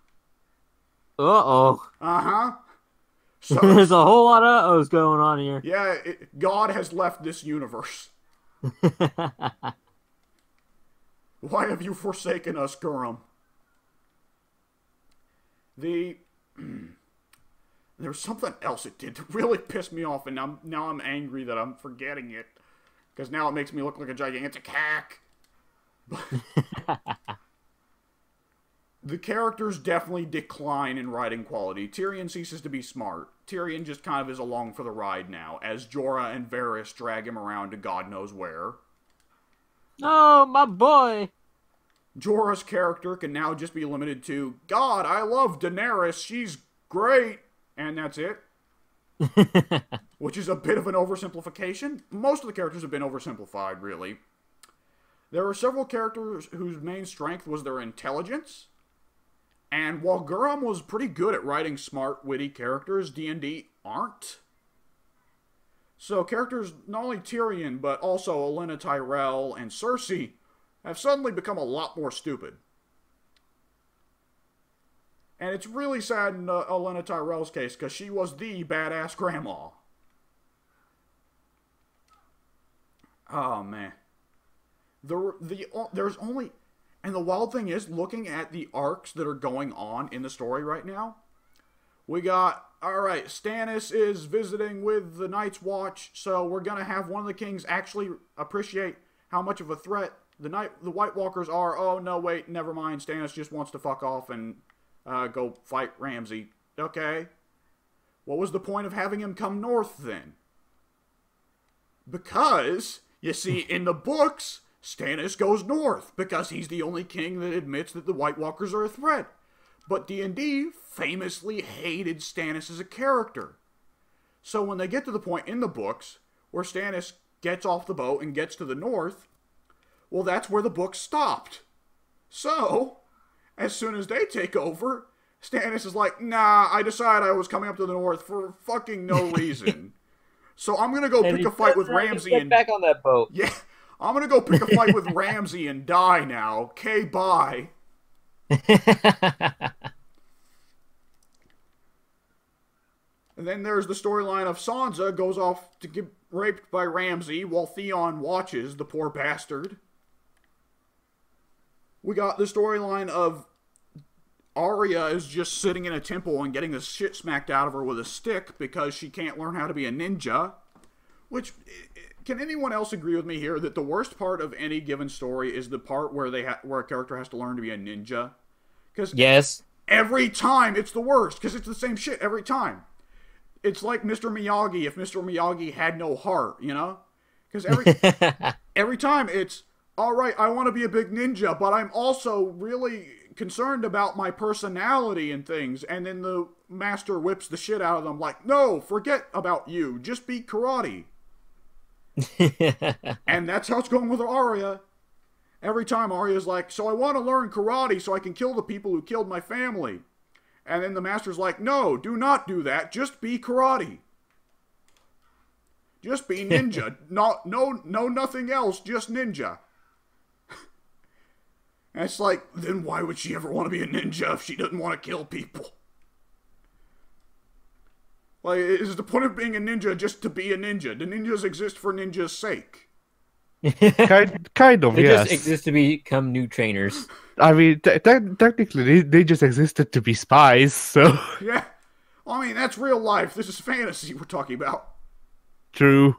Uh oh. Uh huh. So There's a whole lot of uh-ohs going on here. yeah, it, God has left this universe. Why have you forsaken us, GRRM? The there's something else it did that really pissed me off, and now now I'm angry that I'm forgetting it because now it makes me look like a gigantic hack. the characters definitely decline in writing quality. Tyrion ceases to be smart. Tyrion just kind of is along for the ride now, as Jorah and Varys drag him around to God knows where. Oh, my boy. Jorah's character can now just be limited to God, I love Daenerys, she's great, and that's it. Which is a bit of an oversimplification. Most of the characters have been oversimplified, really. There are several characters whose main strength was their intelligence. And while GRRM was pretty good at writing smart, witty characters, D&D aren't. So characters, not only Tyrion, but also Olenna Tyrell and Cersei, have suddenly become a lot more stupid. And it's really sad in uh, Olenna Tyrell's case because she was the badass grandma. Oh man, the the there's only, and the wild thing is looking at the arcs that are going on in the story right now. We got all right. Stannis is visiting with the Night's Watch, so we're gonna have one of the kings actually appreciate how much of a threat the night the White Walkers are. Oh no, wait, never mind. Stannis just wants to fuck off and uh, go fight Ramsay. Okay. What was the point of having him come north then? Because you see, in the books, Stannis goes north because he's the only king that admits that the White Walkers are a threat. But D&D famously hated Stannis as a character. So when they get to the point in the books where Stannis gets off the boat and gets to the north, well, that's where the book stopped. So, as soon as they take over, Stannis is like, nah, I decided I was coming up to the north for fucking no reason. so I'm gonna go And pick a fight with turns around and Ramsay and back on that boat. yeah, I'm gonna go pick a fight with Ramsay and die now. K bye. And then there's the storyline of Sansa goes off to get raped by Ramsay while Theon watches the poor bastard. We got the storyline of Arya is just sitting in a temple and getting the shit smacked out of her with a stick because she can't learn how to be a ninja. Which can anyone else agree with me here that the worst part of any given story is the part where they ha- where a character has to learn to be a ninja? Because yes. every time it's the worst because it's the same shit every time. It's like Mr. Miyagi if Mr. Miyagi had no heart, you know? Because every every time it's all right. I want to be a big ninja, but I'm also really concerned about my personality and things. And then the master whips the shit out of them, like, no, forget about you. Just be karate. And that's how it's going with Arya. Every time Arya's like, so I want to learn karate so I can kill the people who killed my family. And then the master's like, no, do not do that. Just be karate. Just be ninja. not no no nothing else, just ninja. and it's like, then why would she ever want to be a ninja if she doesn't want to kill people? Like, is the point of being a ninja just to be a ninja? Do ninjas exist for ninjas' sake? kind, kind of, They yes. just exist to become new trainers. I mean, te- te- technically, they, they just existed to be spies, so Yeah. I mean, that's real life. This is fantasy we're talking about. true.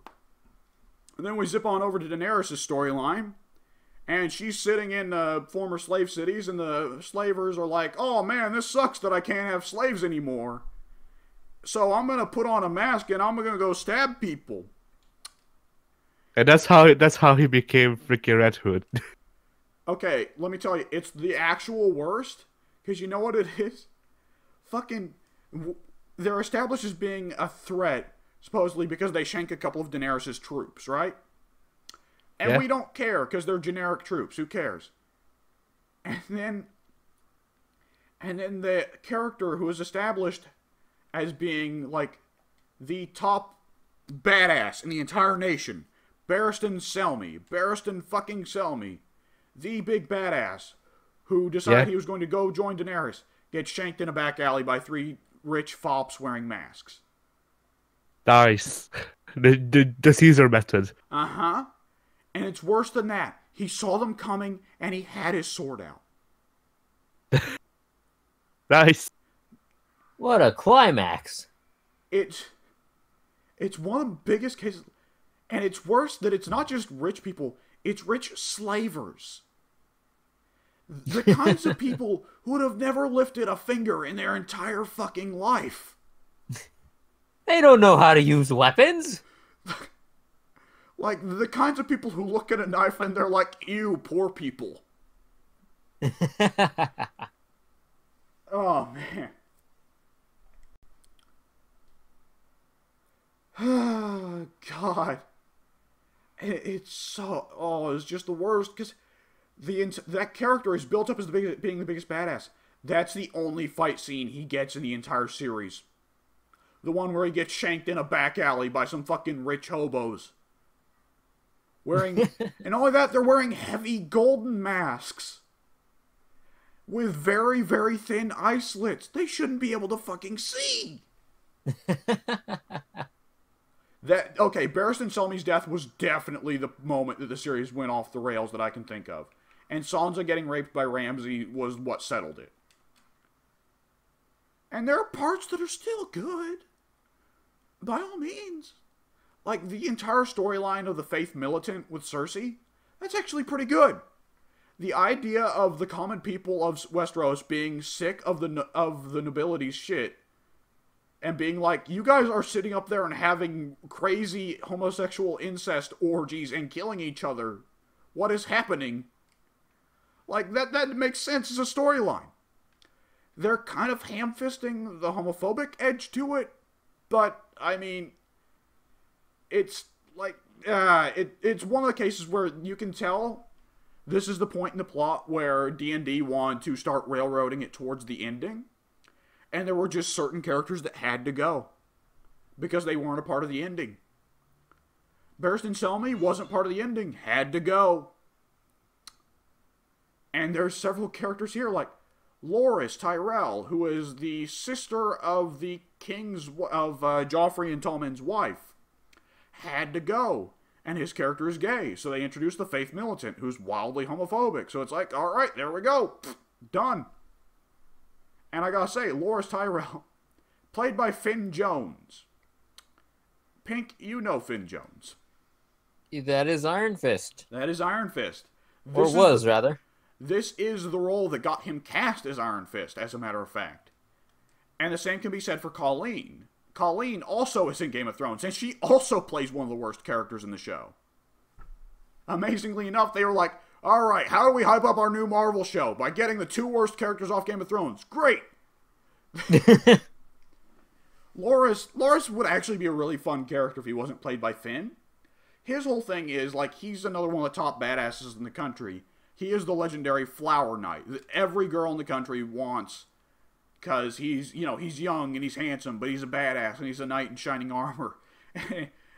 And then we zip on over to Daenerys' storyline. And she's sitting in uh, former slave cities, and the slavers are like, oh man, this sucks that I can't have slaves anymore. So I'm gonna put on a mask and I'm gonna go stab people. And that's how that's how he became freaking Red Hood. Okay, let me tell you, it's the actual worst. Because you know what it is? Fucking. They're established as being a threat, supposedly because they shank a couple of Daenerys' troops, right? And Yeah. we don't care because they're generic troops. Who cares? And then. And then the character who is established as being, like, the top badass in the entire nation. Barristan Selmy. Barristan fucking Selmy. The big badass who decided Yeah. he was going to go join Daenerys gets shanked in a back alley by three rich fops wearing masks. nice. The, the the Caesar method. Uh huh. And it's worse than that. He saw them coming and he had his sword out. Nice. What a climax! It's it's one of the biggest cases and it's worse that it's not just rich people, it's rich slavers. The kinds of people who would have never lifted a finger in their entire fucking life. They don't know how to use weapons. Like the kinds of people who look at a knife and they're like, ew, poor people. Oh man. God. It, it's so oh, it's just the worst because the that character is built up as the biggest, being the biggest badass. That's the only fight scene he gets in the entire series. The one where he gets shanked in a back alley by some fucking rich hobos. Wearing, and only that, they're wearing heavy golden masks with very, very thin eye slits. They shouldn't be able to fucking see. that okay, Barristan Selmy's death was definitely the moment that the series went off the rails that I can think of, and Sansa getting raped by Ramsay was what settled it. And there are parts that are still good, by all means. Like the entire storyline of the Faith Militant with Cersei, that's actually pretty good the idea of the common people of Westeros being sick of the of the nobility's shit and being like you guys are sitting up there and having crazy homosexual incest orgies and killing each other. What is happening? Like that that makes sense as a storyline. They're kind of ham-fisting the homophobic edge to it but i mean it's like uh, it, it's one of the cases where you can tell this is the point in the plot where D&D wanted to start railroading it towards the ending. And there were just certain characters that had to go because they weren't a part of the ending. Barristan Selmy wasn't part of the ending, had to go. And there's several characters here like Loras Tyrell, who is the sister of the king's of uh, Joffrey and Tommen's wife, had to go and his character is gay. So they introduced the Faith Militant, who's wildly homophobic. So it's like, all right, there we go, done. And I gotta say, Loras Tyrell, played by Finn Jones. Pink, you know Finn Jones. That is Iron Fist, That is Iron Fist. or This is was the- rather. this is the role that got him cast as Iron Fist, as a matter of fact. And the same can be said for Colleen. Colleen also is in Game of Thrones, and she also plays one of the worst characters in the show. Amazingly enough, they were like, all right, how do we hype up our new Marvel show? By getting the two worst characters off Game of Thrones. Great! Loras, Loras would actually be a really fun character if he wasn't played by Finn. His whole thing is like he's another one of the top badasses in the country. He is the legendary Flower Knight that every girl in the country wants because he's you know he's young and he's handsome, but he's a badass and he's a knight in shining armor.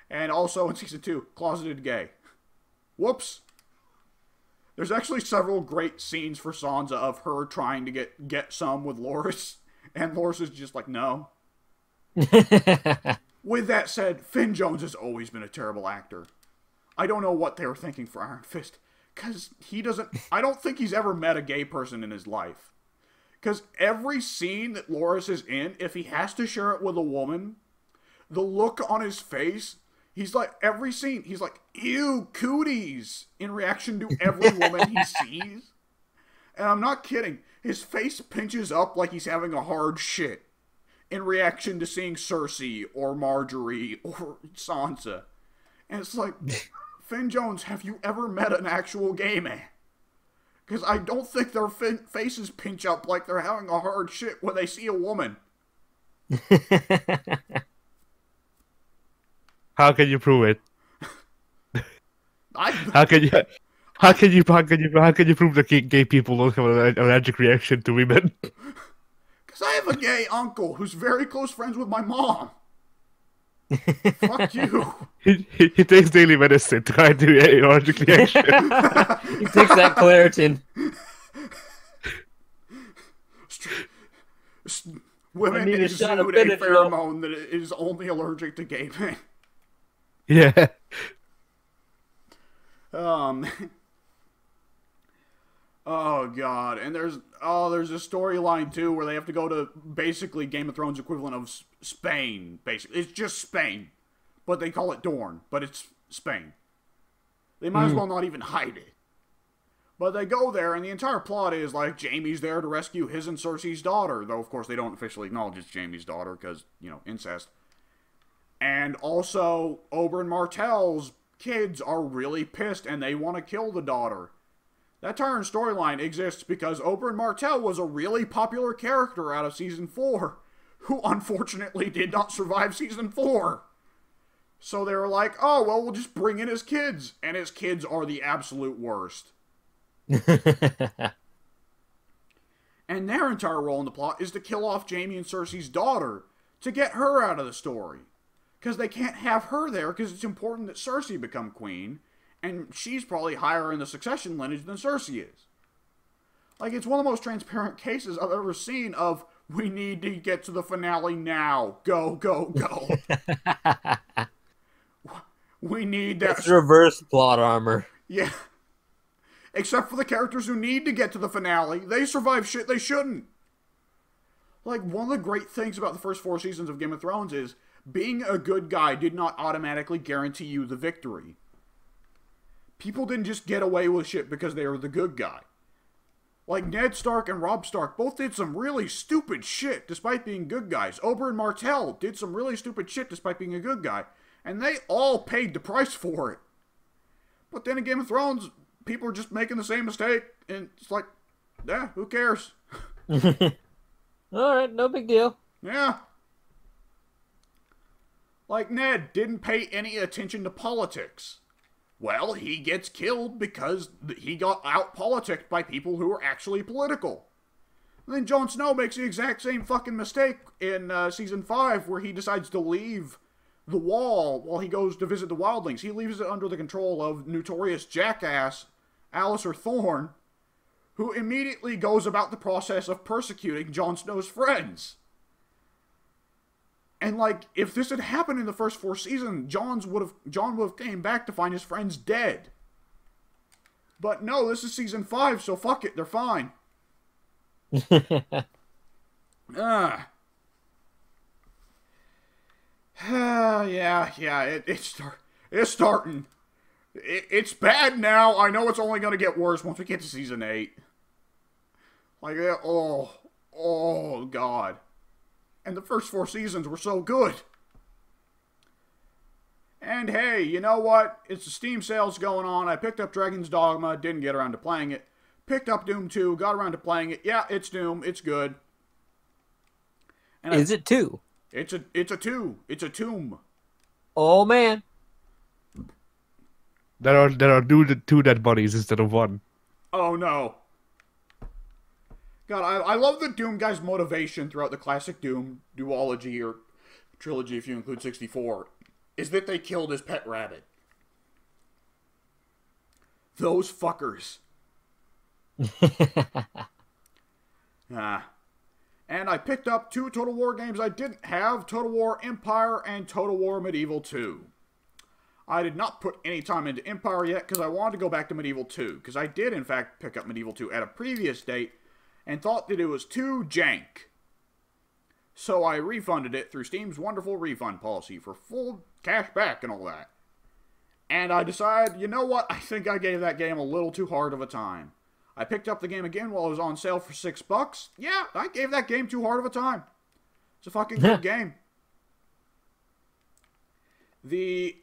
and also in season two, closeted gay. Whoops. There's actually several great scenes for Sansa of her trying to get get some with Loras, and Loras is just like no. With that said, Finn Jones has always been a terrible actor. I don't know what they were thinking for Iron Fist, because he doesn't. I don't think he's ever met a gay person in his life. Because every scene that Loras is in, if he has to share it with a woman, the look on his face, he's like, every scene, he's like, ew, cooties, in reaction to every woman he sees. And I'm not kidding. His face pinches up like he's having a hard shit. in reaction to seeing Cersei or Margaery or Sansa. And it's like, Finn Jones, have you ever met an actual gay man? Because I don't think their fin- faces pinch up like they're having a hard shit when they see a woman. How can you prove it? I, How can you? How can you? How can you? How can you prove that gay, gay people don't have an allergic reaction to women? Because I have a gay uncle who's very close friends with my mom. Fuck you. He, he, he takes daily medicine to try to do an allergic reaction. he takes that Claritin. S- Women need a exude shot a of Benadryl. pheromone that is only allergic to gay men. Yeah. Um. Oh god, and there's oh there's a storyline too where they have to go to basically Game of Thrones equivalent of S- Spain. Basically, it's just Spain, but they call it Dorne, but it's Spain. They might as well not even hide it. But they go there, and the entire plot is like Jaime's there to rescue his and Cersei's daughter, though of course they don't officially acknowledge it's Jaime's daughter because you know incest. And also, Oberyn Martell's kids are really pissed and they want to kill the daughter. That entire storyline exists because Oberyn Martell was a really popular character out of season 4, who unfortunately did not survive season 4. So they were like, oh, well, we'll just bring in his kids. And his kids are the absolute worst. And their entire role in the plot is to kill off Jaime and Cersei's daughter to get her out of the story. Because they can't have her there because it's important that Cersei become queen, and she's probably higher in the succession lineage than Cersei is. Like, it's one of the most transparent cases I've ever seen of we need to get to the finale now. Go, go, go. we need that. It's reverse plot armor. Yeah. Except for the characters who need to get to the finale. They survive shit they shouldn't. Like, one of the great things about the first four seasons of Game of Thrones is being a good guy did not automatically guarantee you the victory. People didn't just get away with shit because they were the good guy. Like, Ned Stark and Robb Stark both did some really stupid shit despite being good guys. Oberyn Martell did some really stupid shit despite being a good guy. And they all paid the price for it. But then in Game of Thrones, people are just making the same mistake, and it's like, yeah, who cares? All right, no big deal. Yeah. Like Ned didn't pay any attention to politics. Well, he gets killed because he got out politicked by people who were actually political. And then Jon Snow makes the exact same fucking mistake in uh, season 5 where he decides to leave the wall while he goes to visit the wildlings. He leaves it under the control of notorious jackass Alliser Thorne, who immediately goes about the process of persecuting Jon Snow's friends. And like, if this had happened in the first four seasons, Jon's would have Jon would have came back to find his friends dead. But no, this is season five, so fuck it, they're fine. Ah. Ah, yeah, yeah, it, it's start, it's starting. It, it's bad now. I know it's only going to get worse once we get to season eight. Like, oh, oh, God. And the first four seasons were so good. And hey, you know what? It's the Steam sales going on. I picked up Dragon's Dogma, didn't get around to playing it. Picked up Doom 2, got around to playing it. Yeah, it's Doom, it's good. And I- Is it two? it's a it's a two. It's a tomb. Oh man. There are there are two two dead bodies instead of one. Oh no. God, I, I love the Doom guy's motivation throughout the classic Doom duology or trilogy, if you include 64, is that they killed his pet rabbit. Those fuckers. ah. And I picked up two Total War games I didn't have Total War Empire and Total War Medieval 2. I did not put any time into Empire yet because I wanted to go back to Medieval 2. Because I did, in fact, pick up Medieval 2 at a previous date and thought that it was too jank. So I refunded it through Steam's wonderful refund policy for full cash back and all that. And I decided, you know what? I think I gave that game a little too hard of a time. I picked up the game again while it was on sale for six bucks. Yeah, I gave that game too hard of a time. It's a fucking good game. The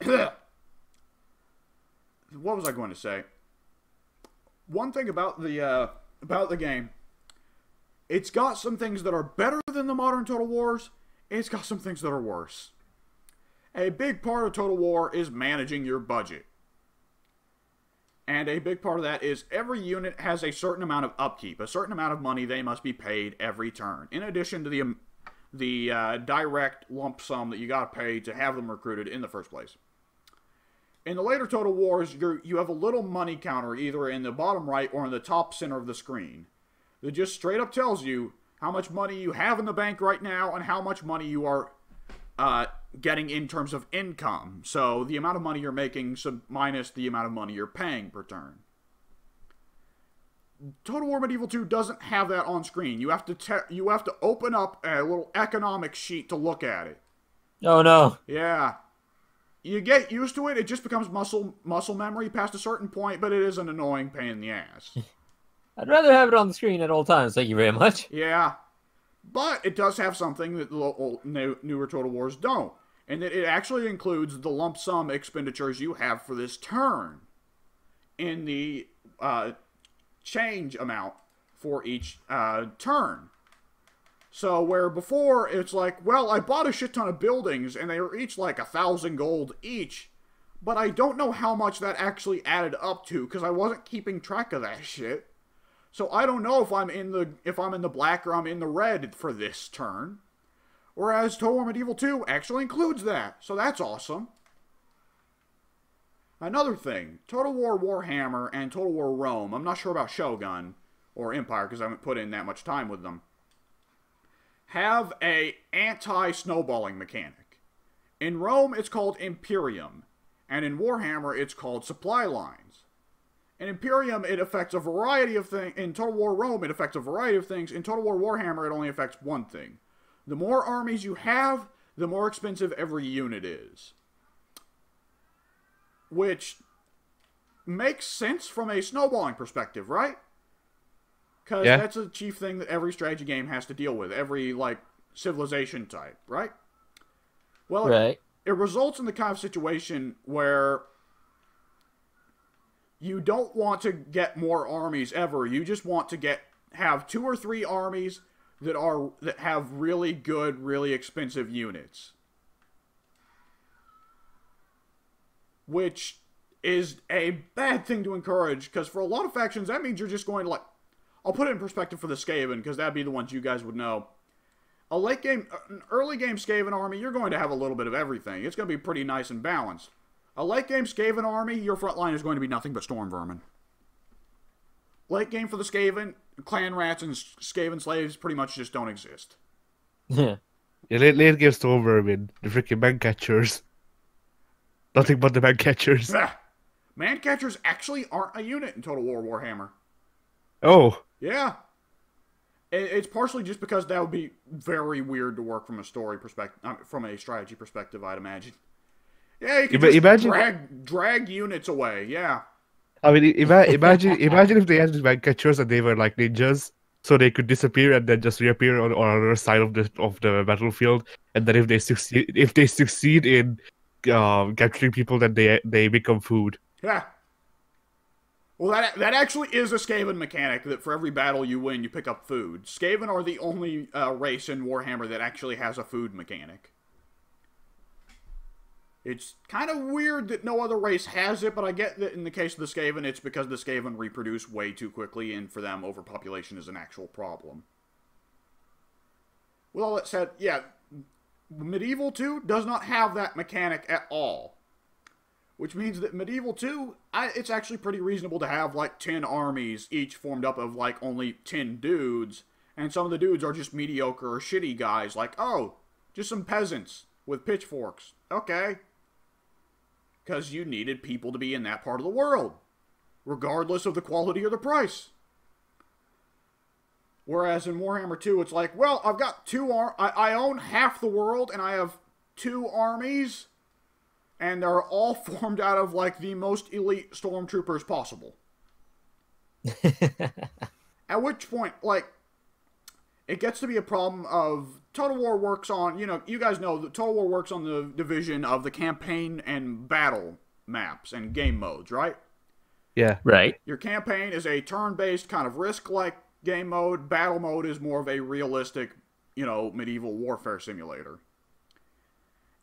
what was I going to say? One thing about the uh, about the game, it's got some things that are better than the modern Total Wars. It's got some things that are worse. A big part of Total War is managing your budget. And a big part of that is every unit has a certain amount of upkeep, a certain amount of money they must be paid every turn, in addition to the um, the uh, direct lump sum that you got to pay to have them recruited in the first place. In the later Total Wars, you you have a little money counter either in the bottom right or in the top center of the screen that just straight up tells you how much money you have in the bank right now and how much money you are uh, getting in terms of income. So the amount of money you're making sub- minus the amount of money you're paying per turn. Total War Medieval 2 doesn't have that on screen. You have to te- you have to open up a little economic sheet to look at it. Oh no. Yeah. You get used to it, it just becomes muscle muscle memory past a certain point, but it is an annoying pain in the ass. I'd rather have it on the screen at all times. Thank you very much. Yeah. But it does have something that the newer Total Wars don't, and that it actually includes the lump sum expenditures you have for this turn in the uh, change amount for each uh, turn. So where before it's like, well, I bought a shit ton of buildings and they were each like a thousand gold each, but I don't know how much that actually added up to because I wasn't keeping track of that shit. So I don't know if I'm in the if I'm in the black or I'm in the red for this turn. Whereas Total War Medieval 2 actually includes that, so that's awesome. Another thing, Total War Warhammer and Total War Rome, I'm not sure about Shogun or Empire because I haven't put in that much time with them, have a anti-snowballing mechanic. In Rome, it's called Imperium, and in Warhammer, it's called Supply Lines. In Imperium, it affects a variety of things. In Total War Rome, it affects a variety of things. In Total War Warhammer, it only affects one thing. The more armies you have, the more expensive every unit is. Which makes sense from a snowballing perspective, right? Because Yeah. that's a chief thing that every strategy game has to deal with, every, like, civilization type, right? Well, it- it results in the kind of situation where you don't want to get more armies ever. You just want to get have two or three armies that are that have really good, really expensive units. Which is a bad thing to encourage because for a lot of factions that means you're just going to like I'll put it in perspective for the Skaven because that'd be the ones you guys would know a late game, an early game Skaven army, you're going to have a little bit of everything. It's going to be pretty nice and balanced. A late game Skaven army, your front line is going to be nothing but storm vermin. Late game for the Skaven, clan rats and Skaven slaves pretty much just don't exist. Yeah. Yeah, late, late game storm vermin, the freaking man catchers. Nothing but the man catchers. Man catchers actually aren't a unit in Total War Warhammer. Oh, Yeah. It's partially just because that would be very weird to work from a story perspective, from a strategy perspective, I'd imagine. Yeah, you can Ima- just imagine- drag drag units away. Yeah, I mean, ima- imagine imagine if they had these catchers and they were like ninjas, so they could disappear and then just reappear on, on another side of the of the battlefield. And then if they succeed, if they succeed in um, capturing people, then they they become food. yeah. Well, that that actually is a Skaven mechanic that for every battle you win, you pick up food. Skaven are the only uh, race in Warhammer that actually has a food mechanic. It's kind of weird that no other race has it, but I get that in the case of the Skaven, it's because the Skaven reproduce way too quickly, and for them, overpopulation is an actual problem. With all that said, yeah, Medieval 2 does not have that mechanic at all. Which means that Medieval 2, I, it's actually pretty reasonable to have like 10 armies, each formed up of like only 10 dudes, and some of the dudes are just mediocre or shitty guys, like, oh, just some peasants with pitchforks. Okay. Because you needed people to be in that part of the world, regardless of the quality or the price. Whereas in Warhammer 2, it's like, well, I've got two ar- I, I own half the world and I have two armies, and they're all formed out of like the most elite stormtroopers possible. At which point, like, it gets to be a problem of Total War works on, you know, you guys know that Total War works on the division of the campaign and battle maps and game modes, right? Yeah. Right. Your campaign is a turn-based kind of risk-like game mode. Battle mode is more of a realistic, you know, medieval warfare simulator.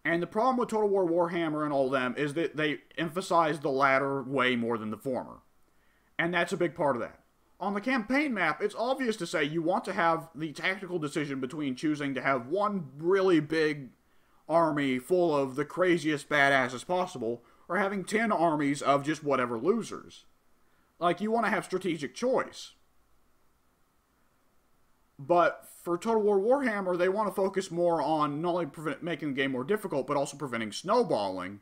And the problem with Total War Warhammer and all them is that they emphasize the latter way more than the former. And that's a big part of that. On the campaign map, it's obvious to say you want to have the tactical decision between choosing to have one really big army full of the craziest badasses possible, or having 10 armies of just whatever losers. Like, you want to have strategic choice. But for Total War Warhammer, they want to focus more on not only prevent, making the game more difficult, but also preventing snowballing.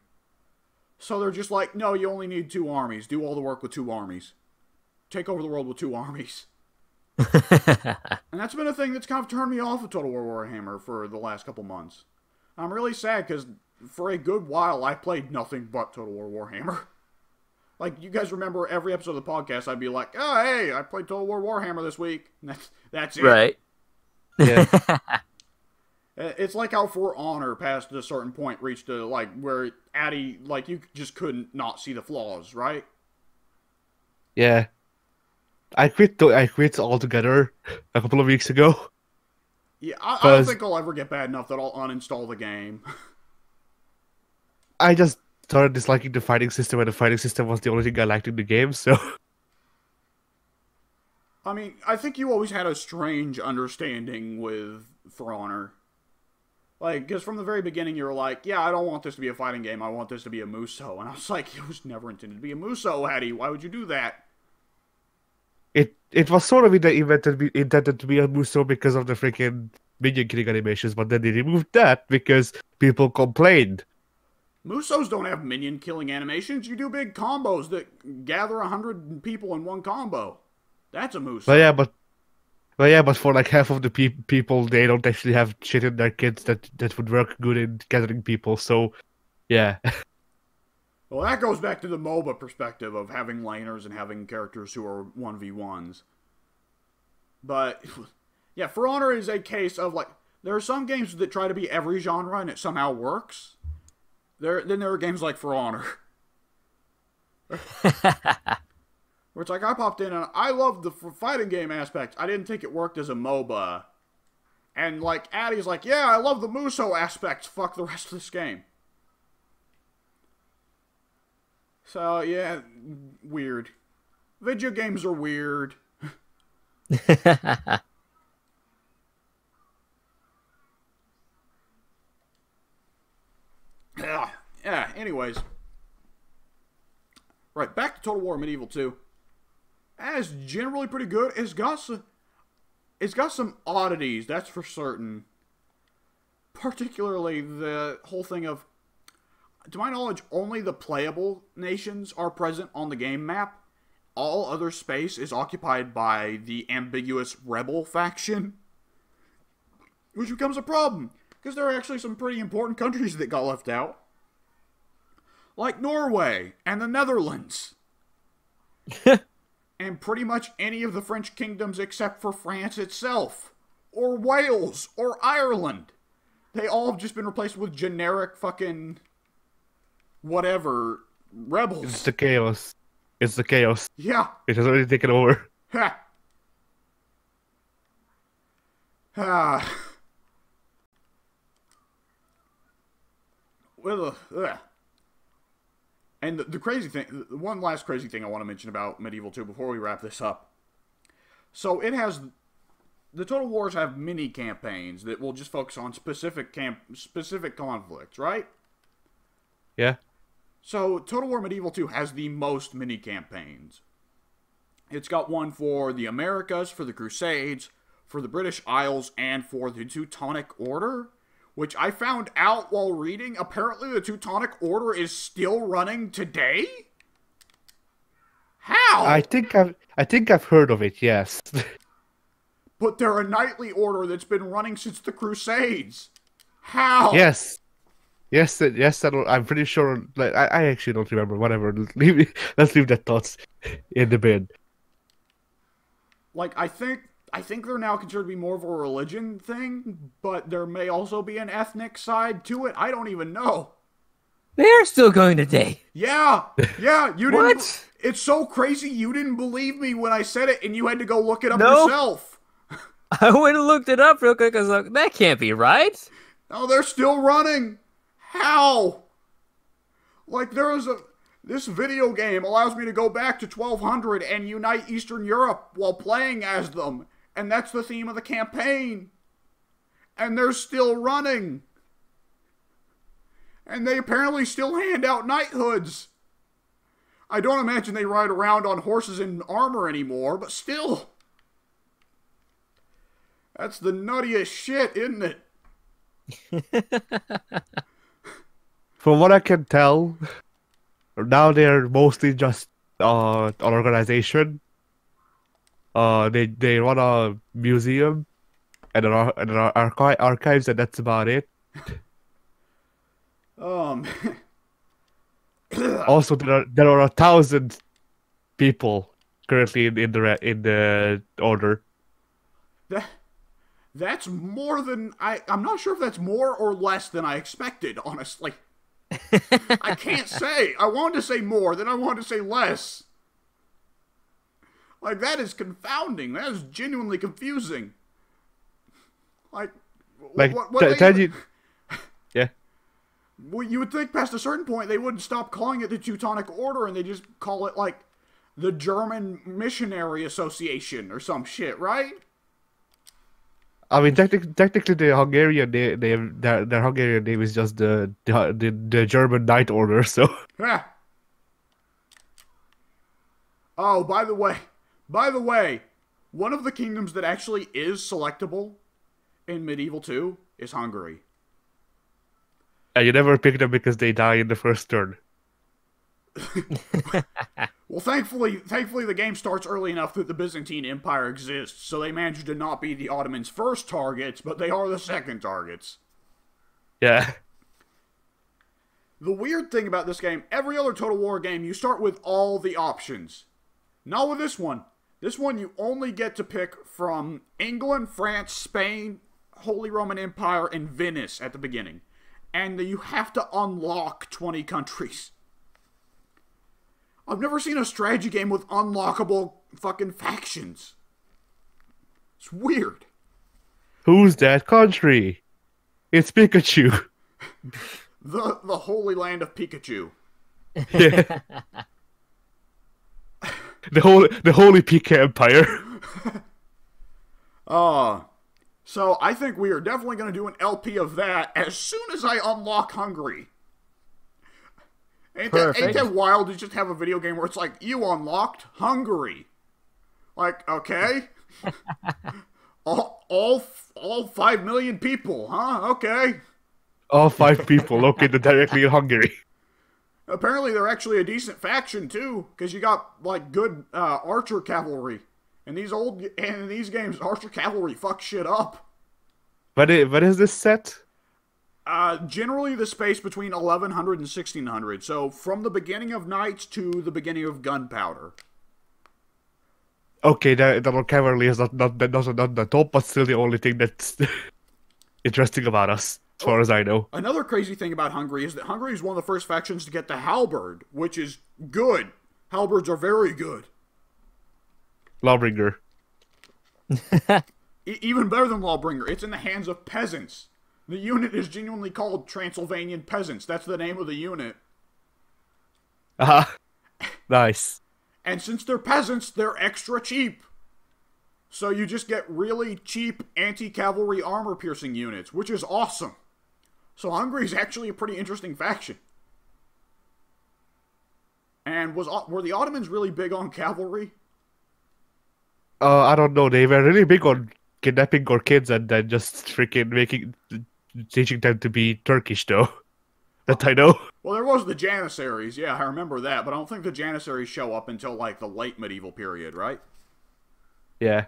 So they're just like, no, you only need two armies. Do all the work with two armies. Take over the world with two armies. and that's been a thing that's kind of turned me off of Total War Warhammer for the last couple months. I'm really sad because for a good while I played nothing but Total War Warhammer. Like you guys remember every episode of the podcast, I'd be like, "Oh, hey, I played Total War Warhammer this week." And that's that's it. right. Yeah. Uh, it's like how For Honor past a certain point reached a like where ati like you just couldn't not see the flaws, right? yeah. I quit. tho- I quit altogether a couple of weeks ago. Yeah, I, I don't think I'll ever get bad enough that I'll uninstall the game. I just started disliking the fighting system, and the fighting system was the only thing I liked in the game. So I mean, I think you always had a strange understanding with For Honor. Like, because from the very beginning, you were like, yeah, I don't want this to be a fighting game. I want this to be a Musou. And I was like, it was never intended to be a Musou, ati. Why would you do that? it it was sort of in the event to be intended to be a Musou because of the freaking minion killing animations, but then they removed that because people complained. Musous don't have minion killing animations. You do big combos that gather a hundred people in one combo. That's a Musou. But yeah, but but yeah, but for like half of the pe- people, they don't actually have shit in their kits that that would work good in gathering people. So yeah, Well, that goes back to the MOBA perspective of having laners and having characters who are 1v1s. But, yeah, For Honor is a case of, like, there are some games that try to be every genre and it somehow works. There, Then there are games like For Honor. Where it's like, I popped in and I loved the fighting game aspect. I didn't think it worked as a MOBA. And, like, ati's like, yeah, I love the Musou aspects. Fuck the rest of this game. So yeah, weird. Video games are weird. Yeah. Yeah. Anyways, right back to Total War Medieval Two. That is generally pretty good. It's got some. It's got some oddities, that's for certain. Particularly the whole thing of to my knowledge, only the playable nations are present on the game map. All other space is occupied by the ambiguous rebel faction, which becomes a problem because there are actually some pretty important countries that got left out, like Norway and the Netherlands, and pretty much any of the French kingdoms except for France itself, or Wales, or Ireland. They all have just been replaced with generic fucking whatever rebels. it's the chaos. It's the chaos. Yeah. It has already taken over. Ha. Ah. Well, uh, ugh. Uh, and the, the crazy thing, the one last crazy thing I want to mention about Medieval 2 before we wrap this up. So it has the Total Wars have mini campaigns that will just focus on specific camp specific conflicts, right? Yeah. So, Total War Medieval 2 has the most mini campaigns. It's got one for the Americas, for the Crusades, for the British Isles, and for the Teutonic Order, which I found out while reading. Apparently, the Teutonic Order is still running today? How? I think I've I think I've heard of it. Yes. But they're a knightly order that's been running since the Crusades. How? yes. Yes, yes, I'm pretty sure. Like, I, I actually don't remember. Whatever. Leave, let's leave that thoughts in the bin. Like, I think I think they're now considered to be more of a religion thing, but there may also be an ethnic side to it. I don't even know. They're still going today. Yeah, yeah, you didn't. What? It's so crazy. You didn't believe me when I said it, and you had to go look it up No. yourself. I went and looked it up real quick. I was like, that can't be right. Oh, they're still running. How? Like there is a this video game allows me to go back to 1200 and unite Eastern Europe while playing as them, and that's the theme of the campaign. And they're still running. And they apparently still hand out knighthoods. I don't imagine they ride around on horses in armor anymore, but still. That's the nuttiest shit, isn't it? From what I can tell, now they're mostly just uh, an organization. Uh, they they run a museum and an, ar- and an archi- archives, and that's about it. Um, Also, there are there are a thousand people currently in, in the re- in the order. that, that's more than I. I'm not sure if that's more or less than I expected. Honestly, I can't say. I wanted to say more, then I wanted to say less. Like that is confounding. That is genuinely confusing. Like, Like, what, what t- they you, yeah. Well, you would think past a certain point they wouldn't stop calling it the Teutonic Order and they just call it like the German Missionary Association or some shit, right? I mean, technic- technically, the Hungarian name, their, their Hungarian name is just the the, the, the German Knight Order. So Yeah. Oh, by the way, by the way, one of the kingdoms that actually is selectable in Medieval 2 is Hungary. and you never pick them because they die in the first turn. Well, thankfully, thankfully the game starts early enough that the Byzantine Empire exists, so they managed to not be the Ottomans' first targets, but they are the second targets. Yeah. The weird thing about this game, every other Total War game, you start with all the options. Not with this one. This one, you only get to pick from England, France, Spain, Holy Roman Empire, and Venice at the beginning. And you have to unlock 20 countries. I've never seen a strategy game with unlockable fucking factions. It's weird. Who's that country? It's Pikachu. The the Holy Land of Pikachu. Yeah. the whole the Holy Pika Empire. Uh, so I think we are definitely going to do an LP of that as soon as I unlock Hungary. Ain't that, ain't that wild to just have a video game where it's like, you unlocked Hungary? Like, okay. all, all, all five million people, huh? Okay. All five people located directly in Hungary. Apparently they're actually a decent faction too, because you got like good uh, archer cavalry. And these old and in these games, archer cavalry fuck shit up. But it, what is this set? Uh, generally the space between 1100 and 1600. So from the beginning of Knights to the beginning of Gunpowder. Okay, the double cavalry is not not not not the top, but still the only thing that's interesting about us, as far as I know. Another crazy thing about Hungary is that Hungary is one of the first factions to get the halberd, which is good. Halberds are very good. Lawbringer. E- even better than Lawbringer, it's in the hands of peasants. The unit is genuinely called Transylvanian Peasants. That's the name of the unit. Ah, nice. And since they're peasants, they're extra cheap. So you just get really cheap anti cavalry armor piercing units, which is awesome. So Hungary's actually a pretty interesting faction. And was were the Ottomans really big on cavalry? Uh, I don't know. They were really big on kidnapping our kids and then just freaking making, teaching them to be Turkish, though. That I know. Well, there was the Janissaries. Yeah, I remember that, but I don't think the Janissaries show up until like the late medieval period, right? Yeah.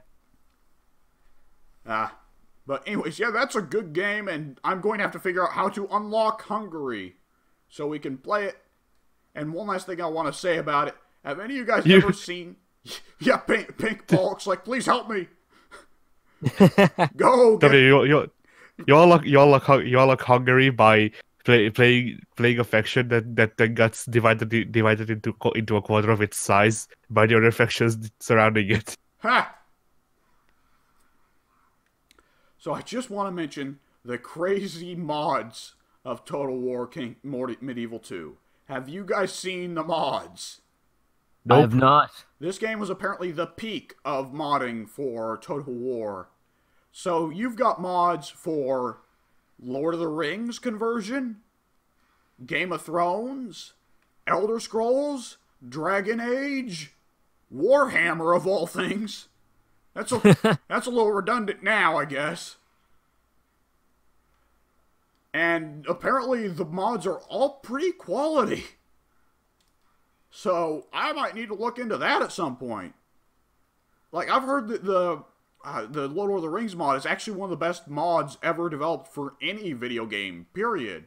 Ah. But anyways, yeah, that's a good game, and I'm going to have to figure out how to unlock Hungary so we can play it. And one last thing I want to say about it: Have any of you guys You- ever seen? Yeah, Pink, Pink Bulk's like, please help me. Go get you you you all look you all look you all look hungry by play, playing playing a faction that that then gets divided divided into into a quarter of its size by the other factions surrounding it. Ha! So I just want to mention the crazy mods of Total War King Medieval 2. Have you guys seen the mods? I have Nope. not. This game was apparently the peak of modding for Total War. So you've got mods for Lord of the Rings conversion, Game of Thrones, Elder Scrolls, Dragon Age, Warhammer of all things. That's a that's a little redundant now, I guess. And apparently the mods are all pretty quality. So I might need to look into that at some point. Like I've heard that the uh, the Lord of the Rings mod is actually one of the best mods ever developed for any video game. Period.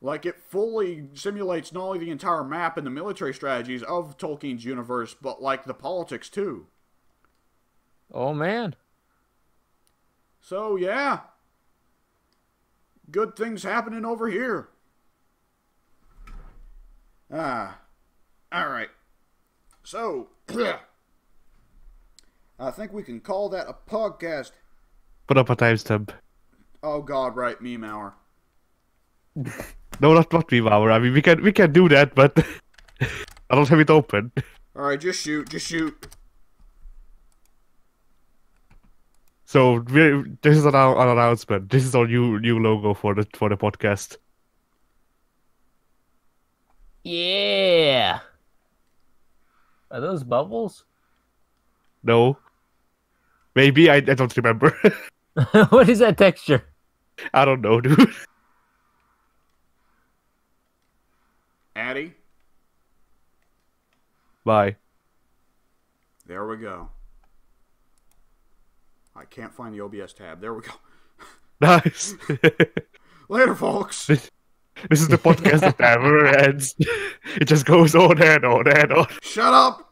Like it fully simulates not only the entire map and the military strategies of Tolkien's universe, but like the politics too. Oh man. So yeah, good things happening over here. Ah, all right. So I think we can call that a podcast. Put up a timestamp. Oh God, right, meme hour. No, not not meme hour. I mean, we can we can do that, but I don't have it open. All right, just shoot, just shoot. So we this is an, an announcement. This is our new new logo for the for the podcast. Yeah. Are those bubbles? No, maybe I I don't remember. what is that texture? I don't know, dude. ati, Bye. there we go. I can't find the OBS tab. There we go. Nice. Later, folks. this is the podcast that never ends. It just goes on and on and on. Shut up.